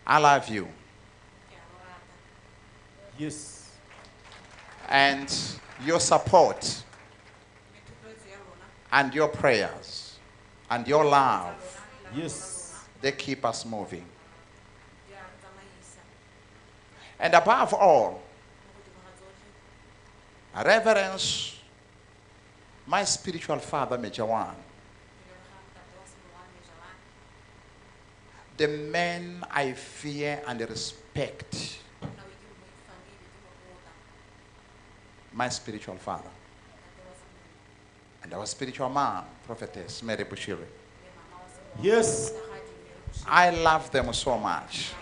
I love you. Yes. And your support and your prayers and your love. Yes. They keep us moving. And above all, reverence my spiritual father, Major One. The men I fear and respect, my spiritual father, and our spiritual mom, prophetess Mary Bushiri. Yes. I love them so much.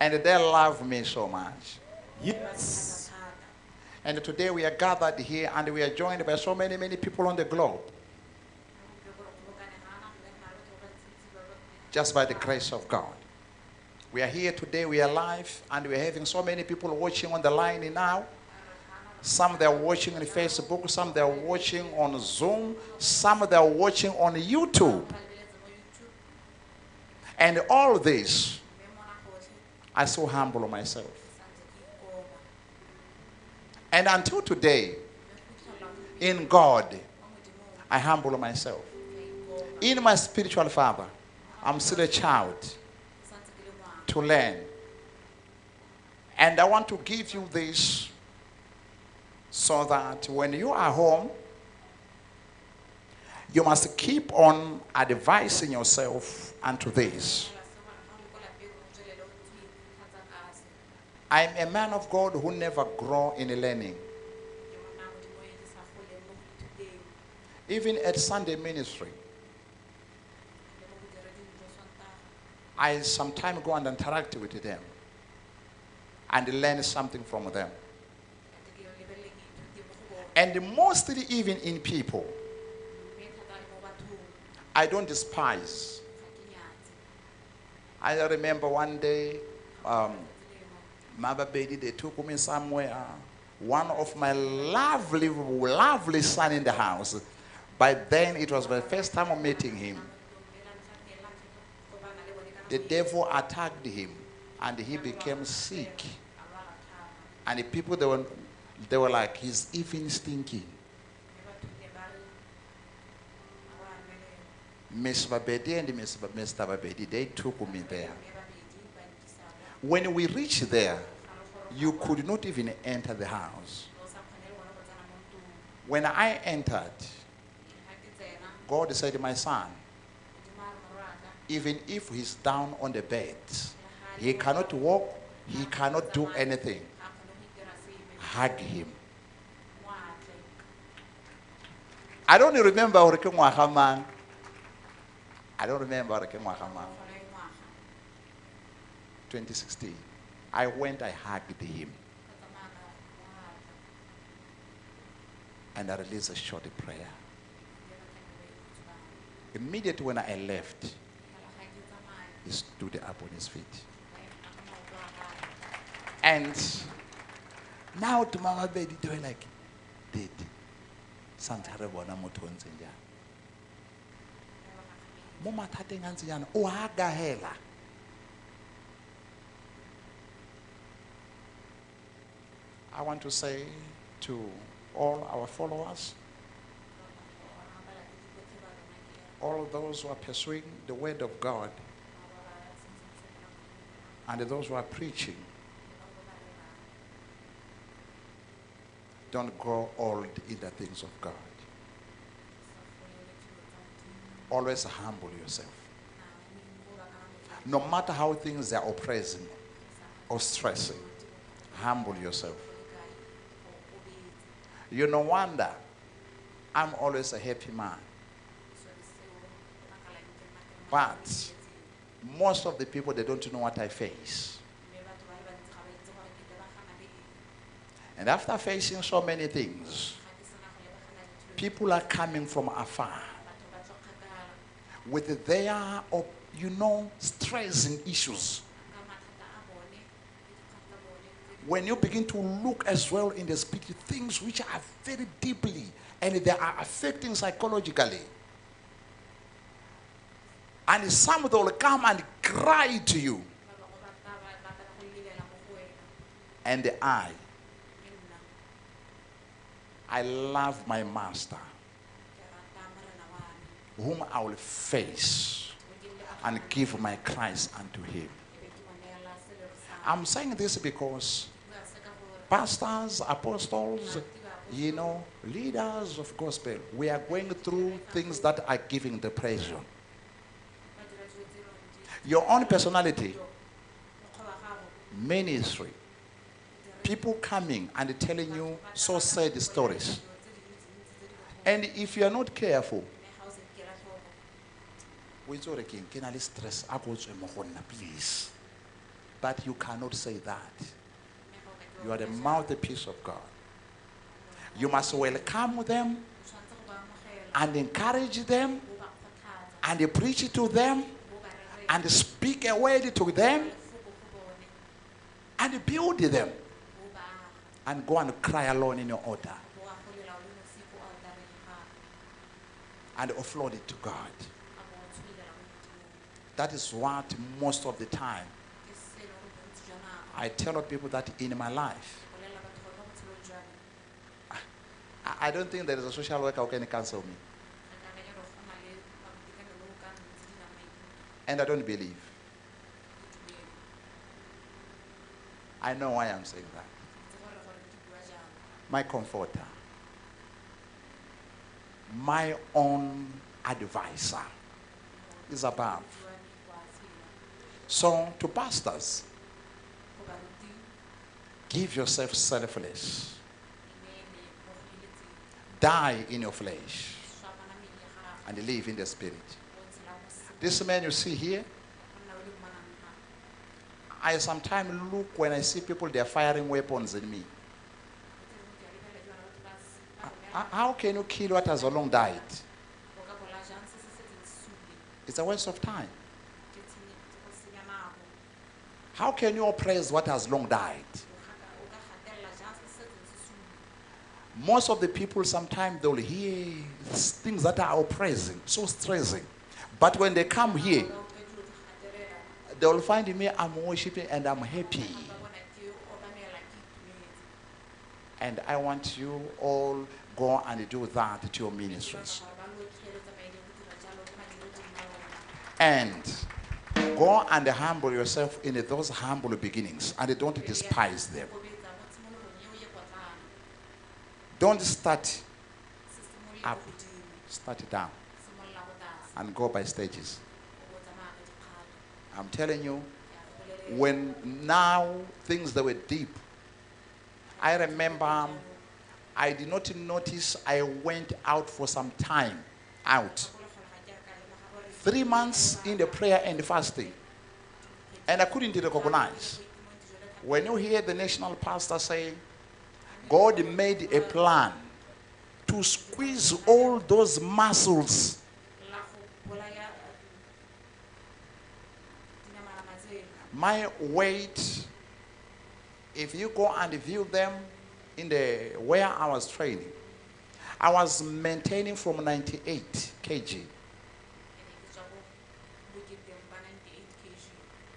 And they love me so much. Yes. And today we are gathered here and we are joined by so many, many people on the globe. Just by the grace of God. We are here today, we are live, and we're having so many people watching on the line now. Some they're watching on Facebook, some they're watching on Zoom, some they're watching on YouTube. And all this, I so humble myself. And until today, in God, I humble myself. In my spiritual father, I'm still a child to learn. And I want to give you this so that when you are home, you must keep on advising yourself unto this. I'm a man of God who never grow in learning. Even at Sunday ministry, I sometimes go and interact with them and learn something from them. And mostly, even in people, I don't despise. I remember one day, um, Mother they took me somewhere. One of my lovely, lovely son in the house. By then, it was my first time of meeting him. The devil attacked him, and he became sick. And the people they were, they were like, he's even stinking. Miss Babedi and Mr. Babedi, they took me there. When we reached there, you could not even enter the house. When I entered, God said, My son, even if he's down on the bed, he cannot walk, he cannot do anything. Hug him. I don't remember I don't remember 2016. I went, I hugged him. And I released a short prayer. Immediately when I left, he stood up on his feet. And now to Mama Baby, they were like, Did Santare bona motho o ntseng jang? Mo mathateng a ntse jana, o agahela. I want to say to all our followers, all those who are pursuing the word of God, and those who are preaching, don't grow old in the things of God. Always humble yourself. No matter how things are oppressing or stressing, humble yourself. You no wonder I'm always a happy man. But most of the people, they don't know what I face. And after facing so many things, people are coming from afar with their, you know, stress and issues. When you begin to look as well in the spirit, things which are very deeply and they are affecting psychologically. And some will come and cry to you. And I, I love my master, whom I will face and give my Christ unto him. I'm saying this because pastors, apostles, you know, leaders of gospel, we are going through things that are giving depression. Your own personality, ministry, people coming and telling you so sad stories. And if you are not careful, stress please. But you cannot say that. You are the mouthpiece of god. You must welcome them and encourage them and preach to them and speak a word to them and build them and go and cry alone in your altar and offload it to God. That is what most of the time I tell people that in my life, I- don't think there is a social worker who can counsel me. And I don't believe. I know why I'm saying that. My comforter, my own advisor is above. So, to pastors, give yourself selfless. Die in your flesh and live in the spirit. This man you see here, I sometimes look when I see people, they're firing weapons at me. How can you kill what has long died? It's a waste of time. How can you oppress what has long died? Most of the people sometimes they'll hear things that are oppressing, so stressing. But when they come here, they'll find me, I'm worshiping and I'm happy. And I want you all go and do that to your ministries. And go and humble yourself in those humble beginnings and don't despise them. Don't start up, start down, and go by stages. I'm telling you, when now things that were deep, I remember um, I did not notice I went out for some time out. Three months in the prayer and fasting. And I couldn't recognize. When you hear the national pastor say, God made a plan to squeeze all those muscles my weight, if you go and view them in the where I was training, I was maintaining from 98 kg.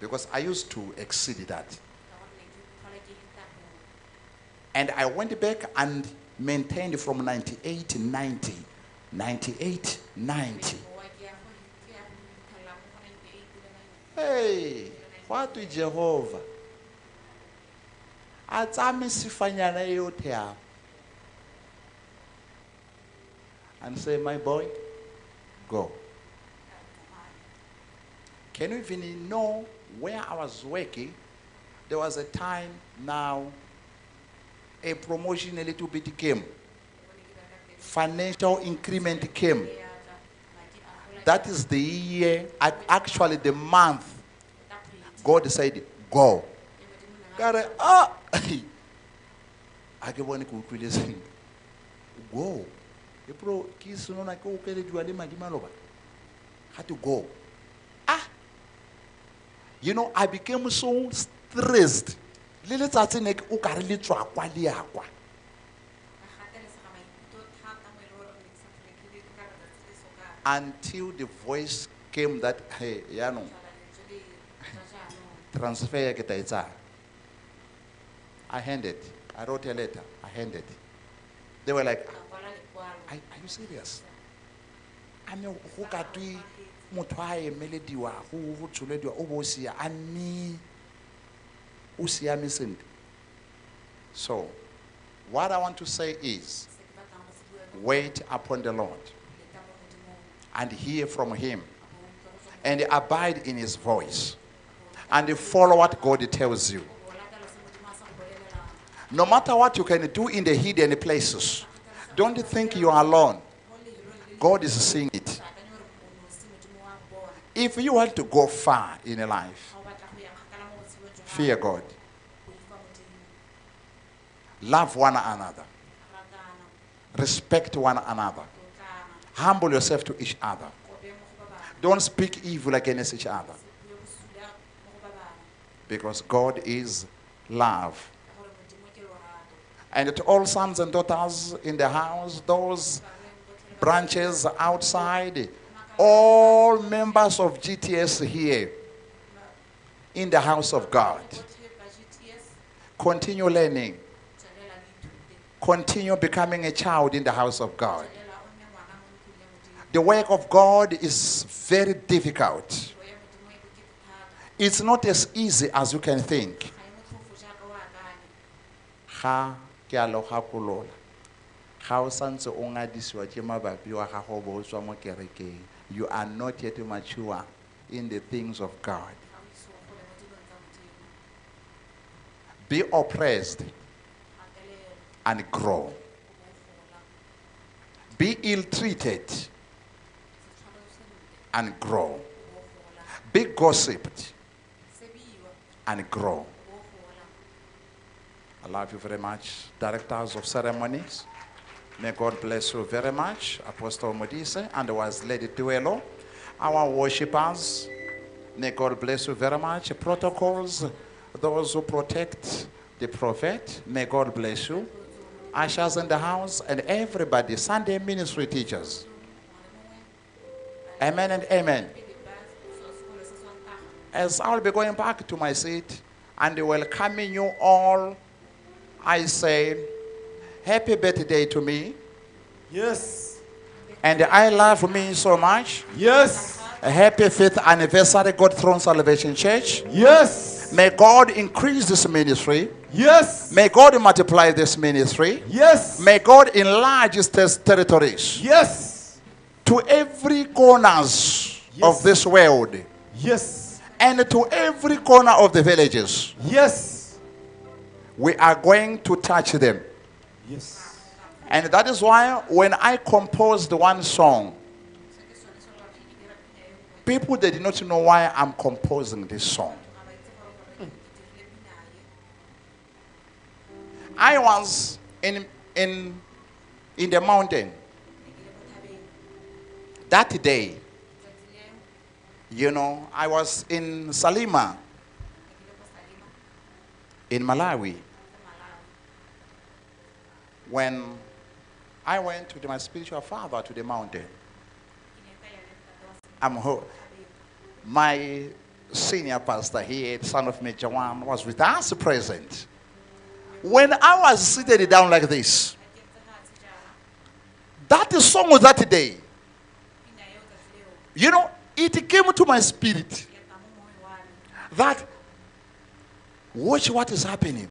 Because I used to exceed that. And I went back and maintained from 98 to 90. 98, 90. Hey, what to Jehovah? a tsame sefanyana e yotlhe ao and say my boy go. Can you even know where i was working? There was a time now a promotion a little bit came. Financial increment came. That is the year ac- actually the month god said go. Ka re a [laughs] a ke bone ke utlwile seng go. E pro ke senona ke okelediwa le madi maloba to go. Ah. You know i became so stressed. Le letsatsi ne o ka re le tswa kwa le ya until the voice came that hey yaanong transfer ke ta e I handed. I wrote a letter. I handed. They were like, are, are you serious? a me go ka twe motho a go go tsholediwa o bo o sia a mme o sentle so what i want to say is wait upon the lord and hear from him and abide in his voice and follow what god tells you no matter what you can do in the hidden places, don't think you are alone. God is seeing it. If you want to go far in life, fear God. Love one another. Respect one another. Humble yourself to each other. Don't speak evil against each other. Because God is love. And to all sons and daughters in the house, those branches outside, all members of GTS here in the house of God. Continue learning. Continue becoming a child in the house of God. The work of God is very difficult. It's not as easy as you can think. Ke wa mo. You are not yet mature in the things of God. Be oppressed and grow. Be ill treated and grow. Be gossiped and grow. I love you very much, directors of ceremonies. May God bless you very much, Apostle Modise and was Lady Duelo. Our worshippers, may God bless you very much. Protocols, those who protect the prophet, may God bless you. Ushers in the house and everybody, Sunday ministry teachers. Amen and amen. As I'll be going back to my seat and welcoming you all, I say, Happy birthday to me. Yes. And I love me so much. Yes. A happy fifth anniversary, God Throne Salvation Church. Yes. May God increase this ministry. Yes. May God multiply this ministry. Yes. May God enlarge its territories. Yes. To every corners of this world. Yes. And to every corner of the villages. Yes. We are going to touch them. Yes. And that is why when I composed one song, people they did not know why I'm composing this song. I was in in in the mountain that day. You know, I was in Salima in Malawi when I went to my spiritual father to the mountain. I'm ho- my senior pastor here, son of Major One, was with us present. When I was seated down like this, that song was that day. You know, it came to my spirit that watch what is happening.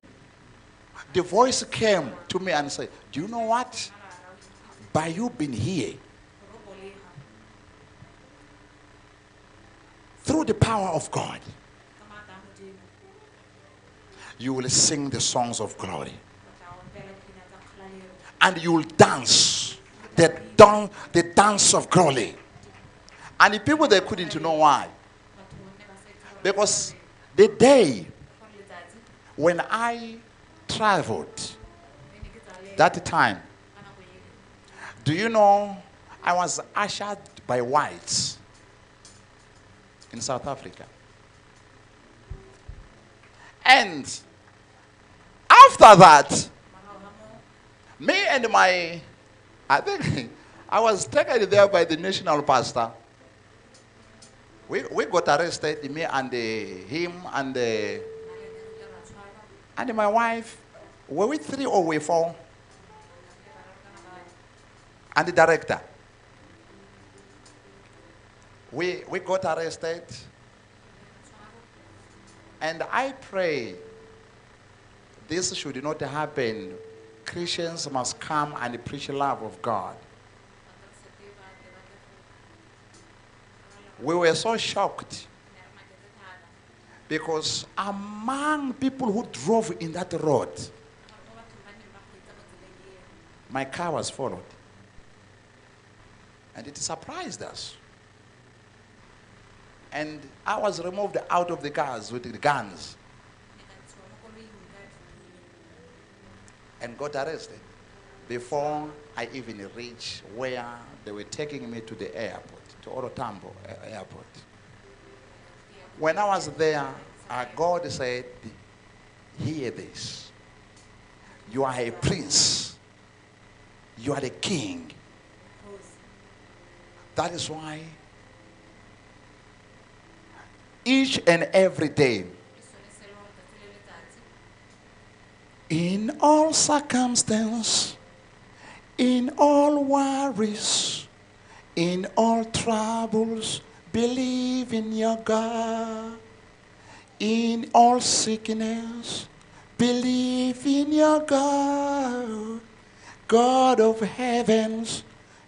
The voice came to me and said, Do you know what? By you being here, through the power of God, you will sing the songs of glory. And you will dance the, dan- the dance of glory. And the people they couldn't know why. Because the day when I traveled that time, do you know I was ushered by whites in South Africa? And after that, me and my, I think [laughs] I was taken there by the national pastor. We, we got arrested, me and uh, him and, uh, and my wife. Were we three or we four? And the director. We, we got arrested. And I pray this should not happen. Christians must come and preach the love of God. We were so shocked because among people who drove in that road, my car was followed. And it surprised us. And I was removed out of the cars with the guns and got arrested before I even reached where they were taking me to the airport, OR Tambo uh, airport. When I was there, God said, Hear this. You are a prince. You are the king. That is why each and every day, in all circumstances, in all worries, in all troubles, believe in your God. In all sickness, believe in your God, God of heavens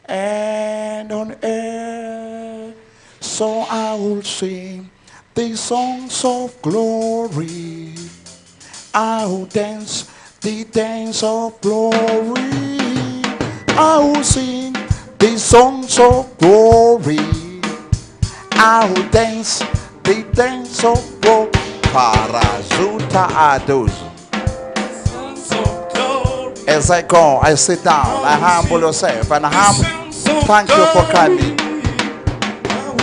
and on earth. So I will sing the songs of glory. I will dance the dance of glory. I will sing the songs of glory. I will dance the dance of glory. Parazuta adozo. As I go, I sit down, I humble yourself, and I hum. Thank you for coming.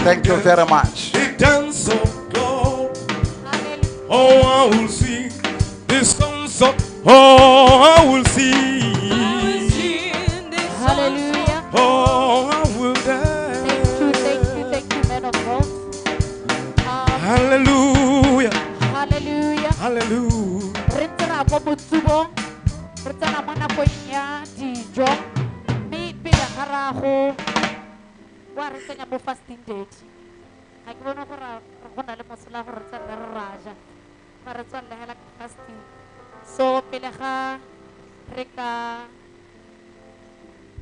Thank you very much. The dance of God. Oh, I will sing the songs of. Oh, I will sing. Oh, I will dance. Thank you, thank you, thank you, man of God. Um, Hallelujah. Hallelujah. Hallelujah. Re ntse ra mo motsubong re tsena mo nakong ya dijo mme pele ga rago wa re tsenya mo fasting date ga ke bone gore re go na le mosola gore re tsene re raja ma re tswalle hela fasting so pele ga re ka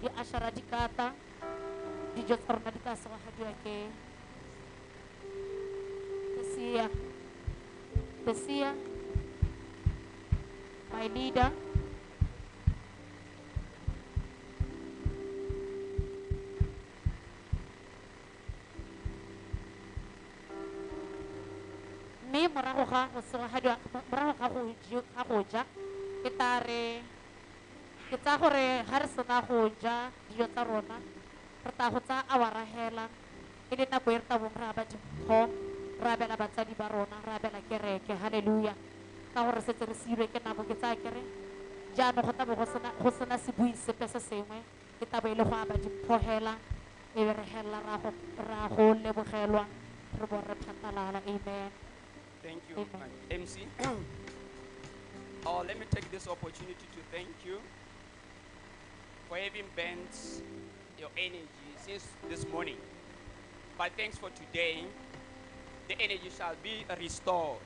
di ashara dikata dijo tsa rona di ka segagadiwa ke Tesia Tesia my leader mme morago ga go segagadiwa morago ga go ju- ga go ja ke tsaya gore ga re sena go ja dijo tsa rona re tla go awara hela. E le nako e re tabong re aba re abela batsadi ba rona re abela kereke. Halleluja ka gore setse re seilwe ke nako ke tsaya kere jaanong go tabo go sena- go sena sebui sepe se sengwe. Ke tabo e le go aba hela e be re helela ra go lebogelwa re bo re phatalala amen. Thank you, Amen. MC. [clears throat] oh, let me take this opportunity to thank you for having bent your energy since this morning. But thanks for today, the energy shall be restored.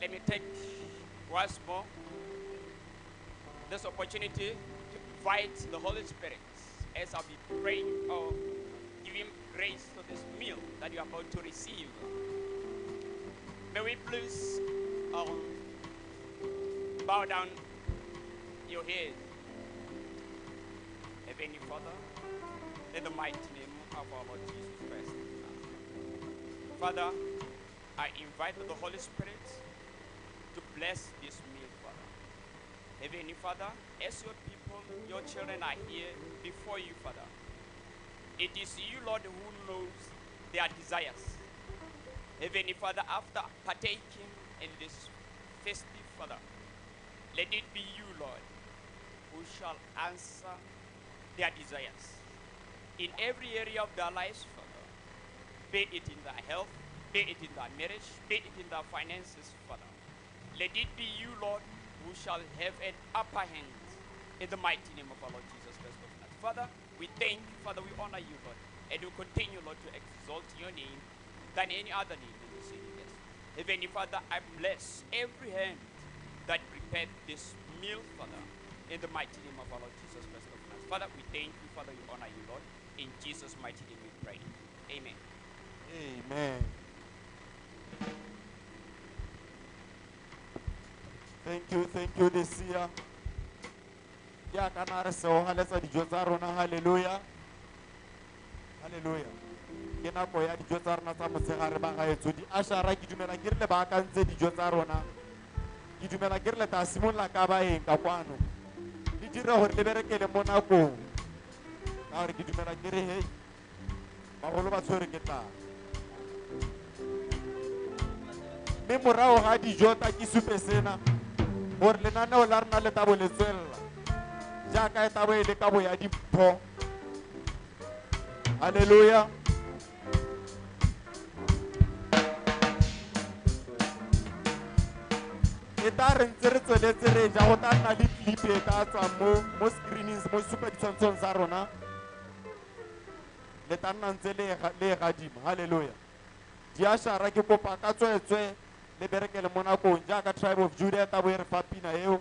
Let me take once more this opportunity to invite the Holy Spirit as I'll be praying or giving grace to this meal that you are about to receive. May we please um, bow down your head. Heavenly Father, in the mighty name of our Lord Jesus Christ. Father, I invite the Holy Spirit to bless this meal, Father. Heavenly Father, as your people, your children are here before you, Father. It is you, Lord, who knows their desires. Heavenly Father, after partaking in this festive, Father, let it be you, Lord, who shall answer their desires in every area of their lives, Father. Be it in their health, be it in their marriage, be it in their finances, Father. Let it be you, Lord, who shall have an upper hand in the mighty name of our Lord Jesus Christ of Nazareth. Father, we thank you, Father, we honor you, Lord, and we continue, Lord, to exalt your name than any other name in the city. Yes. Heavenly Father, I bless every hand that prepared this meal, Father, in the mighty name of our Lord Jesus Christ. Father, we thank you, Father, we honor you, Lord. In Jesus' mighty name we pray. Amen. Amen. Thank you, thank you this year. Ya kana re se o haletsa dijo tsa rona haleluya. Haleluya. Ke nako ya dijo tsa rona tsa motshegare ba gaetso di ashara ke dumela ke re le baakantse dijo tsa rona. Ke dumela ke re le tla simolola ka baeng ka kwano. Le dire gore le berekele mo nakong. Ka gore ke dumela ke re hei bagolo ba tshwere ke tlala. mme morago ga ke supe sena gore lenaneo la rena le tabo le jaaka e tabo e le kabo ya dimpho e re ntse re tsweletse re ja go tla nna le clip e tswang mo mo screenings mo ditshwantshong tsa rona. Le tla nna ntse le e- gadima. Halleluja diašara ke kopa ka tsweetswe le berekele mo nakong jaaka tribe of tabo e re fa pina eo.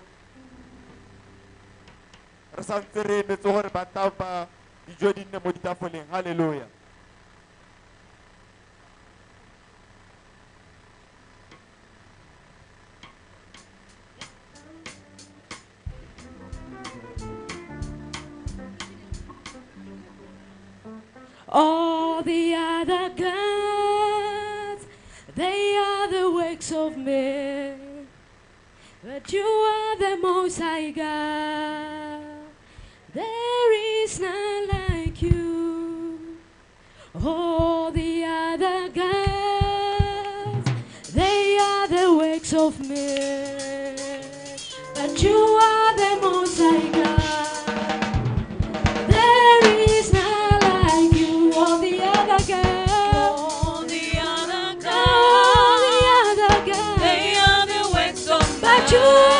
Re sa ntse re emetse gore dijo di nne mo ditafoleng. Halleluja All the other gods, they are the works of men. But you are the Most High God. There is none like you. All the other gods, they are the works of men. But you are the Most High God. love.